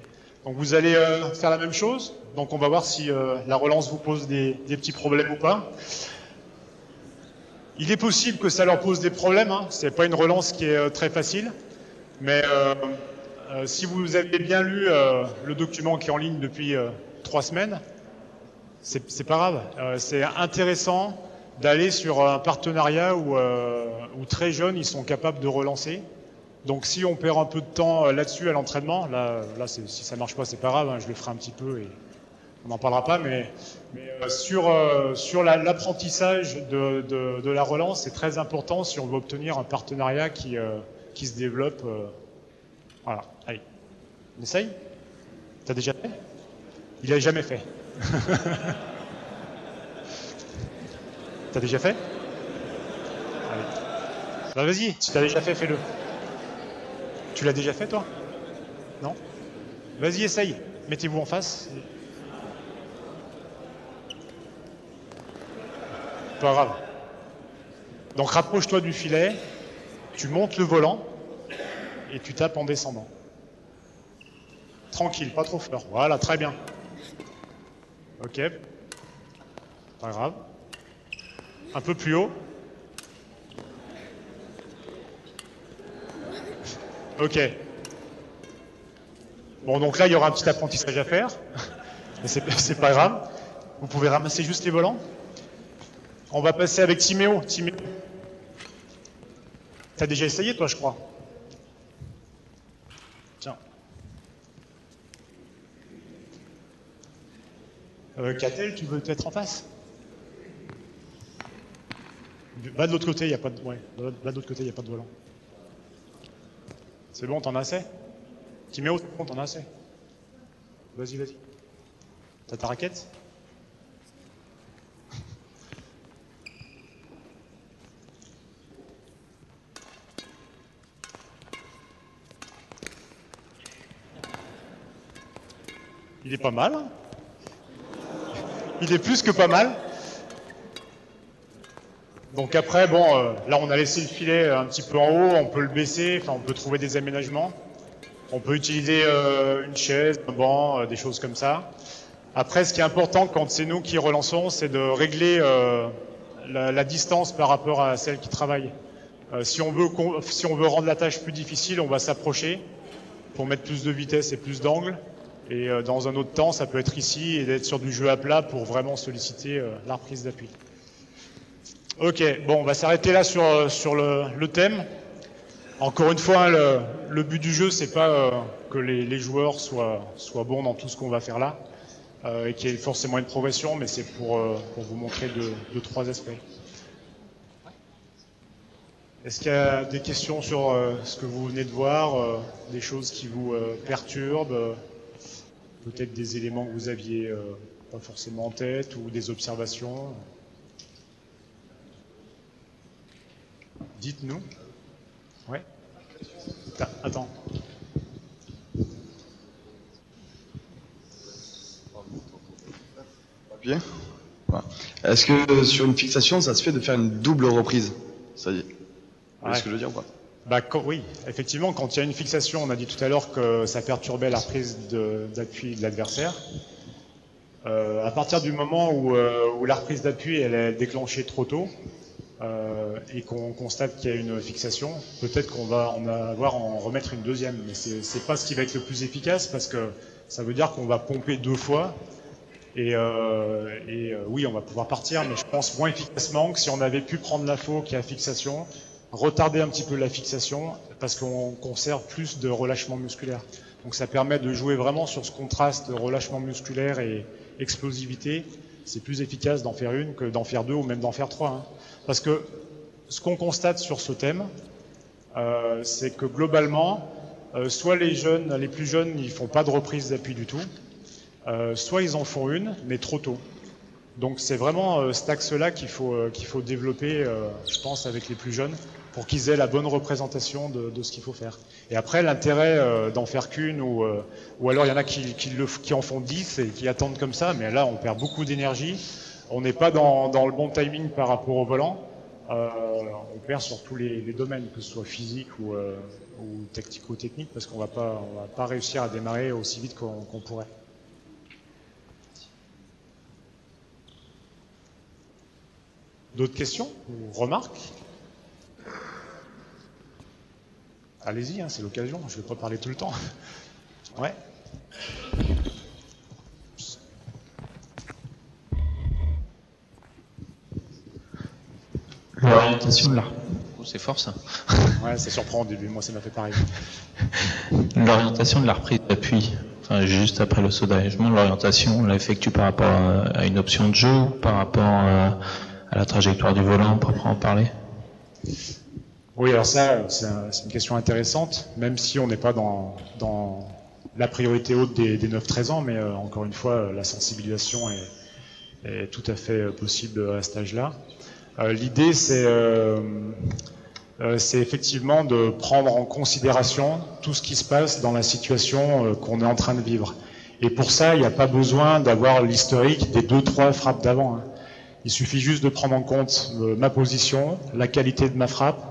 Donc vous allez euh, faire la même chose. Donc on va voir si euh, la relance vous pose des, petits problèmes ou pas. Il est possible que ça leur pose des problèmes. Hein. C'est pas une relance qui est euh, très facile, mais si vous avez bien lu le document qui est en ligne depuis trois semaines, c'est pas grave. c'est intéressant d'aller sur un partenariat où, où, très jeunes ils sont capables de relancer. Donc si on perd un peu de temps euh, là-dessus à l'entraînement, là, si ça marche pas, c'est pas grave, hein, je le ferai un petit peu et on n'en parlera pas. Mais, euh, sur, sur l'apprentissage de, de, de, la relance, c'est très important si on veut obtenir un partenariat qui, qui se développe. voilà, allez, on essaye T'as déjà fait? Il a jamais fait. T'as déjà fait? Allez. Bah, vas-y, si t'as déjà fait, fais-le. Tu l'as déjà fait toi? Non? Vas-y, essaye. Mettez-vous en face. Pas grave. Donc rapproche-toi du filet, tu montes le volant et tu tapes en descendant. Tranquille, pas trop fort. Voilà, très bien. Ok. Pas grave. Un peu plus haut. Ok. Bon, donc là, il y aura un petit apprentissage à faire. Mais c'est pas grave. Vous pouvez ramasser juste les volants. On va passer avec Timéo. Timéo. T'as déjà essayé, toi, je crois? Tiens. Euh, Catel, tu veux être en face? Va de l'autre côté, il pas de. Va de l'autre côté, il n'y a pas de volant. C'est bon, t'en as assez? Timéo, c'est bon, t'en as assez? Vas-y, vas-y. T'as ta raquette? Il est pas mal. Hein? Il est plus que pas mal. Donc après, bon, euh, là on a laissé le filet un petit peu en haut, on peut le baisser, enfin on peut trouver des aménagements. On peut utiliser euh, une chaise, un banc, euh, des choses comme ça. Après, ce qui est important quand c'est nous qui relançons, c'est de régler la, la, distance par rapport à celle qui travaille. si, on veut, si on veut rendre la tâche plus difficile, on va s'approcher pour mettre plus de vitesse et plus d'angle. Et dans un autre temps, ça peut être ici et d'être sur du jeu à plat pour vraiment solliciter la reprise d'appui. Ok, bon, on va s'arrêter là sur, sur le, thème. Encore une fois, le, le but du jeu, c'est pas euh, que les, les joueurs soient, soient bons dans tout ce qu'on va faire là, euh, et qu'il y ait forcément une progression, mais c'est pour, euh, pour vous montrer deux, deux, trois aspects. Est-ce qu'il y a des questions sur euh, ce que vous venez de voir, euh, des choses qui vous euh, perturbent, euh, peut-être des éléments que vous aviez euh, pas forcément en tête ou des observations? Dites-nous. Ouais. Ta- Attends. Bien. Est-ce que sur une fixation, ça se fait de faire une double reprise? Ça y est. Vous voyez Ouais. ce que je veux dire ou pas? Bah, quand- oui, effectivement, quand il y a une fixation, on a dit tout à l'heure que ça perturbait la reprise de- d'appui de, l'adversaire. Euh, à partir du moment où, euh, où la reprise d'appui elle est déclenchée trop tôt euh, et qu'on constate qu'il y a une fixation, peut-être qu'on va en avoir en remettre une deuxième, mais c'est c'est pas ce qui va être le plus efficace parce que ça veut dire qu'on va pomper deux fois et, euh, euh, oui, on va pouvoir partir, mais je pense moins efficacement que si on avait pu prendre la faux qui a fixation, retarder un petit peu la fixation parce qu'on conserve plus de relâchement musculaire. Donc ça permet de jouer vraiment sur ce contraste de relâchement musculaire et explosivité. C'est plus efficace d'en faire une que d'en faire deux ou même d'en faire trois. hein. Parce que ce qu'on constate sur ce thème, euh, c'est que globalement, euh, soit les plus jeunes, ils font pas de reprise d'appui du tout, euh, soit ils en font une, mais trop tôt. Donc c'est vraiment cet axe-là qu'il faut, faut développer, je pense, avec les plus jeunes, pour qu'ils aient la bonne représentation de, ce qu'il faut faire. Et après, l'intérêt d'en faire qu'une, ou, alors il y en a qui, qui, le, qui en font dix et qui attendent comme ça, mais là on perd beaucoup d'énergie, on n'est pas dans, le bon timing par rapport au volant, euh, on perd sur tous les, domaines, que ce soit physique ou, euh, tactico-technique, parce qu'on on va pas réussir à démarrer aussi vite qu'on qu'on pourrait. D'autres questions ou remarques? Allez-y, hein, c'est l'occasion, je ne vais pas parler tout le temps. Ouais. L'orientation de la... Oh, c'est fort ça. Ouais, ça surprend au début, moi ça m'a fait pareil. L'orientation de la reprise d'appui, enfin, juste après le saut d'allègement, l'orientation, on l'effectue par rapport à, une option de jeu ou par rapport à, à la trajectoire du volant, on peut en parler? Oui, alors ça, c'est un- c'est une question intéressante, même si on n'est pas dans, dans la priorité haute des, des 9-13 ans, mais euh, encore une fois, euh, la sensibilisation est, est tout à fait euh, possible à cet âge-là. Euh, L'idée, c'est euh, euh, c'est effectivement de prendre en considération tout ce qui se passe dans la situation qu'on est en train de vivre. Et pour ça, il n'y a pas besoin d'avoir l'historique des deux, trois frappes d'avant. hein. Il suffit juste de prendre en compte ma position, la qualité de ma frappe,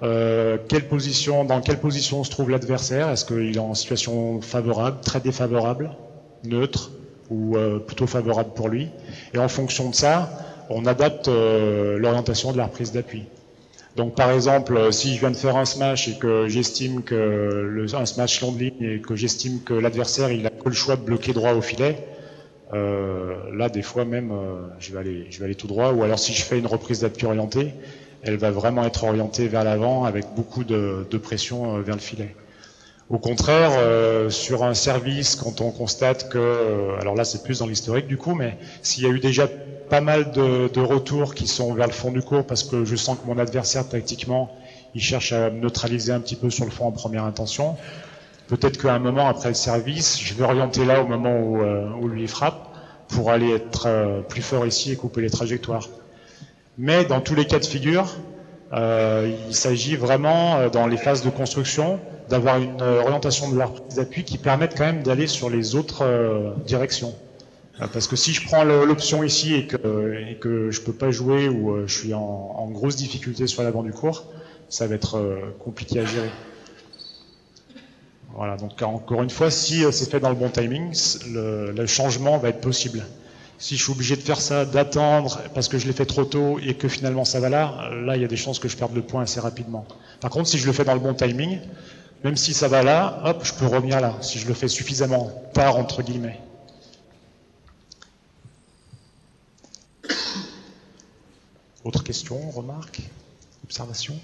quelle position, dans quelle position se trouve l'adversaire Est-ce qu'il est en situation favorable, très défavorable, neutre ou plutôt favorable pour lui? Et en fonction de ça, on adapte euh, l'orientation de la reprise d'appui. Donc par exemple, euh, si je viens de faire un smash et que j'estime que un smash long de ligne et que j'estime que l'adversaire il a que le choix de bloquer droit au filet, euh, là des fois même je vais aller tout droit ou alors si je fais une reprise d'appui orientée, elle va vraiment être orientée vers l'avant avec beaucoup de, pression vers le filet. Au contraire, euh, sur un service, quand on constate que, euh, alors là c'est plus dans l'historique du coup, mais s'il y a eu déjà pas mal de, de retours qui sont vers le fond du cours parce que je sens que mon adversaire tactiquement, il cherche à me neutraliser un petit peu sur le fond en première intention, peut-être qu'à un moment après le service, je vais orienter là au moment où, euh, où lui frappe pour aller être euh, plus fort ici et couper les trajectoires. Mais dans tous les cas de figure, euh, il s'agit vraiment, euh, dans les phases de construction, d'avoir une euh, orientation de la reprise d'appui qui permette quand même d'aller sur les autres directions. Parce que si je prends l'option ici et que, et que je peux pas jouer ou je suis en, grosse difficulté sur l'avant du cours, ça va être compliqué à gérer. Voilà, donc encore une fois, si c'est fait dans le bon timing, le changement va être possible si je suis obligé de faire ça, d'attendre parce que je l'ai fait trop tôt et que finalement ça va là, là il y a des chances que je perde le point assez rapidement. Par contre, si je le fais dans le bon timing, même si ça va là, hop, je peux revenir là, si je le fais suffisamment tard, entre guillemets. Autre question, remarque, observation?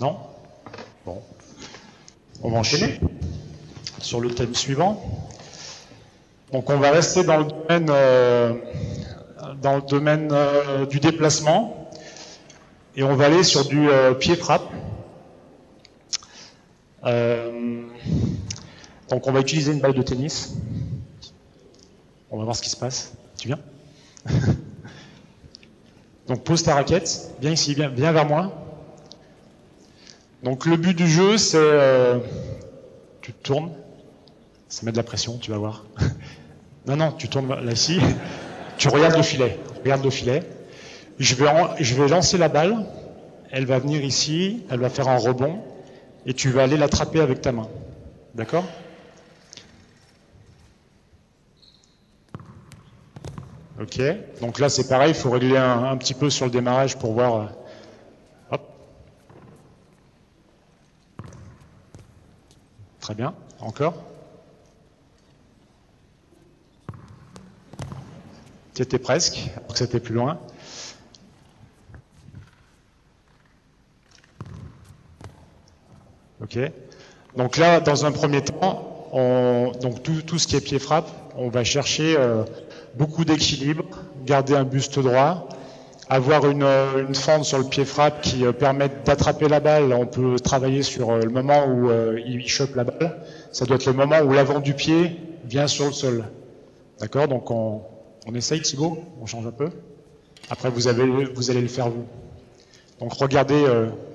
Non? Bon. On va enchaîner sur le thème suivant. Donc on va rester dans le domaine, euh, dans le domaine euh, du déplacement et on va aller sur du euh, pied frappe. donc on va utiliser une balle de tennis. On va voir ce qui se passe. Tu viens? Donc pose ta raquette, viens ici, viens, viens vers moi. Donc le but du jeu, c'est euh, tu te tournes, ça met de la pression, tu vas voir. non, non, tu tournes là ici, tu regardes le filet, regarde le filet. Je vais, je vais lancer la balle, elle va venir ici, elle va faire un rebond, et tu vas aller l'attraper avec ta main. D'accord? Ok, donc là c'est pareil, il faut régler un, petit peu sur le démarrage pour voir. Euh, hop. Très bien, encore. C'était presque, après c'était plus loin. Ok. Donc là, dans un premier temps, on, donc tout, tout, ce qui est pied frappe, on va chercher euh, beaucoup d'équilibre, garder un buste droit, avoir une, euh, une fente sur le pied frappe qui euh, permette d'attraper la balle. On peut travailler sur euh, le moment où il chope la balle. Ça doit être le moment où l'avant du pied vient sur le sol. D'accord? Donc on, essaye Thibaut? On change un peu? Après vous allez le faire vous. Donc regardez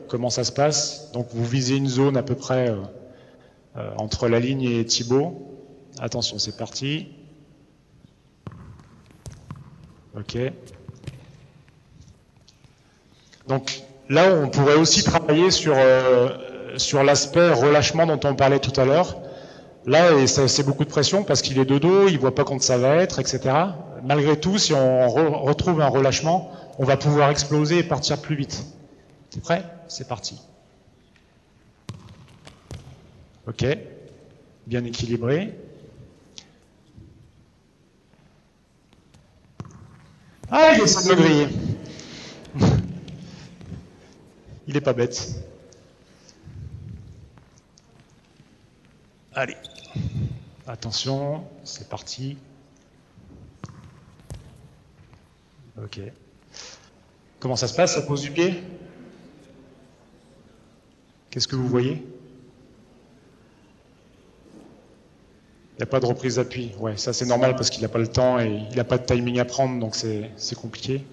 comment ça se passe. Donc vous visez une zone à peu près entre la ligne et Thibaut. Attention, c'est parti. Ok. Donc là, on pourrait aussi travailler sur, euh, sur l'aspect relâchement dont on parlait tout à l'heure. Là, c'est beaucoup de pression parce qu'il est de dos, il voit pas quand ça va être, etc. Malgré tout, si on retrouve un relâchement, on va pouvoir exploser et partir plus vite. T'es prêt? C'est parti. Ok. Bien équilibré. Ah, il essaie me griller. Il est pas bête. Allez. Attention, c'est parti. Ok. Comment ça se passe à pose du pied? Qu'est-ce que vous voyez? Il n'y a pas de reprise d'appui. Ouais, ça c'est normal parce qu'il n'a pas le temps et il n'a pas de timing à prendre, donc c'est compliqué.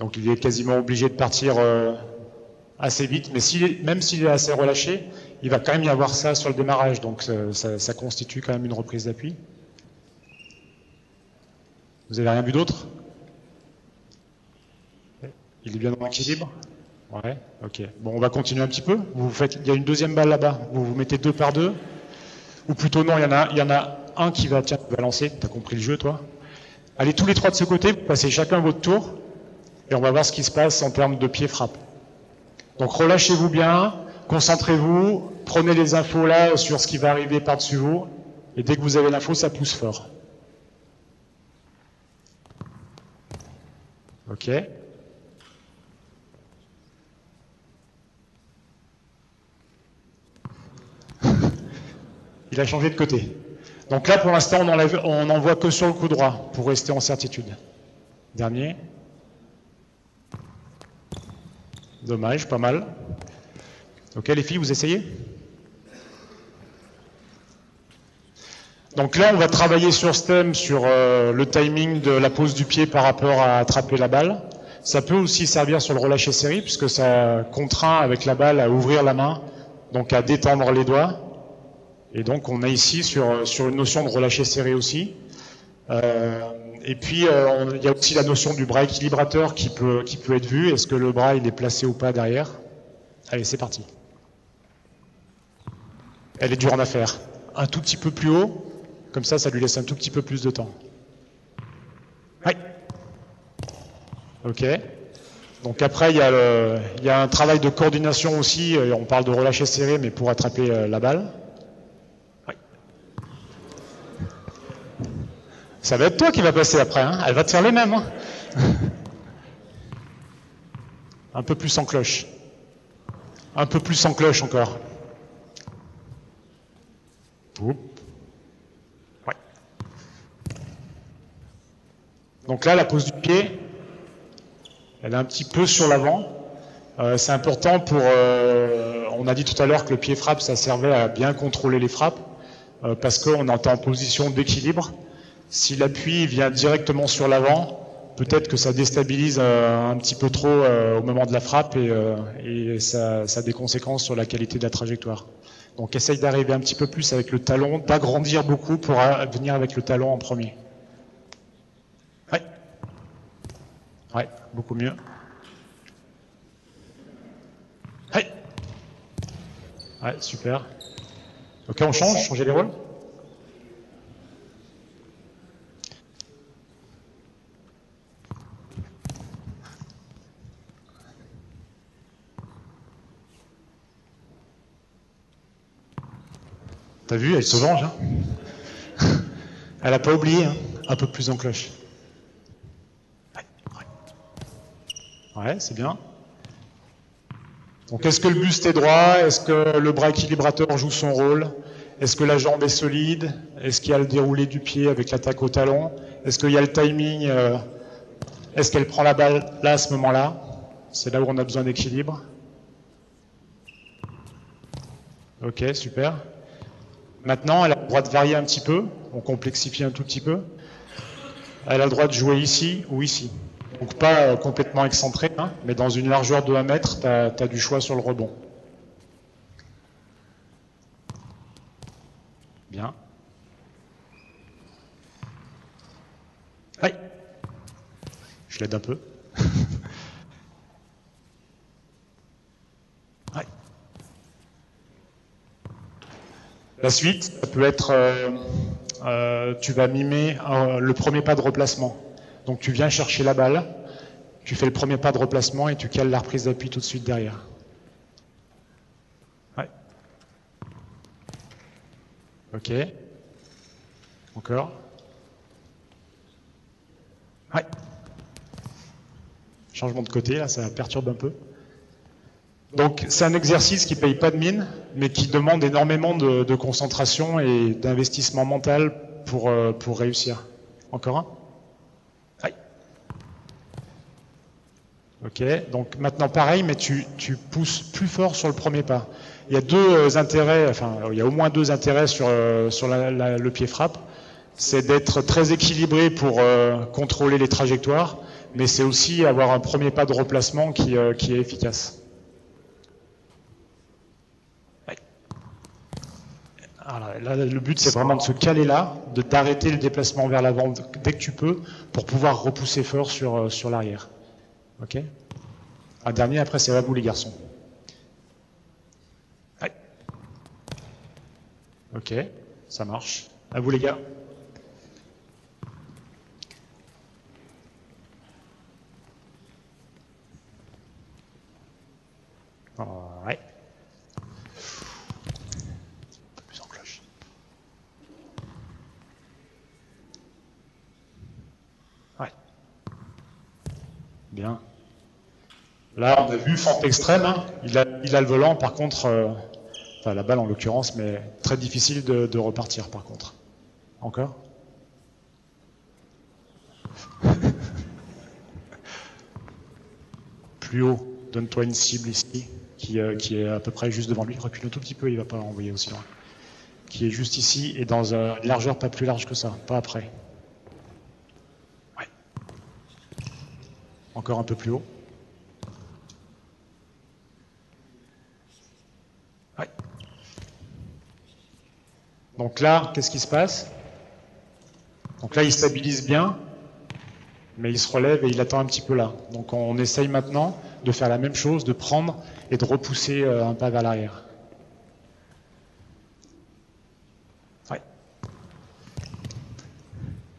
Donc il est quasiment obligé de partir euh, assez vite, mais même s'il est assez relâché, il va quand même y avoir ça sur le démarrage, donc ça, ça constitue quand même une reprise d'appui. Vous avez rien vu d'autre? Il est bien dans l'équilibre? Ouais, ok. Bon, on va continuer un petit peu. Il y a une deuxième balle là-bas. Vous vous mettez deux par deux. Ou plutôt non, il y en a, il y en a un qui va, tiens, va lancer. T'as compris le jeu, toi? Allez tous les trois de ce côté, vous passez chacun votre tour, et on va voir ce qui se passe en termes de pied frappe. Donc relâchez-vous bien, concentrez-vous, prenez les infos là sur ce qui va arriver par-dessus vous, et dès que vous avez l'info, ça pousse fort. Ok il a changé de côté. Donc là, pour l'instant, on n'envoie que sur le coup droit pour rester en certitude. Dernier. Dommage, pas mal. Ok, les filles, vous essayez? Donc là, on va travailler sur ce thème, sur euh, le timing de la pose du pied par rapport à attraper la balle. Ça peut aussi servir sur le relâché série, puisque ça contraint avec la balle à ouvrir la main, donc à détendre les doigts. Et donc on est ici sur, sur une notion de relâcher serré aussi. Euh, et puis euh, il y a aussi la notion du bras équilibrateur qui peut, qui peut être vu. Est-ce que le bras il est placé ou pas derrière? Allez, c'est parti. Elle est dure en affaire. Un tout petit peu plus haut, comme ça, ça lui laisse un tout petit peu plus de temps. Oui. Ok. Donc après, il y, a le, il y a un travail de coordination aussi. Euh, on parle de relâcher serré, mais pour attraper la balle. Ça va être toi qui va passer après, hein elle va te faire les mêmes. Hein Un peu plus en cloche. Un peu plus sans cloche encore. Donc là, la pose du pied, elle est un petit peu sur l'avant. Euh, c'est important pour. Euh, on a dit tout à l'heure que le pied frappe, ça servait à bien contrôler les frappes, euh, parce qu'on est en position d'équilibre. Si l'appui vient directement sur l'avant, peut-être que ça déstabilise un petit peu trop au moment de la frappe et, et ça, ça, a des conséquences sur la qualité de la trajectoire. Donc essaye d'arriver un petit peu plus avec le talon, d'agrandir beaucoup pour venir avec le talon en premier. Ouais. Ouais, beaucoup mieux. Ouais, super. Ok, on change, changer les rôles? T'as vu, elle se venge. Hein elle n'a pas oublié, hein un peu plus en cloche. Ouais, c'est bien. Donc est-ce que le buste est droit? Est-ce que le bras équilibrateur joue son rôle? Est-ce que la jambe est solide? Est-ce qu'il y a le déroulé du pied avec l'attaque au talon? Est-ce qu'il y a le timing euh, Est-ce qu'elle prend la balle là à ce moment-là? C'est là où on a besoin d'équilibre. Ok, super. Maintenant, elle a le droit de varier un petit peu. On complexifie un tout petit peu. Elle a le droit de jouer ici ou ici. Donc pas euh, complètement excentré, hein, mais dans une largeur de 1 mètre, tu as, du choix sur le rebond. Bien. Aïe. Je l'aide un peu. La suite, ça peut être, euh, euh, tu vas mimer le premier pas de replacement. Donc tu viens chercher la balle, tu fais le premier pas de replacement et tu cales la reprise d'appui tout de suite derrière. Ok. Encore. Changement de côté, là, ça perturbe un peu. Donc c'est un exercice qui paye pas de mine, mais qui demande énormément de, concentration et d'investissement mental pour, euh, pour réussir. Encore un? Ok, donc maintenant pareil, mais tu, tu, pousses plus fort sur le premier pas. Il y a deux euh, intérêts, enfin il y a au moins deux intérêts sur, euh, sur le pied frappe. C'est d'être très équilibré pour contrôler les trajectoires, mais c'est aussi avoir un premier pas de replacement qui, qui est efficace. Là, le but c'est vraiment de se caler là, de d'arrêter le déplacement vers l'avant dès que tu peux, pour pouvoir repousser fort sur, sur l'arrière. Ok? Un dernier, après c'est à vous les garçons. Ok, ça marche. À vous les gars. Ouais. Un peu plus en cloche. Ouais. Bien. Là, on a vu fente extrême. Hein. Il, a, le volant, par contre, euh, enfin la balle en l'occurrence, mais très difficile de, repartir par contre. Encore Plus haut, donne-toi une cible ici, qui, euh, qui, est à peu près juste devant lui. Recule un tout petit peu, il va pas envoyer aussi loin. Qui est juste ici et dans une largeur pas plus large que ça, pas après. Encore un peu plus haut. Donc là, qu'est-ce qui se passe? Donc là, il stabilise bien, mais il se relève et il attend un petit peu là. Donc on essaye maintenant de faire la même chose, de prendre et de repousser euh, un pas vers l'arrière.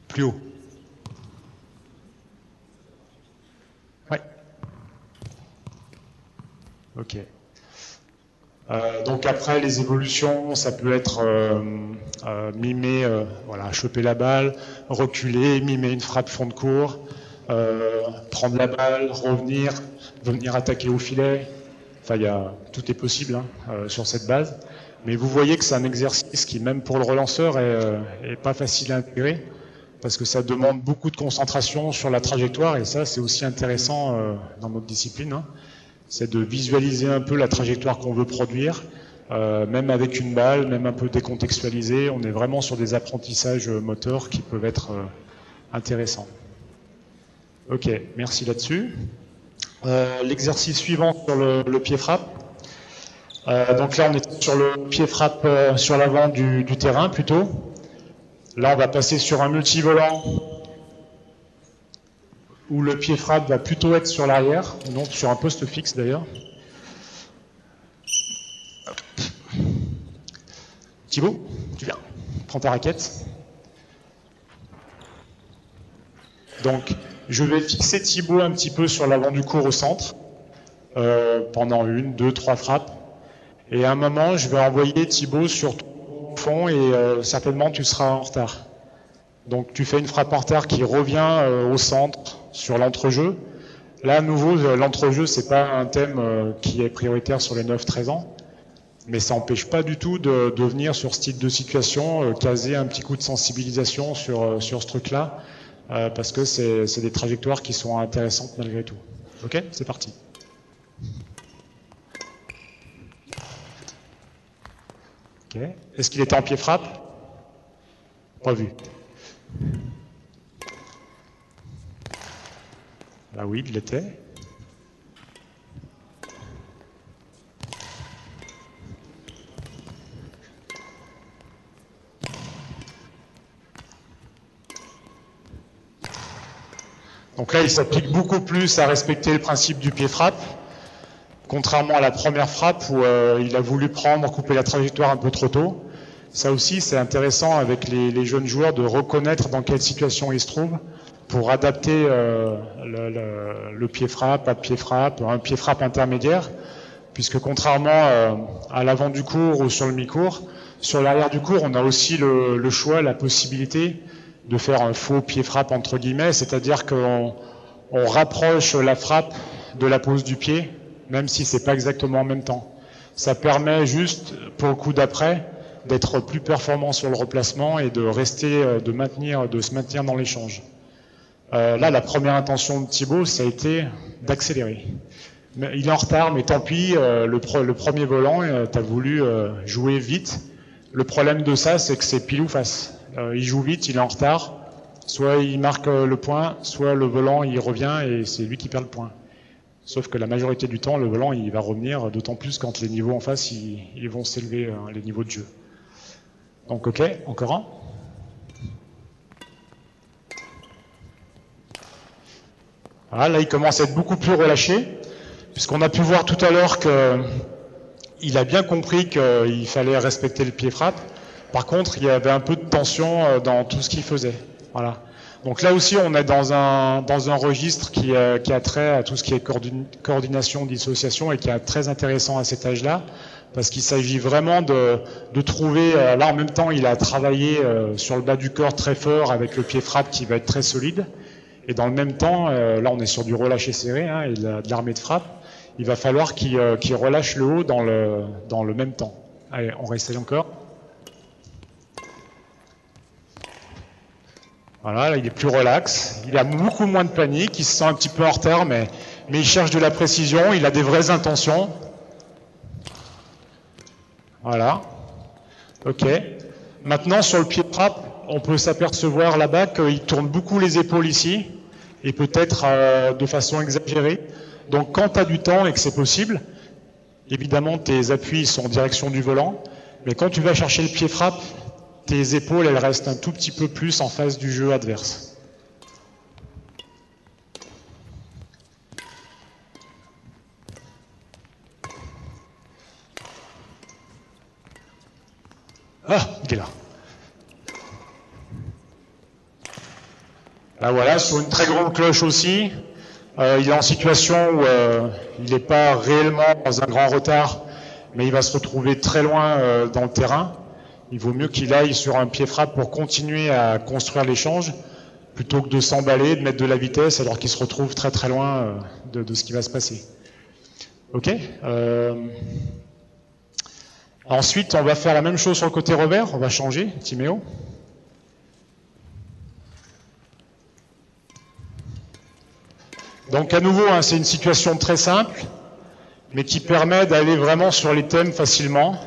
Plus haut. Ok. Euh, donc après les évolutions, ça peut être euh, euh, mimer, voilà, choper la balle, reculer, mimer une frappe fond de cours, prendre la balle, revenir, venir attaquer au filet. Enfin, y a, tout est possible hein, sur cette base. Mais vous voyez que c'est un exercice qui, même pour le relanceur, est, pas facile à intégrer parce que ça demande beaucoup de concentration sur la trajectoire et ça, c'est aussi intéressant dans notre discipline. hein. C'est de visualiser un peu la trajectoire qu'on veut produire, euh, même avec une balle, même un peu décontextualisé. On est vraiment sur des apprentissages euh, moteurs qui peuvent être euh, intéressants. Ok, merci là-dessus. L'exercice suivant sur le, pied frappe. Donc là, on est sur le pied frappe sur l'avant du, du terrain plutôt. Là, on va passer sur un multivolant où le pied frappe va plutôt être sur l'arrière, non sur un poste fixe d'ailleurs. Thibaut, tu viens, prends ta raquette. Donc, je vais fixer Thibaut un petit peu sur l'avant du cours au centre euh, pendant une, deux, trois frappes. Et à un moment, je vais envoyer Thibaut sur ton fond et euh, certainement tu seras en retard. Donc tu fais une frappe en retard qui revient euh, au centre sur l'entrejeu. Là, à nouveau, euh, l'entrejeu, c'est pas un thème euh, qui est prioritaire sur les 9-13 ans, mais ça n'empêche pas du tout de, venir sur ce type de situation, euh, caser un petit coup de sensibilisation sur, sur ce truc-là, parce que c'est des trajectoires qui sont intéressantes malgré tout. Ok, c'est parti. Ok. Est-ce qu'il était en pied frappe Pas vu. Là oui, il l'était. Donc là, il s'applique beaucoup plus à respecter le principe du pied frappe, contrairement à la première frappe où euh, il a voulu prendre, couper la trajectoire un peu trop tôt. Ça aussi, c'est intéressant avec les jeunes joueurs de reconnaître dans quelle situation ils se trouvent pour adapter euh, le, le- le pied frappe, pied frappe, un pied frappe intermédiaire, puisque contrairement euh, à l'avant du cours ou sur le mi-cours, sur l'arrière du cours, on a aussi le, le choix, la possibilité de faire un faux pied frappe entre guillemets, c'est-à-dire qu'on on rapproche la frappe de la pose du pied, même si c'est pas exactement en même temps. Ça permet juste, pour le coup d'après, d'être plus performant sur le replacement et de rester, euh, de maintenir, de se maintenir dans l'échange. Euh, là, la première intention de Thibaut, ça a été d'accélérer. Il est en retard, mais tant pis, euh, le, pre- le premier volant, tu as voulu euh, jouer vite. Le problème de ça, c'est que c'est pile ou face. Euh, il joue vite, il est en retard. Soit il marque euh, le point, soit le volant, il revient et c'est lui qui perd le point. Sauf que la majorité du temps, le volant, il va revenir, d'autant plus quand les niveaux en face, ils, vont s'élever, euh, les niveaux de jeu. Donc ok, encore un. Là, il commence à être beaucoup plus relâché, puisqu'on a pu voir tout à l'heure que il a bien compris qu'il fallait respecter le pied frappe. Par contre, il y avait un peu de tension euh, dans tout ce qu'il faisait. Voilà. Donc là aussi, on est dans un, dans un registre qui, euh, qui a trait à tout ce qui est coordin- coordination, dissociation et qui est très intéressant à cet âge-là, parce qu'il s'agit vraiment de, de trouver, euh, là en même temps, il a travaillé sur le bas du corps très fort avec le pied frappe qui va être très solide, et dans le même temps, euh, là on est sur du relâché serré hein, et de la- de l'armée de frappe, il va falloir qu'il euh, qu'il relâche le haut dans le, dans le même temps. Allez, on réessaye encore. Voilà, là, il est plus relax, il a beaucoup moins de panique, il se sent un petit peu en retard, mais, mais il cherche de la précision, il a des vraies intentions. Voilà. Ok. Maintenant, sur le pied de frappe, on peut s'apercevoir là-bas qu'il tourne beaucoup les épaules ici, et peut-être euh, de façon exagérée. Donc quand tu as du temps et que c'est possible, évidemment tes appuis sont en direction du volant, mais quand tu vas chercher le pied frappe, tes épaules elles restent un tout petit peu plus en face du jeu adverse. Ah, il est là. Là voilà, sur une très grande cloche aussi. Euh, il est en situation où euh, il n'est pas réellement dans un grand retard, mais il va se retrouver très loin euh, dans le terrain. Il vaut mieux qu'il aille sur un pied frappe pour continuer à construire l'échange, plutôt que de s'emballer, de mettre de la vitesse, alors qu'il se retrouve très très loin de, ce qui va se passer. Ok. Ensuite, on va faire la même chose sur le côté revers. On va changer, Timéo. Donc à nouveau, hein, c'est une situation très simple, mais qui permet d'aller vraiment sur les thèmes facilement.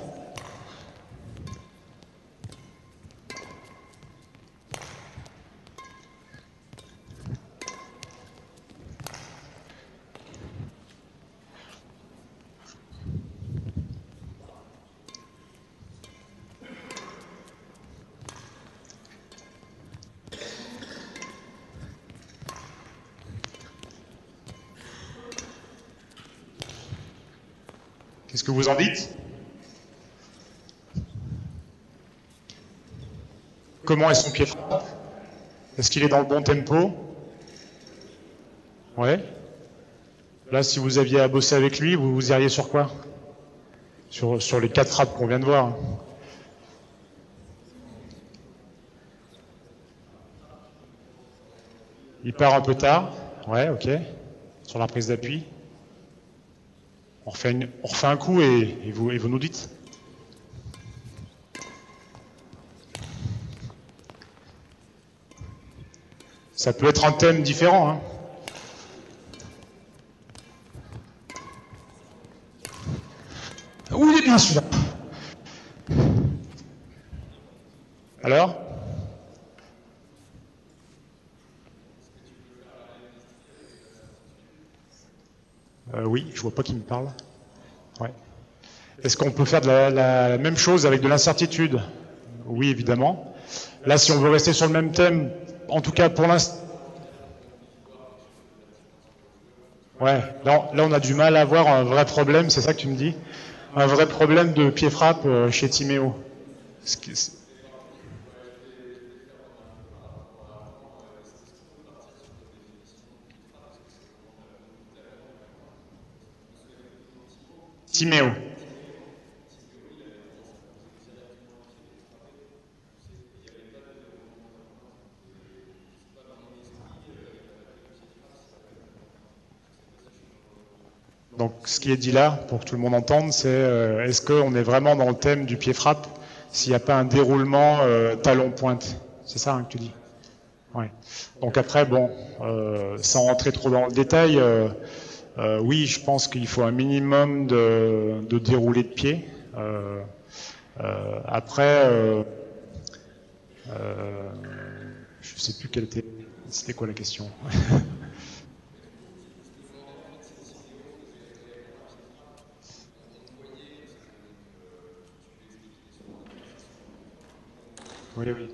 Vous en dites Comment est son pied frappe? Est-ce qu'il est dans le bon tempo? Ouais. Là, si vous aviez à bosser avec lui, vous vous iriez sur quoi? Sur, sur les quatre frappes qu'on vient de voir. Il part un peu tard. Ouais, ok. Sur la prise d'appui. On refait, un coup et, vous, vous nous dites. Ça peut être un thème différent. Hein. Où bien celui-là Alors? Euh, oui, je vois pas qui me parle. Ouais. Est-ce qu'on peut faire de la, même chose avec de l'incertitude? Oui, évidemment. Là, si on veut rester sur le même thème, en tout cas pour l'instant. Ouais, là, on a du mal à avoir un vrai problème, c'est ça que tu me dis? Un vrai problème de pied frappe euh, chez Timéo. Donc ce qui est dit là, pour que tout le monde entende, c'est euh, est-ce qu'on est vraiment dans le thème du pied frappe s'il n'y a pas un déroulement euh, talon-pointe C'est ça hein, que tu dis? Ouais. Donc après, bon, euh, sans rentrer trop dans le détail, euh, oui, je pense qu'il faut un minimum de, de déroulé de pied. Euh, euh, après, je ne sais plus quelle était, c'était quoi la question. oui, oui.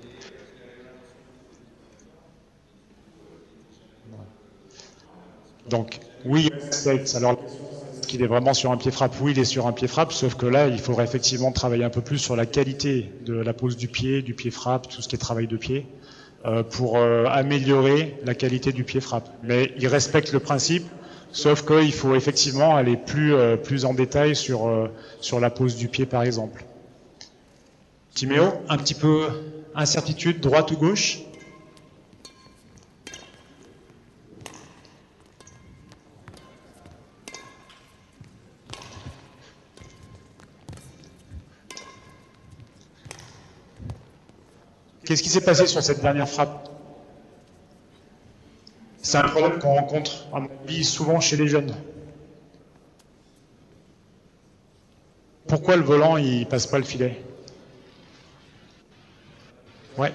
Donc, oui, alors qu'il est vraiment sur un pied frappe Oui, il est sur un pied frappe, sauf que là, il faudrait effectivement travailler un peu plus sur la qualité de la pose du pied, du pied frappe, tout ce qui est travail de pied, euh, pour euh, améliorer la qualité du pied frappe. Mais il respecte le principe, sauf qu'il faut effectivement aller plus, euh, plus en détail sur, sur la pose du pied, par exemple. Timéo, un petit peu incertitude, droite ou gauche? Qu'est-ce qui s'est passé sur cette dernière frappe? C'est un problème qu'on rencontre, à mon avis, souvent chez les jeunes. Pourquoi le volant, il passe pas le filet? Ouais.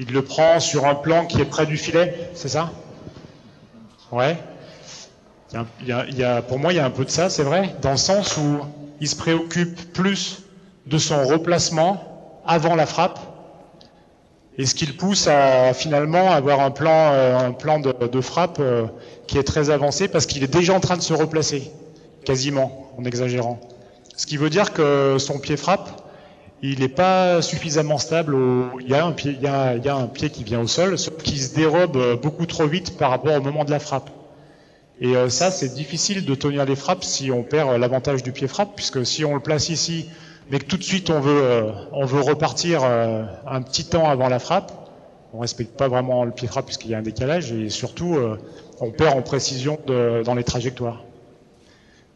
Il le prend sur un plan qui est près du filet, c'est ça? Ouais. Pour moi, il y a un peu de ça, c'est vrai, dans le sens où il se préoccupe plus de son replacement avant la frappe, et ce qui le pousse à finalement avoir un plan, euh, un plan de, frappe euh, qui est très avancé parce qu'il est déjà en train de se replacer, quasiment, en exagérant? Ce qui veut dire que son pied frappe, il n'est pas suffisamment stable. Il, y a un pied, il, y a, il y a un pied qui vient au sol, sauf qu'il se dérobe beaucoup trop vite par rapport au moment de la frappe. Et euh, ça, c'est difficile de tenir les frappes si on perd l'avantage du pied frappe, puisque si on le place ici mais que tout de suite on veut, euh, repartir euh, un petit temps avant la frappe, on respecte pas vraiment le pied frappe puisqu'il y a un décalage et surtout euh, on perd en précision dans les trajectoires.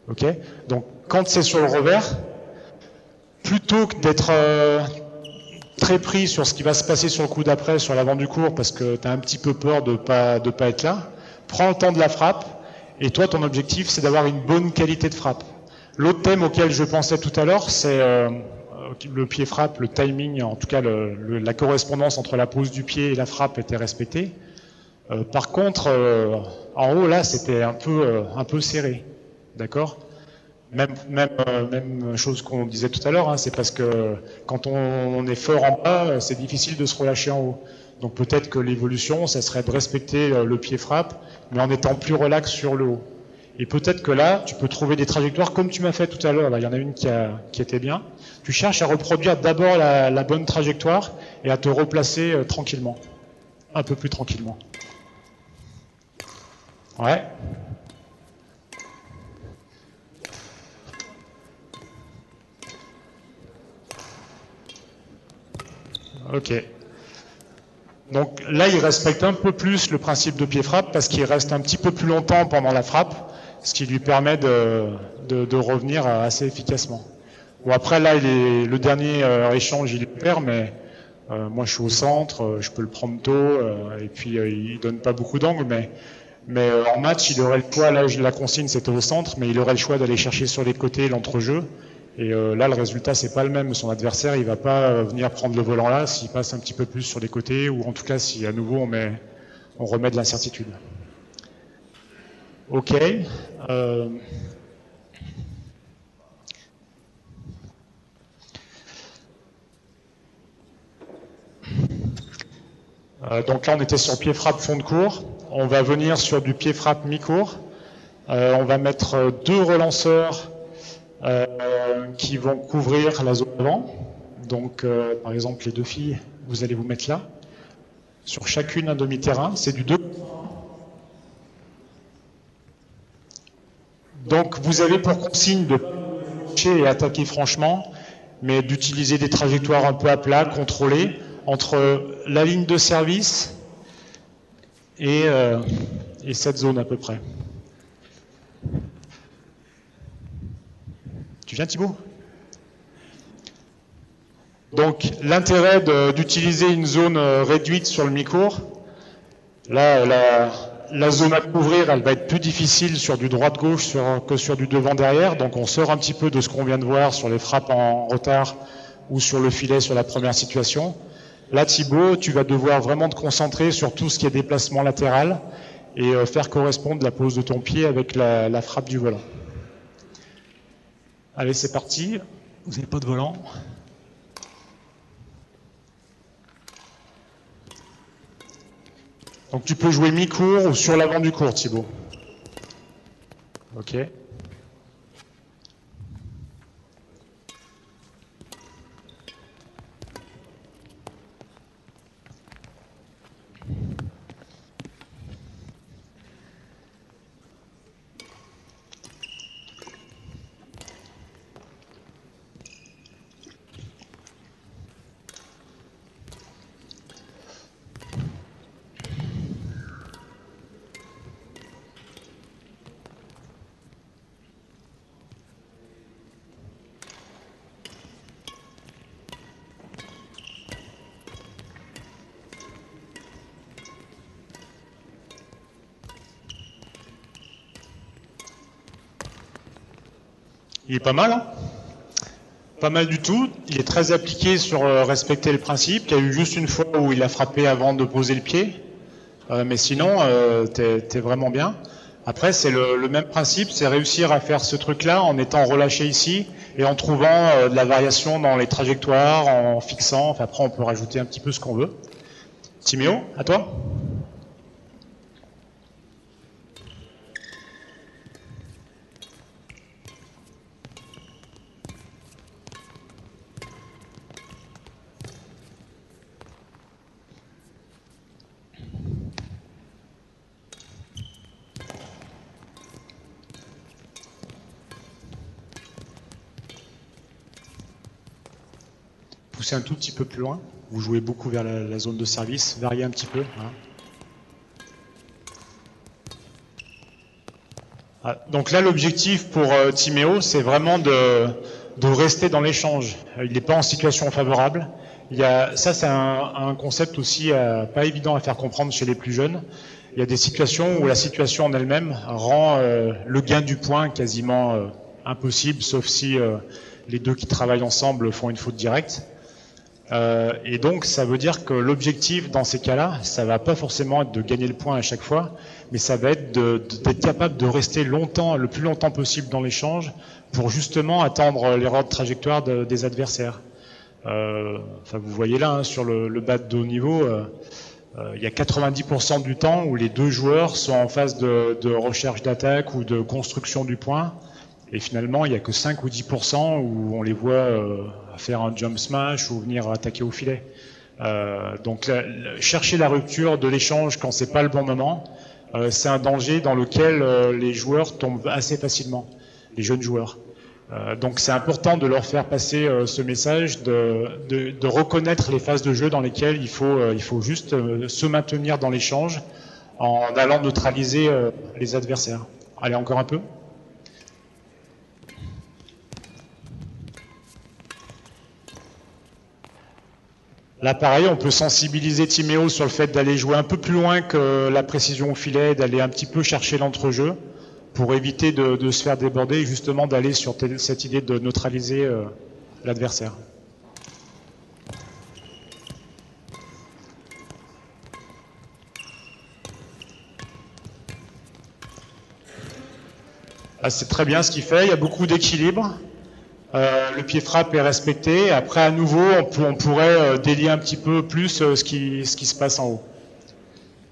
Ok? Donc quand c'est sur le revers, plutôt que d'être très pris sur ce qui va se passer sur le coup d'après, sur l'avant du cours, parce que tu as un petit peu peur de pas de pas être là, prends le temps de la frappe, et toi ton objectif c'est d'avoir une bonne qualité de frappe. L'autre thème auquel je pensais tout à l'heure, c'est euh, le pied frappe, le timing, en tout cas le- la correspondance entre la pose du pied et la frappe était respectée. Euh, par contre, euh, en haut là, c'était un peu euh, serré, d'accord? Même euh, chose qu'on disait tout à l'heure, hein, c'est parce que quand on, on est fort en bas, euh, c'est difficile de se relâcher en haut. Donc peut-être que l'évolution, ça serait de respecter euh, le pied frappe, mais en étant plus relax sur le haut. Et peut-être que là, tu peux trouver des trajectoires comme tu m'as fait tout à l'heure. Là, il y en a une qui, était bien. Tu cherches à reproduire d'abord la, la bonne trajectoire et à te replacer euh, tranquillement, un peu plus tranquillement. Ouais. Ok. Donc là, il respecte un peu plus le principe de pied frappe parce qu'il reste un petit peu plus longtemps pendant la frappe, ce qui lui permet de, de, de revenir assez efficacement. Bon après là, il est, le dernier euh, échange, il perd, mais euh, moi je suis au centre, euh, je peux le prendre tôt, euh, et puis euh, il donne pas beaucoup d'angles, mais mais euh, en match, il aurait le choix. Là, la consigne c'était au centre, mais il aurait le choix d'aller chercher sur les côtés l'entrejeu. Et là, le résultat, c'est pas le même. Son adversaire, il va pas venir prendre le volant là s'il passe un petit peu plus sur les côtés, ou en tout cas si à nouveau on met, on remet de l'incertitude. Ok. Euh, euh, donc là, on était sur pied frappe fond de cours. On va venir sur du pied frappe mi-cours. Euh, on va mettre deux relanceurs qui vont couvrir la zone avant. Donc, par exemple, les deux filles, vous allez vous mettre là. Sur chacune un demi-terrain, c'est du 2. Donc, vous avez pour consigne de et attaquer franchement, mais d'utiliser des trajectoires un peu à plat, contrôlées, entre la ligne de service et, euh, et cette zone à peu près. Tu viens Thibaut Donc l'intérêt d'utiliser une zone euh, réduite sur le mi-court, là la, la zone à couvrir elle va être plus difficile sur du droite-gauche sur- que sur du devant-derrière, donc on sort un petit peu de ce qu'on vient de voir sur les frappes en retard ou sur le filet sur la première situation. Là Thibaut, tu vas devoir vraiment te concentrer sur tout ce qui est déplacement latéral et euh, faire correspondre la pose de ton pied avec la frappe du volant. Allez, c'est parti. Vous n'avez pas de volant? Donc tu peux jouer mi-court ou sur l'avant du court, Thibaut. Ok. Il est pas mal, hein Pas mal du tout. Il est très appliqué sur euh, respecter le principe. Il y a eu juste une fois où il a frappé avant de poser le pied. Euh, mais sinon, euh, t'es vraiment bien. Après, c'est le, même principe, c'est réussir à faire ce truc-là en étant relâché ici et en trouvant de la variation dans les trajectoires, en fixant. Enfin, après, on peut rajouter un petit peu ce qu'on veut. Timéo, à toi Un tout petit peu plus loin. Vous jouez beaucoup vers la, zone de service. Variez un petit peu. hein. Ah, donc là, l'objectif pour euh, Timéo, c'est vraiment de, rester dans l'échange. Il n'est pas en situation favorable. Il y a, ça, c'est un, concept aussi euh, pas évident à faire comprendre chez les plus jeunes. Il y a des situations où la situation en elle-même rend euh, le gain du point quasiment euh, impossible, sauf si les deux qui travaillent ensemble font une faute directe. Et donc, ça veut dire que l'objectif dans ces cas-là, ça va pas forcément être de gagner le point à chaque fois, mais ça va être d'être capable de rester longtemps, le plus longtemps possible dans l'échange, pour justement attendre l'erreur de trajectoire de, des adversaires. Euh, vous voyez là, hein, sur le, bas de haut niveau, euh, euh, il y a 90% du temps où les deux joueurs sont en phase de recherche d'attaque ou de construction du point, et finalement, il n'y a que 5 ou 10% où on les voit euh, faire un jump smash ou venir attaquer au filet. Euh, donc, chercher la rupture de l'échange quand c'est pas le bon moment, c'est un danger dans lequel les joueurs tombent assez facilement, les jeunes joueurs. Euh, donc c'est important de leur faire passer euh, ce message, de, reconnaître les phases de jeu dans lesquelles euh, il faut juste se maintenir dans l'échange en allant neutraliser les adversaires. Allez, encore un peu. Là, pareil, on peut sensibiliser Timéo sur le fait d'aller jouer un peu plus loin que la précision au filet, d'aller un petit peu chercher l'entrejeu pour éviter de, se faire déborder et justement d'aller sur cette idée de neutraliser euh, l'adversaire. Ah, c'est très bien ce qu'il fait, il y a beaucoup d'équilibre. Euh, le pied frappe est respecté. Après, à nouveau, on, pour, on pourrait euh, délier un petit peu plus euh, ce, qui, se passe en haut.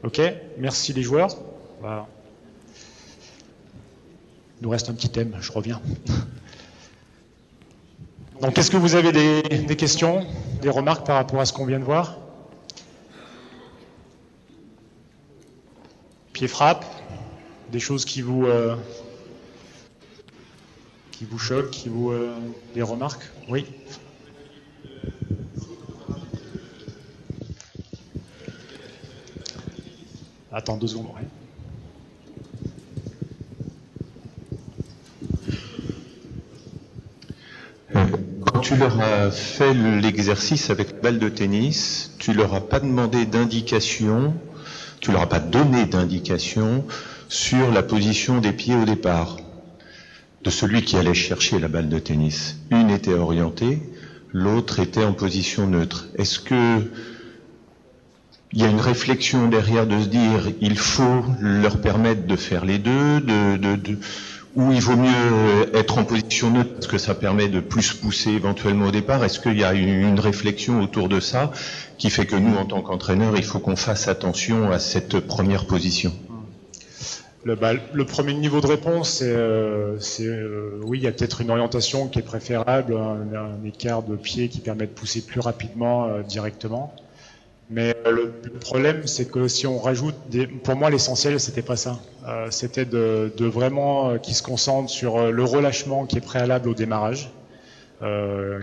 Ok? Merci les joueurs. Voilà. Il nous reste un petit thème, je reviens. Donc, est-ce que vous avez des, questions, des remarques par rapport à ce qu'on vient de voir? Pied frappe, des choses qui vous, qui vous choquent, qui vous, euh, des remarques? Oui Attends deux secondes. Ouais. Quand tu leur as fait l'exercice avec balle de tennis, tu leur as pas demandé d'indication, tu leur as pas donné d'indication sur la position des pieds au départ de celui qui allait chercher la balle de tennis. Une était orientée, l'autre était en position neutre. Est-ce que il y a une réflexion derrière de se dire il faut leur permettre de faire les deux, de, de, de ou il vaut mieux être en position neutre parce que ça permet de plus pousser éventuellement au départ? Est-ce qu'il y a une réflexion autour de ça qui fait que nous, en tant qu'entraîneurs, il faut qu'on fasse attention à cette première position? Le, premier niveau de réponse, c'est euh, euh, oui, il y a peut-être une orientation qui est préférable, un, écart de pied qui permet de pousser plus rapidement euh, directement. Mais le, problème, c'est que si on rajoute, des, pour moi, l'essentiel, c'était pas ça. C'était de, vraiment qu'ils se concentrent sur le relâchement qui est préalable au démarrage,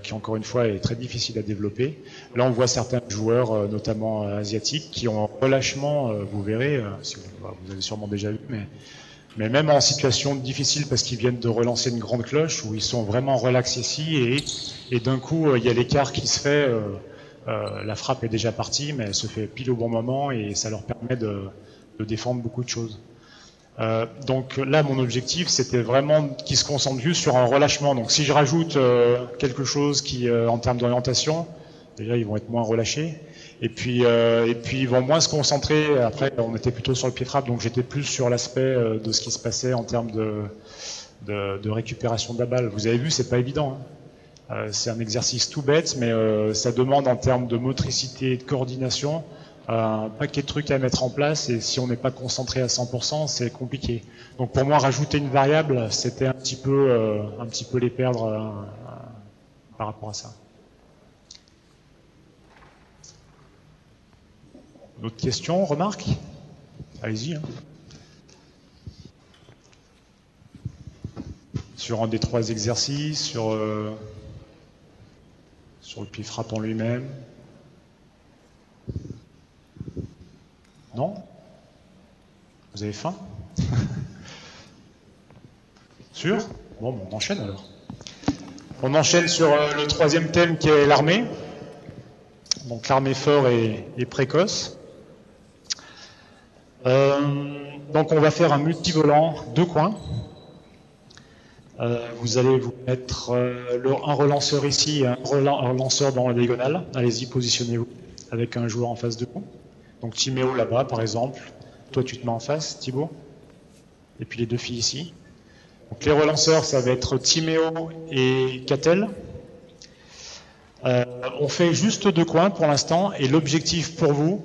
qui encore une fois est très difficile à développer. Là, on voit certains joueurs, notamment asiatiques, qui ont un relâchement. vous verrez, si vous, bah, vous, avez sûrement déjà vu, mais même en situation difficile parce qu'ils viennent de relancer une grande cloche où ils sont vraiment relaxés ici et, d'un coup il y a l'écart qui se fait. Euh, la frappe est déjà partie, mais elle se fait pile au bon moment et ça leur permet de, défendre beaucoup de choses. Euh, donc là, mon objectif, c'était vraiment qu'ils se concentrent juste sur un relâchement. Donc si je rajoute euh, quelque chose qui, euh, en termes d'orientation, déjà ils vont être moins relâchés. Et puis, euh, et puis ils vont moins se concentrer. Après, on était plutôt sur le pied frappe, donc j'étais plus sur l'aspect euh, de ce qui se passait en termes de, de, de récupération de la balle. Vous avez vu, c'est pas évident. Hein. Euh, c'est un exercice tout bête, mais ça demande en termes de motricité et de coordination un paquet de trucs à mettre en place et si on n'est pas concentré à 100%, c'est compliqué. Donc pour moi, rajouter une variable, c'était un petit peu, un petit peu les perdre par rapport à ça. D'autres questions, remarques Allez-y. Hein. Sur un des trois exercices, sur euh, sur le pied frappant lui-même Non? Vous avez faim? Sûr? Bon, on enchaîne alors. On enchaîne sur euh, le troisième thème qui est l'armée. Donc l'armée fort et, précoce. Euh, donc on va faire un multivolant deux coins. Euh, vous allez vous mettre un relanceur ici et un, relanceur dans la diagonale. Allez-y, positionnez-vous avec un joueur en face de vous. Donc Timéo là-bas par exemple. Toi tu te mets en face, Thibaut. Et puis les deux filles ici. Donc les relanceurs, ça va être Timéo et Catel. Euh, on fait juste deux coins pour l'instant et l'objectif pour vous,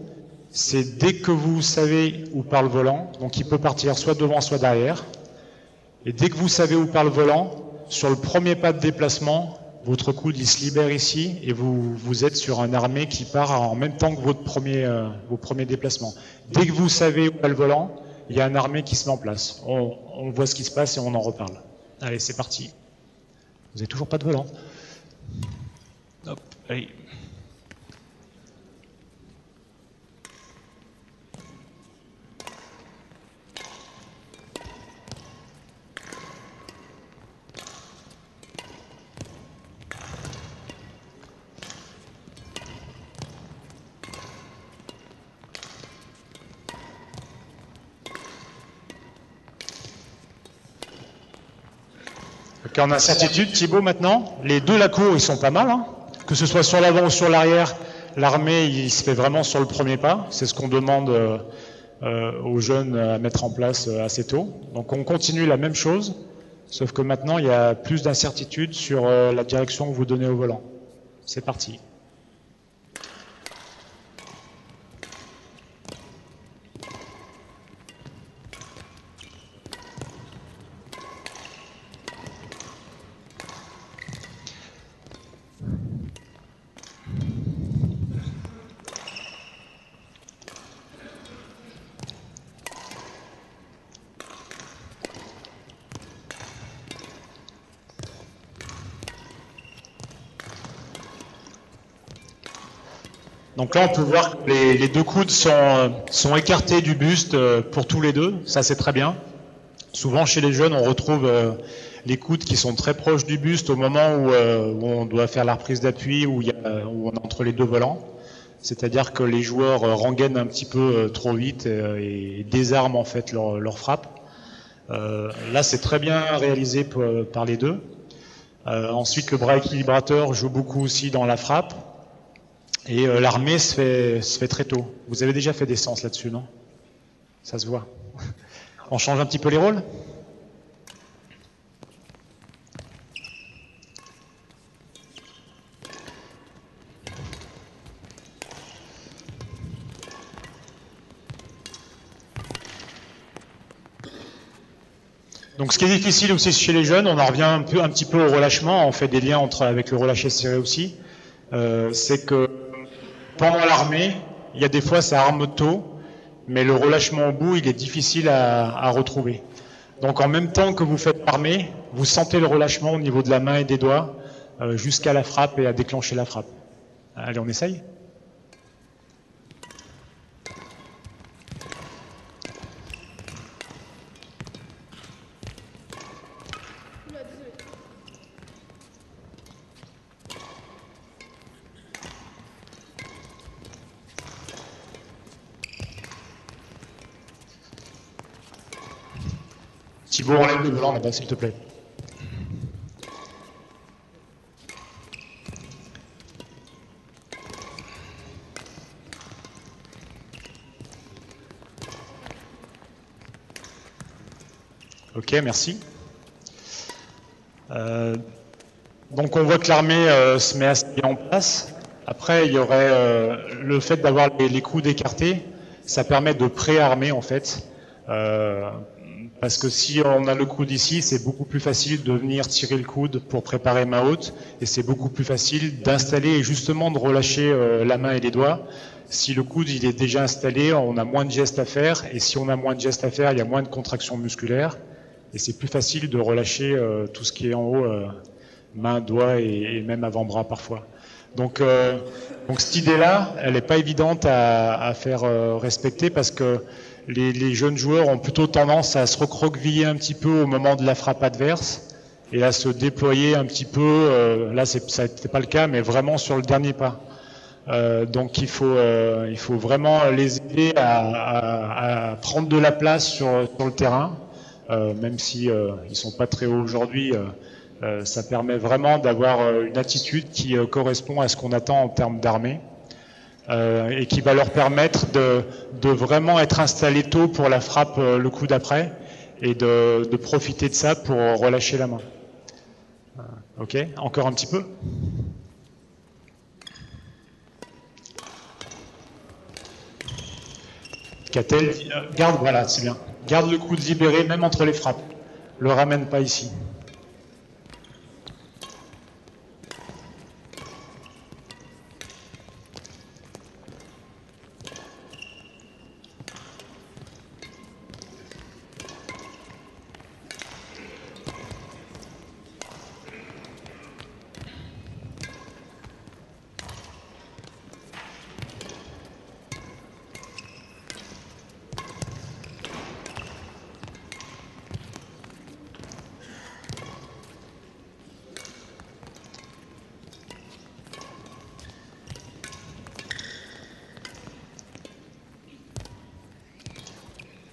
c'est dès que vous savez où part le volant, donc il peut partir soit devant, soit derrière, et dès que vous savez où part le volant, sur le premier pas de déplacement, votre coude il se libère ici et vous, vous êtes sur un armée qui part en même temps que votre premier, euh, vos premiers déplacements. Dès que vous savez où est le volant, il y a une armée qui se met en place. On, voit ce qui se passe et on en reparle. Allez, c'est parti. Vous n'avez toujours pas de volant? Hop. En incertitude, Thibaut, maintenant, les deux la cour, ils sont pas mal. Hein. que ce soit sur l'avant ou sur l'arrière, l'armée, il se fait vraiment sur le premier pas. C'est ce qu'on demande euh, euh, aux jeunes à mettre en place euh, assez tôt. Donc on continue la même chose, sauf que maintenant, il y a plus d'incertitude sur la direction que vous donnez au volant. C'est parti. On peut voir que les, deux coudes sont, sont, écartés du buste euh, pour tous les deux. Ça, c'est très bien. Souvent, chez les jeunes, on retrouve euh, les coudes qui sont très proches du buste au moment euh, où, on doit faire la reprise d'appui, où, on est entre les deux volants. C'est-à-dire que les joueurs rengainent un petit peu trop vite et, désarment en fait leur frappe. là, c'est très bien réalisé par les deux. ensuite, le bras équilibrateur joue beaucoup aussi dans la frappe. Et euh, l'armée se fait, se fait très tôt. Vous avez déjà fait des sens là-dessus, non? Ça se voit. On change un petit peu les rôles? Donc ce qui est difficile aussi chez les jeunes, on en revient un, peu, un petit peu au relâchement, on fait des liens entre, avec le relâché serré aussi, euh, c'est que pendant l'armée, il y a des fois ça arme tôt, mais le relâchement au bout, il est difficile à, retrouver. Donc en même temps que vous faites l'armée, vous sentez le relâchement au niveau de la main et des doigts euh, jusqu'à la frappe et à déclencher la frappe. Allez, on essaye? Enlève le volant là-bas, s'il te plaît. Ok, merci. Euh, donc on voit que l'armée euh, se met assez bien en place. Après, il y aurait euh, le fait d'avoir les, les, coudes écartés, ça permet de préarmer en fait. Parce que si on a le coude ici, c'est beaucoup plus facile de venir tirer le coude pour préparer main haute, et c'est beaucoup plus facile d'installer et justement de relâcher euh, la main et les doigts. Si le coude il est déjà installé, on a moins de gestes à faire, et si on a moins de gestes à faire, il y a moins de contractions musculaires, et c'est plus facile de relâcher euh, tout ce qui est en haut, euh, main, doigts et, même avant-bras parfois. Donc, donc cette idée-là, elle n'est pas évidente à, à faire respecter parce que les, jeunes joueurs ont plutôt tendance à se recroqueviller un petit peu au moment de la frappe adverse et à se déployer un petit peu. Euh, là, ça n'était pas le cas, mais vraiment sur le dernier pas. Euh, donc il faut, euh, il faut vraiment les aider à, prendre de la place sur, sur le terrain, même si ils sont pas très hauts aujourd'hui. ça permet vraiment d'avoir une attitude qui correspond à ce qu'on attend en termes d'armée. Euh, et qui va leur permettre de, de, vraiment être installés tôt pour la frappe euh, le coup d'après et de, de, profiter de ça pour relâcher la main. Euh, ok, encore un petit peu. Catel, garde, voilà, c'est bien. Garde le coup de libéré même entre les frappes. Le ramène pas ici.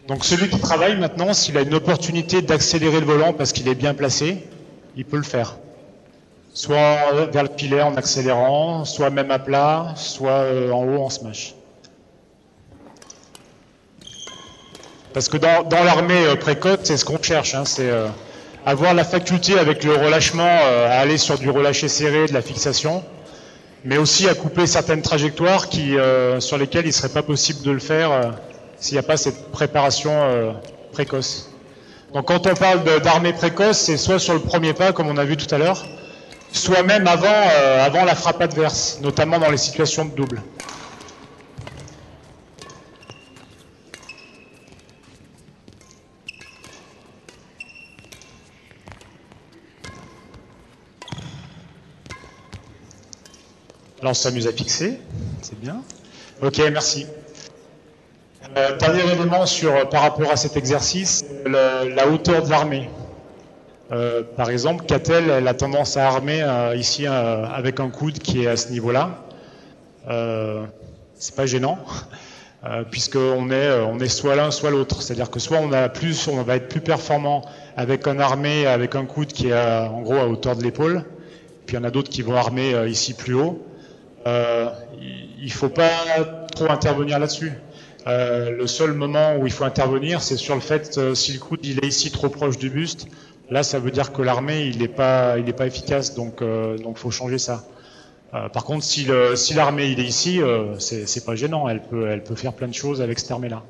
Donc celui qui travaille maintenant, s'il a une opportunité d'accélérer le volant parce qu'il est bien placé, il peut le faire. Soit vers le pilet en accélérant, soit même à plat, soit euh, en haut en smash. Parce que dans, l'armée euh, précoce, c'est ce qu'on cherche, hein, c'est euh, avoir la faculté avec le relâchement à aller sur du relâché serré, de la fixation, mais aussi à couper certaines trajectoires qui, sur lesquelles il ne serait pas possible de le faire s'il n'y a pas cette préparation euh, précoce. Donc quand on parle d'armée précoce, c'est soit sur le premier pas, comme on a vu tout à l'heure, soit même avant, euh, avant la frappe adverse, notamment dans les situations de double. Là, on s'amuse à fixer, c'est bien. Ok, merci. Euh, dernier élément sur, euh, par rapport à cet exercice, la hauteur de l'armée. Euh, par exemple, Catel, elle a tendance à armer ici avec un coude qui est à ce niveau-là. c'est pas gênant, puisqu'on est, on est soit l'un, soit l'autre. C'est-à-dire que soit on a plus, on va être plus performant avec un armé, avec un coude qui est en gros à hauteur de l'épaule, puis il y en a d'autres qui vont armer ici plus haut. il faut pas trop intervenir là-dessus. Euh, le seul moment où il faut intervenir, c'est sur le fait euh, si le coude il est ici trop proche du buste. Là, ça veut dire que l'armée il n'est pas il est pas efficace, donc euh, donc faut changer ça. par contre, si le, si l'armée il est ici, c'est c'est pas gênant. Elle peut elle peut faire plein de choses avec cette armée là.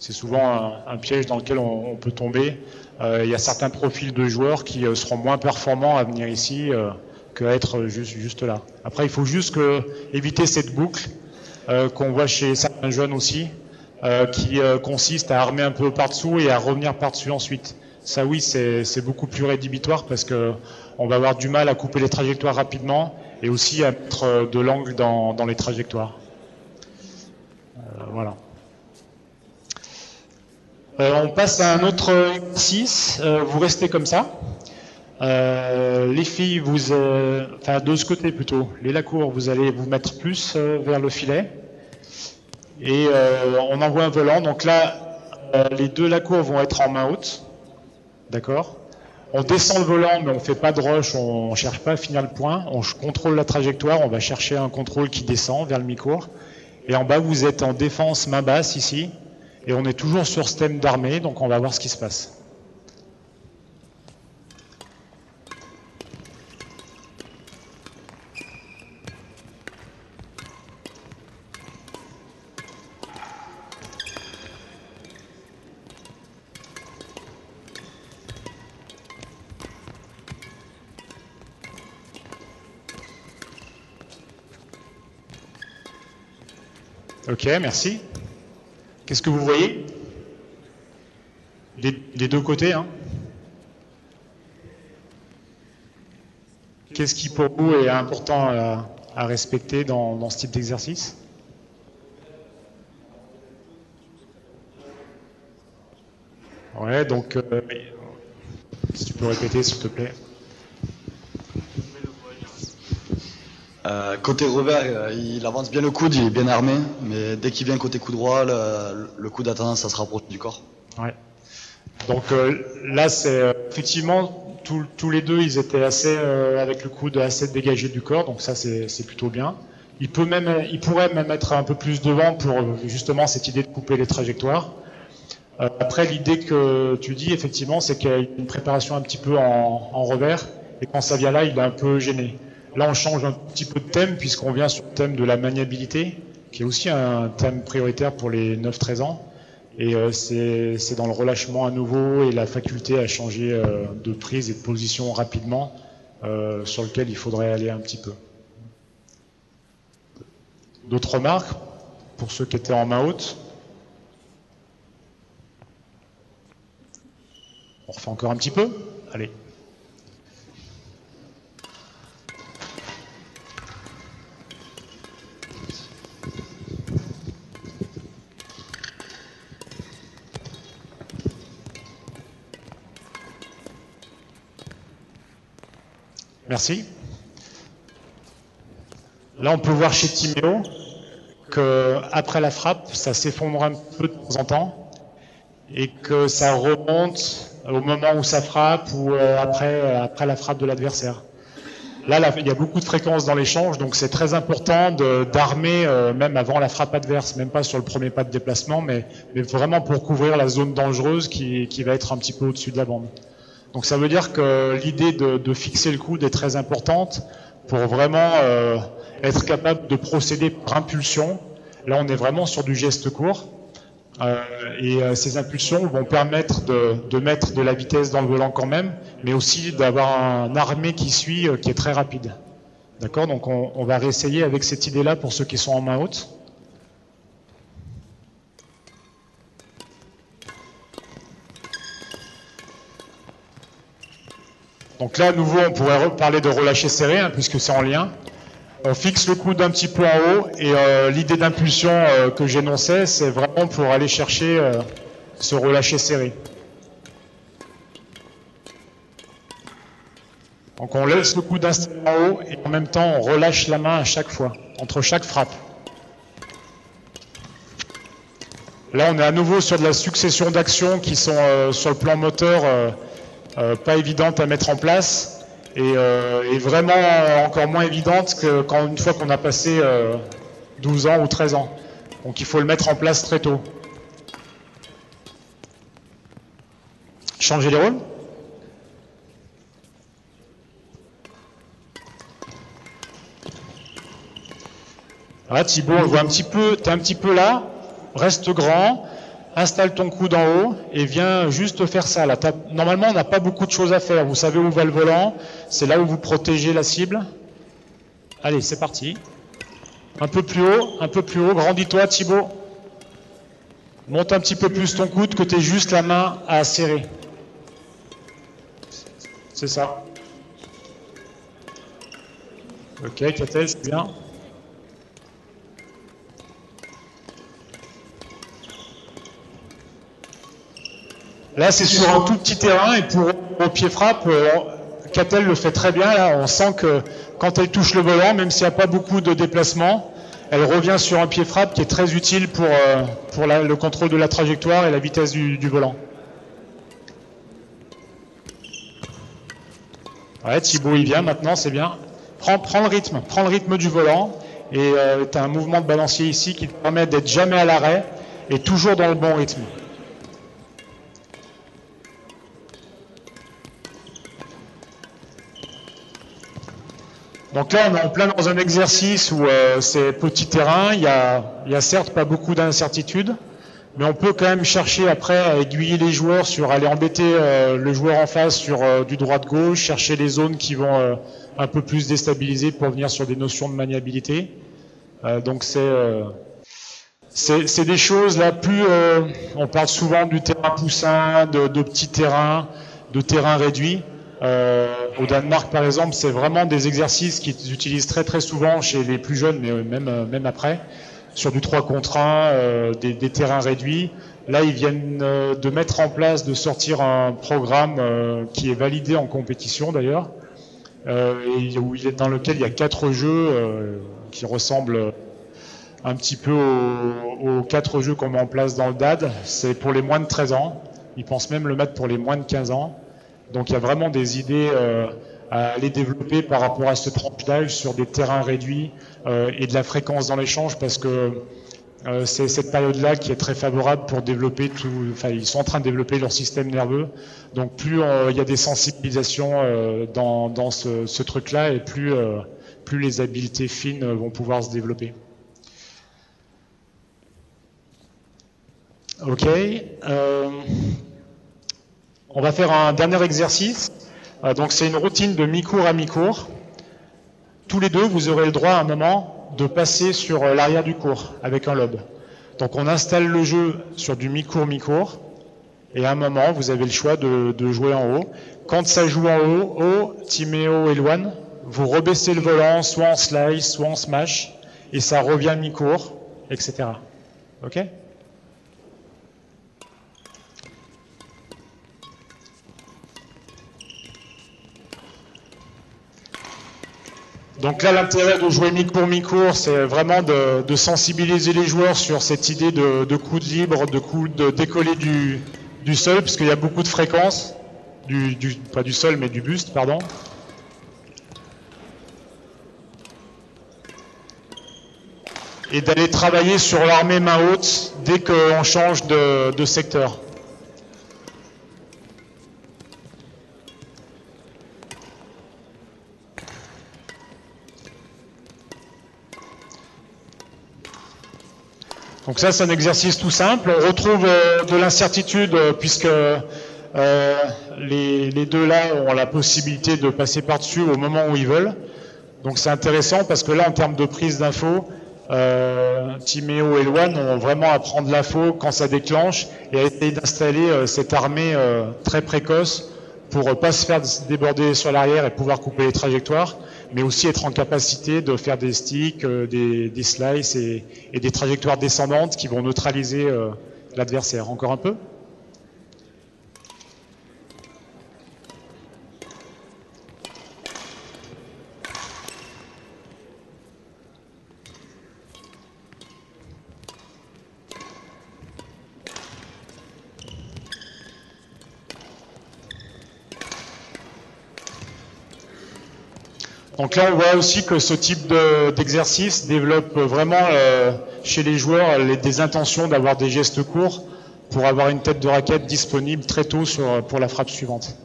C'est souvent un, piège dans lequel on, peut tomber. Il y a certains profils de joueurs qui seront moins performants à venir ici qu'à être juste juste là. Après, il faut juste que éviter cette boucle euh, qu'on voit chez certains jeunes aussi, euh, qui euh, consiste à armer un peu par-dessous et à revenir par-dessus ensuite. Ça oui, c'est beaucoup plus rédhibitoire parce que on va avoir du mal à couper les trajectoires rapidement et aussi à mettre de l'angle dans, les trajectoires. voilà. on passe à un autre exercice. vous restez comme ça. Euh, les filles, vous, euh, enfin de ce côté plutôt, les lacours, vous allez vous mettre plus euh, vers le filet. Et on envoie un volant. Donc là, les deux lacours vont être en main haute. D'accord? On descend le volant, mais on ne fait pas de rush, on ne cherche pas à finir le point. On contrôle la trajectoire, on va chercher un contrôle qui descend vers le mi-court. Et en bas, vous êtes en défense main basse ici. Et on est toujours sur ce thème d'armée, donc on va voir ce qui se passe. Ok, merci. Qu'est-ce que vous voyez? Les, deux côtés. Hein Qu'est-ce qui pour vous est important à, respecter dans, ce type d'exercice? Ouais, donc, euh, si tu peux répéter, s'il te plaît. Euh, côté revers, euh, il avance bien le coude, il est bien armé, mais dès qu'il vient côté coup droit, le, le coude a tendance à se rapprocher du corps. Ouais. Donc euh, là, c'est effectivement tous- les deux, ils étaient assez avec le coude assez dégagé du corps, donc ça c'est plutôt bien. Il peut même, il pourrait même être un peu plus devant pour justement cette idée de couper les trajectoires. Après, l'idée que tu dis effectivement, c'est qu'il y a une préparation un petit peu en, en revers, et quand ça vient là, il est un peu gêné. Là, on change un petit peu de thème puisqu'on vient sur le thème de la maniabilité, qui est aussi un thème prioritaire pour les 9-13 ans. Et euh, c'est dans le relâchement à nouveau et la faculté à changer euh, de prise et de position rapidement euh, sur lequel il faudrait aller un petit peu. D'autres remarques pour ceux qui étaient en main haute? On refait encore un petit peu? Allez. Merci. Là, on peut voir chez Timéo que après la frappe, ça s'effondre un peu de temps en temps et que ça remonte au moment où ça frappe ou euh, après, euh, après la frappe de l'adversaire. Là, il y a beaucoup de fréquences dans l'échange, donc c'est très important d'armer euh, même avant la frappe adverse, même pas sur le premier pas de déplacement, mais, vraiment pour couvrir la zone dangereuse qui va être un petit peu au-dessus de la bande. Donc ça veut dire que l'idée de, fixer le coude est très importante pour vraiment euh, être capable de procéder par impulsion. Là, on est vraiment sur du geste court. Euh, et euh, ces impulsions vont permettre de, mettre de la vitesse dans le volant quand même, mais aussi d'avoir un armé qui suit, qui est très rapide. D'accord? Donc on, on va réessayer avec cette idée-là pour ceux qui sont en main haute. Donc là, à nouveau, on pourrait parler de relâcher serré, hein, puisque c'est en lien. On fixe le coude un petit peu en haut, et euh, l'idée d'impulsion euh, que j'énonçais, c'est vraiment pour aller chercher euh, ce relâcher serré. Donc on laisse le coude installé en haut, et en même temps, on relâche la main à chaque fois, entre chaque frappe. Là, on est à nouveau sur de la succession d'actions qui sont sur le plan moteur pas évidentes à mettre en place et, euh, et vraiment euh, encore moins évidentes que quand une fois qu'on a passé euh, 12 ans ou 13 ans. Donc il faut le mettre en place très tôt. Changer les rôles? Voilà, Thibaut, on le voit un petit peu, tu es un petit peu là, reste grand, installe ton coude en haut et viens juste faire ça. Là, normalement, on n'a pas beaucoup de choses à faire. Vous savez où va le volant, c'est là où vous protégez la cible. Allez, c'est parti. Un peu plus haut, un peu plus haut, grandis-toi Thibaut. Monte un petit peu plus ton coude que tu juste la main à serrer. C'est ça. Ok, Catel, c'est bien. Là, c'est sur un tout petit terrain et pour au pied frappe, euh, Catel le fait très bien. On sent que quand elle touche le volant, même s'il n'y a pas beaucoup de déplacement, elle revient sur un pied frappe qui est très utile pour, euh, le contrôle de la trajectoire et la vitesse du, volant. Ouais, Thibaut, il vient maintenant, c'est bien. Prends, le rythme, prends le rythme du volant et tu as un mouvement de balancier ici qui te permet d'être jamais à l'arrêt et toujours dans le bon rythme. Donc là, on est en plein dans un exercice où euh, c'est petit terrain, il y a, certes pas beaucoup d'incertitudes, mais on peut quand même chercher après à aiguiller les joueurs sur aller embêter euh, le joueur en face sur euh, du droit de gauche, chercher les zones qui vont un peu plus déstabiliser pour venir sur des notions de maniabilité. Donc c'est c'est des choses là plus on parle souvent du terrain poussin, de, de petits terrains, de terrains réduits. Euh, au Danemark, par exemple, c'est vraiment des exercices qu'ils utilisent très très souvent chez les plus jeunes, mais même, euh, même après, sur du 3 contre 1, euh, des, des terrains réduits, Là, ils viennent euh, de mettre en place, de sortir un programme euh, qui est validé en compétition d'ailleurs, euh, et où il est dans lequel il y a quatre jeux qui ressemblent un petit peu aux, quatre jeux qu'on met en place dans le DAD. C'est pour les moins de 13 ans. Ils pensent même le mettre pour les moins de 15 ans. Donc il y a vraiment des idées à aller développer par rapport à ce tranche d'âge sur des terrains réduits et de la fréquence dans l'échange parce que euh, c'est cette période-là qui est très favorable pour développer tout. Enfin, ils sont en train de développer leur système nerveux. Donc, plus euh, il y a des sensibilisations euh, dans, ce truc-là, et plus, plus les habiletés fines vont pouvoir se développer. Ok. On va faire un dernier exercice. donc, c'est une routine de mi-cours à mi-cours. Tous les deux, vous aurez le droit à un moment de passer sur euh, l'arrière du cours avec un lobe. Donc on installe le jeu sur du mi-cours, mi-cours, et à un moment, vous avez le choix de, jouer en haut. Quand ça joue en haut, haut, Timéo et Loane, vous rebaissez le volant, soit en slice, soit en smash, et ça revient mi-cours, etc. Ok? Donc là, l'intérêt de jouer mi pour mi-cours, c'est vraiment de, sensibiliser les joueurs sur cette idée de, de coude libre, de coude de décoller du, du sol, puisqu'il y a beaucoup de fréquences, du, pas du sol, mais du buste, pardon. Et d'aller travailler sur l'armée main haute dès qu'on change de secteur. Donc ça, c'est un exercice tout simple. On retrouve euh, de l'incertitude euh, puisque euh, les, deux là ont la possibilité de passer par-dessus au moment où ils veulent. Donc c'est intéressant parce que là, en termes de prise d'info, euh, Timéo et Luan ont vraiment à prendre l'info quand ça déclenche et à essayer d'installer cette armée très précoce pour pas se faire déborder sur l'arrière et pouvoir couper les trajectoires mais aussi être en capacité de faire des sticks, euh, des, slices et, et, des trajectoires descendantes qui vont neutraliser euh, l'adversaire. Encore un peu? Donc là, on voit aussi que ce type d'exercice développe vraiment euh, chez les joueurs des intentions d'avoir des gestes courts pour avoir une tête de raquette disponible très tôt pour la frappe suivante.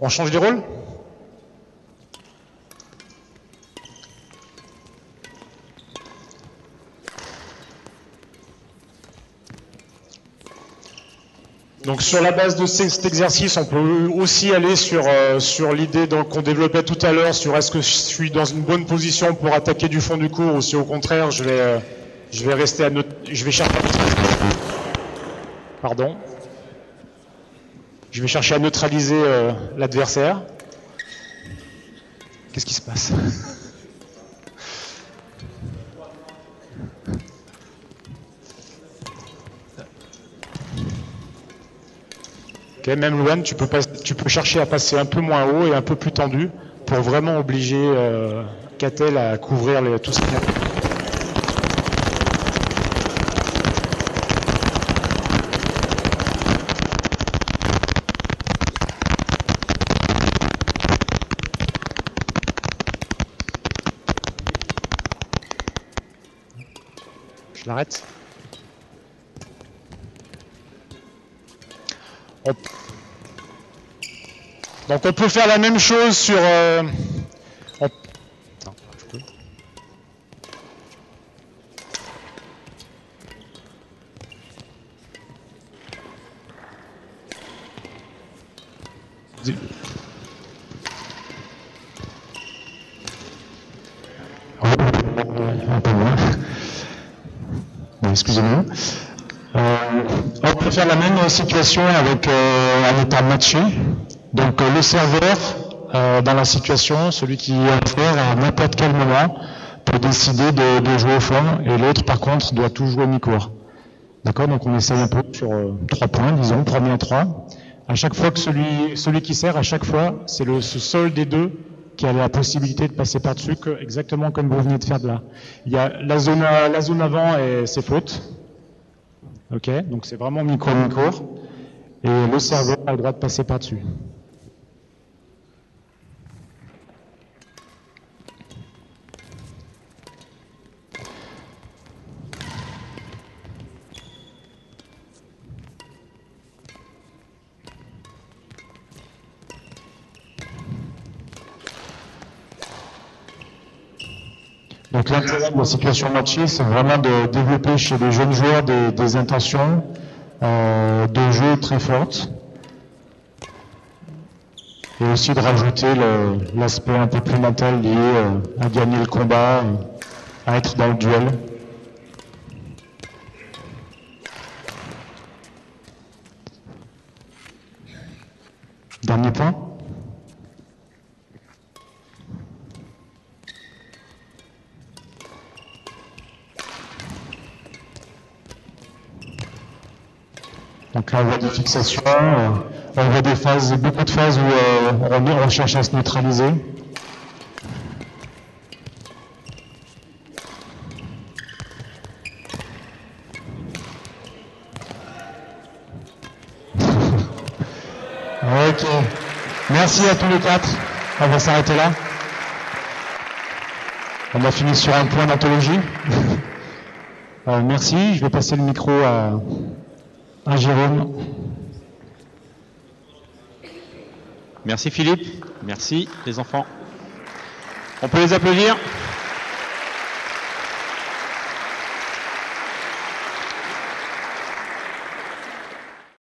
On change les rôles? Donc sur la base de cet exercice, on peut aussi aller sur, euh, sur l'idée qu'on développait tout à l'heure sur est-ce que je suis dans une bonne position pour attaquer du fond du cours ou si au contraire je vais, euh, je vais rester à je vais chercher pardon je vais chercher à neutraliser euh, l'adversaire. Qu'est-ce qui se passe? Même Luan, tu peux, tu peux chercher à passer un peu moins haut et un peu plus tendu pour vraiment obliger euh, Catel à couvrir tout ce qu'il. Je l'arrête Donc on peut faire la même chose sur... Euh, la même situation avec euh, un état matché. Donc euh, le serveur, euh, dans la situation, celui qui a faire à n'importe quel moment, peut décider de, jouer au fond, et l'autre par contre doit tout jouer mi-court. D'accord? Donc on essaye un peu sur trois points, disons, premier à trois. À chaque fois que celui, qui sert, à chaque fois, c'est le ce seul des deux qui a la possibilité de passer par-dessus, exactement comme vous venez de faire de là. Il y a la zone, avant et c'est faute. Ok Donc c'est vraiment micro-micro. Et le serveur a le droit de passer par-dessus. Donc l'intérêt de la situation matchée, c'est vraiment de développer chez les jeunes joueurs des, des intentions euh, de jeu très fortes. Et aussi de rajouter l'aspect un peu plus mental lié euh, à gagner le combat, à être dans le duel. Dernier point. Donc là, on voit des fixations, euh, on voit des phases, beaucoup de phases où euh, on, cherche à se neutraliser. ok. Merci à tous les quatre. On va s'arrêter là. On a fini sur un point d'anthologie. Euh, merci. Je vais passer le micro à, Jérôme. Merci Philippe, merci les enfants. On peut les applaudir